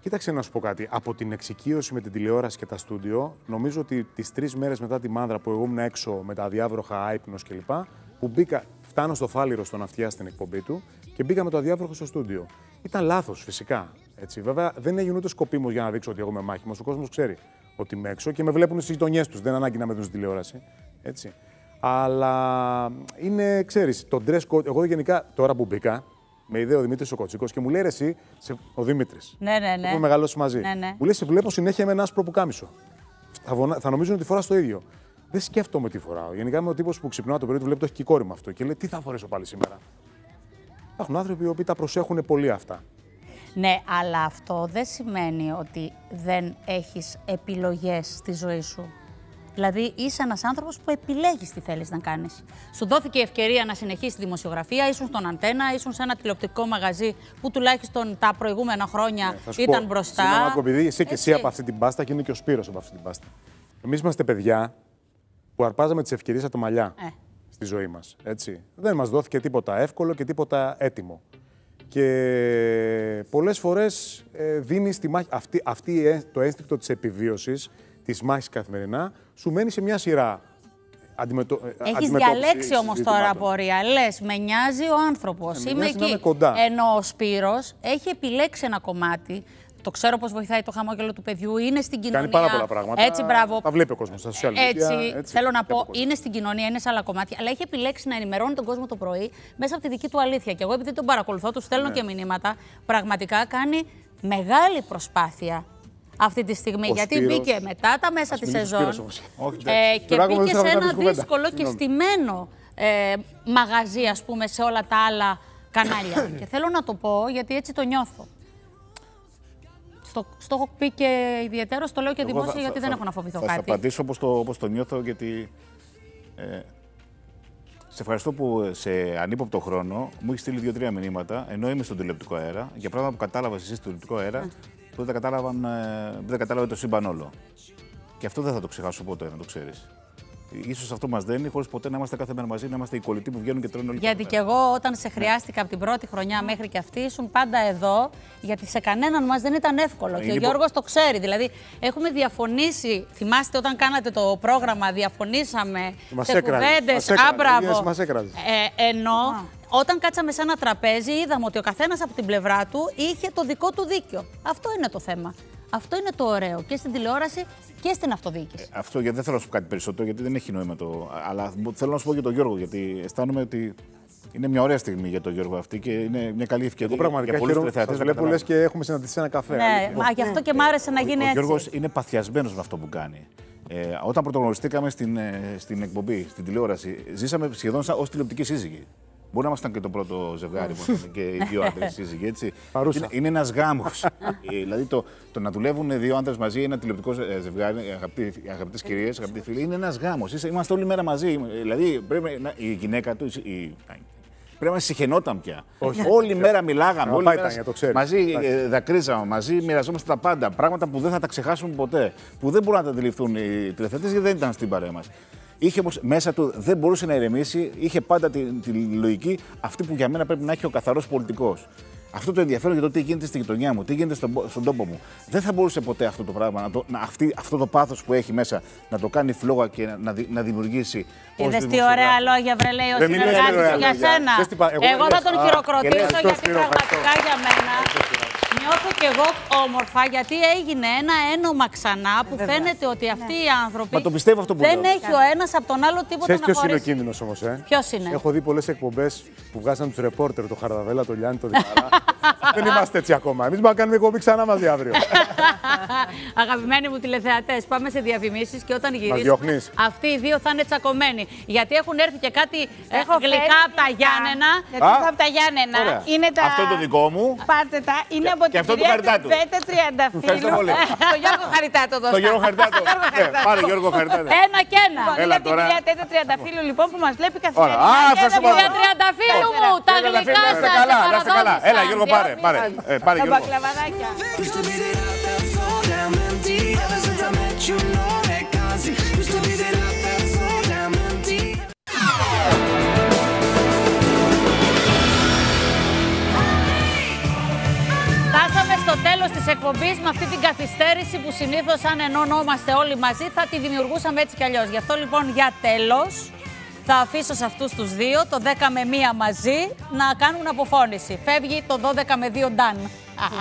Κοίταξε να σου πω κάτι. Από την εξοικείωση με την τηλεόραση και τα στούντιο, νομίζω ότι τις τρεις μέρες μετά τη μάνδρα που εγώ ήμουν έξω με τα διάβροχα άϊπνος κλπ. που μπήκα, φτάνω στο φάληρο στον αυτιά στην εκπομπή του και μπήκα με το αδιάβροχο στο στούντιο. Ήταν λάθος, φυσικά. Έτσι. Βέβαια, δεν έγινε ούτε σκοπίμω για να δείξω ότι εγώ είμαι μάχημος. Ο κόσμος ξέρει ότι είμαι έξω και με βλέπουν στις γειτονιές τους. Δεν ανάγκη να με δουν στην τηλεόραση. Έτσι. Αλλά είναι, ξέρεις, το dress code. Εγώ γενικά τώρα που μπήκα, με ιδέα ο Δημήτρης ο Κοτσίκος και μου λέει ρε, εσύ, σε- ο Δημήτρης. Ναι, ναι, ναι. Έχουμε μεγαλώσει μαζί. Ναι, ναι. Μου λέει: Σε βλέπω συνέχεια με ένα άσπρο πουκάμισο. Θα, βονα... θα νομίζουν ότι φορά το ίδιο. Δεν σκέφτομαι τι φοράω. Γενικά είμαι ο τύπος που ξυπνάω το πρωί, του βλέπω το έχει και η κόρη μου αυτό και λέει: Τι θα φορέσω πάλι σήμερα; Υπάρχουν άνθρωποι οι οποίοι τα προσέχουν πολύ αυτά. Ναι, αλλά αυτό δεν σημαίνει ότι δεν έχεις επιλογές στη ζωή σου. Δηλαδή, είσαι ένας άνθρωπος που επιλέγεις τι θέλεις να κάνεις. Σου δόθηκε η ευκαιρία να συνεχίσεις τη δημοσιογραφία, ήσουν στον αντένα, ήσουν σε ένα τηλεοπτικό μαγαζί που τουλάχιστον τα προηγούμενα χρόνια Ναι, Θα σου ήταν πω, μπροστά. Συγγνώμη, Μάρκο, επειδή είσαι και εσύ Έτσι. από αυτή την πάστα και είναι και ο Σπύρος από αυτή την πάστα. Εμείς είμαστε παιδιά που αρπάζαμε τις ευκαιρίες από τα μαλλιά Ε. στη ζωή μας. Δεν μας δόθηκε τίποτα εύκολο και τίποτα έτοιμο. Και πολλές φορές ε, δίνεις τη μάχη, αυτή, αυτή ε, το ένστικτο της επιβίωσης, της μάχης καθημερινά, σου μένει σε μια σειρά αντιμετω... ε, Έχεις αντιμετώπισης διαλέξει όμως τώρα ζητημάτων. απορία. Λες, με νοιάζει ο άνθρωπος. Ναι, με Είμαι νοιάζει να εκεί. είμαι κοντά. Ενώ ο Σπύρος έχει επιλέξει ένα κομμάτι. Το ξέρω πώς βοηθάει το χαμόγελο του παιδιού. Είναι στην κοινωνία. Κάνει πάρα πολλά πράγματα. Έτσι, μπράβο. Τα βλέπει ο κόσμος στα social media. Έτσι, θέλω να πω, είναι στην κοινωνία, είναι σε άλλα κομμάτια, αλλά έχει επιλέξει να ενημερώνει τον κόσμο το πρωί μέσα από τη δική του αλήθεια. Και εγώ, επειδή τον παρακολουθώ, του στέλνω Ναι. και μηνύματα, πραγματικά κάνει μεγάλη προσπάθεια αυτή τη στιγμή. Ο γιατί Σπύρος- μπήκε μετά τα μέσα Ας της μιλήσει ο σεζόν. Σπύρος όμως. Όχι, ε, εντάξει. και Σπυράκο μου, δεν μπήκε θέλω σε να ένα κάνεις κουβέντα. δύσκολο και Συγγνώμη. στημένο ε, μαγαζί, ας πούμε, σε όλα τα άλλα κανάλια. και θέλω να το πω γιατί έτσι το νιώθω. Στο, στο έχω πει και ιδιαίτερο, το λέω και Εγώ δημόσια θα- γιατί θα- δεν θα- έχω να φοβηθώ θα, Θα κάτι. απαντήσω όπως το, όπως το νιώθω γιατί ε, σε ευχαριστώ που σε ανύποπτο χρόνο μου έχεις στείλει δύο-τρία μηνύματα ενώ είμαι στον τηλεοπτικό αέρα για πράγματα που κατάλαβα εσύ στον τηλεοπτικό αέρα που δεν τα κατάλαβαν, ε, δεν τα κατάλαβε το σύμπαν όλο. Και αυτό δεν θα το ξεχάσω ποτέ, να το ξέρεις. Ίσως αυτό μας δένει, χωρίς ποτέ να είμαστε κάθε μέρα μαζί, να είμαστε οι κολλητοί που βγαίνουν και τρώνε όλοι Γιατί και εγώ όταν σε χρειάστηκα από την πρώτη χρονιά μέχρι και αυτή ήσουν πάντα εδώ, γιατί σε κανέναν μας δεν ήταν εύκολο. Και ο Είναι υπο- Γιώργος το ξέρει. Δηλαδή, έχουμε διαφωνήσει. Θυμάστε όταν κάνατε το πρόγραμμα, διαφωνήσαμε Μας σε έκραζες, κουβέντες. μας έκραζες, Άμπραβο. είδες, μας έκραζες. Ε, ενώ όταν κάτσαμε σε ένα τραπέζι, είδαμε ότι ο καθένας από την πλευρά του είχε το δικό του δίκιο. Αυτό είναι το θέμα. Αυτό είναι το ωραίο και στην τηλεόραση και στην αυτοδιοίκηση. Αυτό γιατί δεν θέλω να σου πω κάτι περισσότερο, γιατί δεν έχει νόημα το. Αλλά θέλω να σου πω για τον Γιώργο, γιατί αισθάνομαι ότι είναι μια ωραία στιγμή για τον Γιώργο αυτή και είναι μια καλή ευκαιρία Εγώ πραγματικά για πολλούς χαίρομαι. τηλεθεατές Σας βλέπω λες και έχουμε συναντηθεί σε ένα καφέ. Ναι, αλήθεια. μα γι' αυτό και μ' άρεσε να γίνει ο, ο έτσι. Γιώργος είναι παθιασμένος με αυτό που κάνει. Ε, όταν πρωτογνωριστήκαμε στην, ε, στην εκπομπή, στην τηλεόραση, ζήσαμε σχεδόν σαν, ως τηλεοπτικοί σύζυγοι. Μπορεί να ήμασταν και το πρώτο ζευγάρι που ήμασταν και οι δύο άντρες σύζυγοι, έτσι. Παρούσα. Είναι, είναι ένας γάμος. δηλαδή το, το να δουλεύουν δύο άντρες μαζί, ένα τηλεοπτικό ε, ζευγάρι, αγαπητές κυρίες, αγαπητοί φίλοι, είναι ένας γάμος. Είμαστε όλοι μέρα μαζί. Δηλαδή πρέπει να, η γυναίκα του, η, Πρέπει να συχαινόταν πια. Όχι. Όλη μέρα μιλάγαμε. Να Όλη πάει μέρα Τάνια, το ξέρεις. μαζί Εντάξει. ε, δακρύζαμε, μαζί μοιραζόμαστε τα πάντα. Πράγματα που δεν θα τα ξεχάσουμε ποτέ. Που δεν μπορούν να τα αντιληφθούν οι τηλεθεατές γιατί δεν ήταν στην παρέα μας. Είχε όμως μέσα του, δεν μπορούσε να ηρεμήσει, είχε πάντα τη, τη λογική αυτή που για μένα πρέπει να έχει ο καθαρός πολιτικός. Αυτό το ενδιαφέρον για το τι γίνεται στη γειτονιά μου, τι γίνεται στον, πο- στον τόπο μου. Δεν θα μπορούσε ποτέ αυτό το πράγμα, να το, να, αυτή, αυτό το πάθος που έχει μέσα, να το κάνει φλόγα και να, να, δι- να δημιουργήσει. ως Είδες τι δημοσιογράφος. ωραία λόγια, βρε λέει ο Δεν μιλάει συνεργάτης ωραία του για λόγια. σένα. Ξέρεις τι πα- εγώ Εγώ δεν θα λες. τον Α, χειροκροτήσω ευχαριστώ, γιατί Σπύρο, πραγματικά για μένα νιώθω κι εγώ όμορφα γιατί έγινε ένα ένομα ξανά που φαίνεται ότι αυτοί οι άνθρωποι Μα το πιστεύω αυτό που δεν λέω. έχει ο ένας από τον άλλο τίποτα Ξέρεις να ποιος είναι ο χωρίσει. κίνδυνος όμως, ε; Ποιος είναι; Έχω δει πολλές εκπομπές που βγάζαν τους ρεπόρτερ, το Χαρδαβέλα, το Λιάννη, το Δικαρά. Δεν είμαστε έτσι ακόμα. Εμείς μπορούμε να κάνουμε εκπομπή ξανά μαζί αύριο. Αγαπημένοι μου τηλεθεατές, πάμε σε διαφημίσεις και όταν γυρίσουμε. διώχνεις; Αυτοί οι δύο θα είναι τσακωμένοι. Γιατί έχουν έρθει και κάτι ε, Έχω γλυκά φέρει από τα γλυκά. Γιάννενα. Γιατί Α, είναι από τα Γιάννενα. ωραία. Είναι τα... Αυτό είναι το δικό μου. Πάρτε τα. Είναι Και- από και την αυτό του κυρία Χαριτάτου. Πέτα Τριανταφύλου. Ευχαριστώ πολύ. Το Γιώργο Χαριτάτο δώστα. Το Γιώργο Χαριτάτο. Γιώργο Ναι, Χαριτάτο. πάρε Γιώργο Χαριτάτο. Ένα και ένα. Λοιπόν, Έλα είναι από την τώρα. κυρία Τέτα Τριανταφύλου λοιπόν που μας βλέπει Ωραία. καθημερινά. Α, Και ευχαριστώ ένα πολύ. Κυρία Τριανταφύλου μου, τα Κύριε γλυκά Τριανταφύλου, να είστε σας καλά, να είστε καλά. παραδόθησαν. Έλα, Γιώργο, πάρε, πάρε. Ε, πάρε, Τα Γιώργο. μπακλαβαδάκια. Φτάσαμε στο τέλος της εκπομπής με αυτή την καθυστέρηση που συνήθως, αν ενώνομαστε όλοι μαζί, θα τη δημιουργούσαμε έτσι κι αλλιώς. Γι' αυτό λοιπόν για τέλος θα αφήσω σε αυτούς τους δύο το 10 με 1 μαζί να κάνουν αποφώνηση. Φεύγει το 12 με 2 ντάν.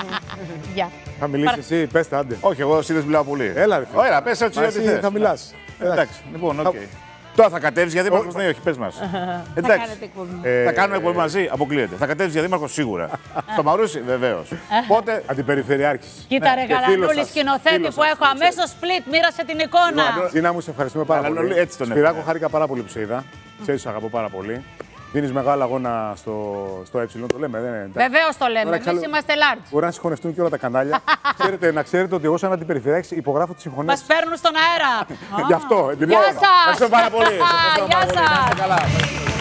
Γεια. Θα μιλήσεις εσύ, πες τα άντε. Όχι, εγώ εσύ δεν μιλάω πολύ. Έλα, ρε. φίλε. Ωραία, πες έτσι Μα ό,τι εσύ θες. Θα μιλάς. Εντάξει, λοιπόν, οκ. Τώρα θα κατέβει για δήμαρχο, ναι, όχι, πε μα. Εντάξει. κάνετε εκπομπή. Ε, Θα κάνουμε εκπομπή μαζί, αποκλείεται. Θα κατέβει για δήμαρχο σίγουρα. Στο Μαρούσι, βεβαίω. Πότε. Αντιπεριφερειάρχη. Κοίτα ρε και φίλος Γαλανούλη, σας, σκηνοθέτη φίλος που σας, έχω αμέσω σπλίτ, μοίρασε την εικόνα. Τίνα μου, σε ευχαριστούμε πάρα Αλλά πολύ. έτσι τον Σπυράκο, έφερα. χάρηκα πάρα πολύ που σε είδα. Ξέρει, αγαπώ πάρα πολύ. Δίνεις μεγάλο αγώνα στο, στο ε, το λέμε, δεν είναι. εντάξει. Βεβαίως το λέμε. Τώρα Εμείς εξάλλου- είμαστε large. Μπορεί να συγχωνευτούν και όλα τα κανάλια. ξέρετε, να ξέρετε ότι εγώ, σαν αντιπεριφερειάρχης, υπογράφω τις Μας συγχωνεύσει. παίρνουν στον αέρα. Γι' αυτό. Γεια σας. Ευχαριστώ πάρα πολύ. Σας ευχαριστώ Γεια πάρα πολύ. Να είστε σας. καλά.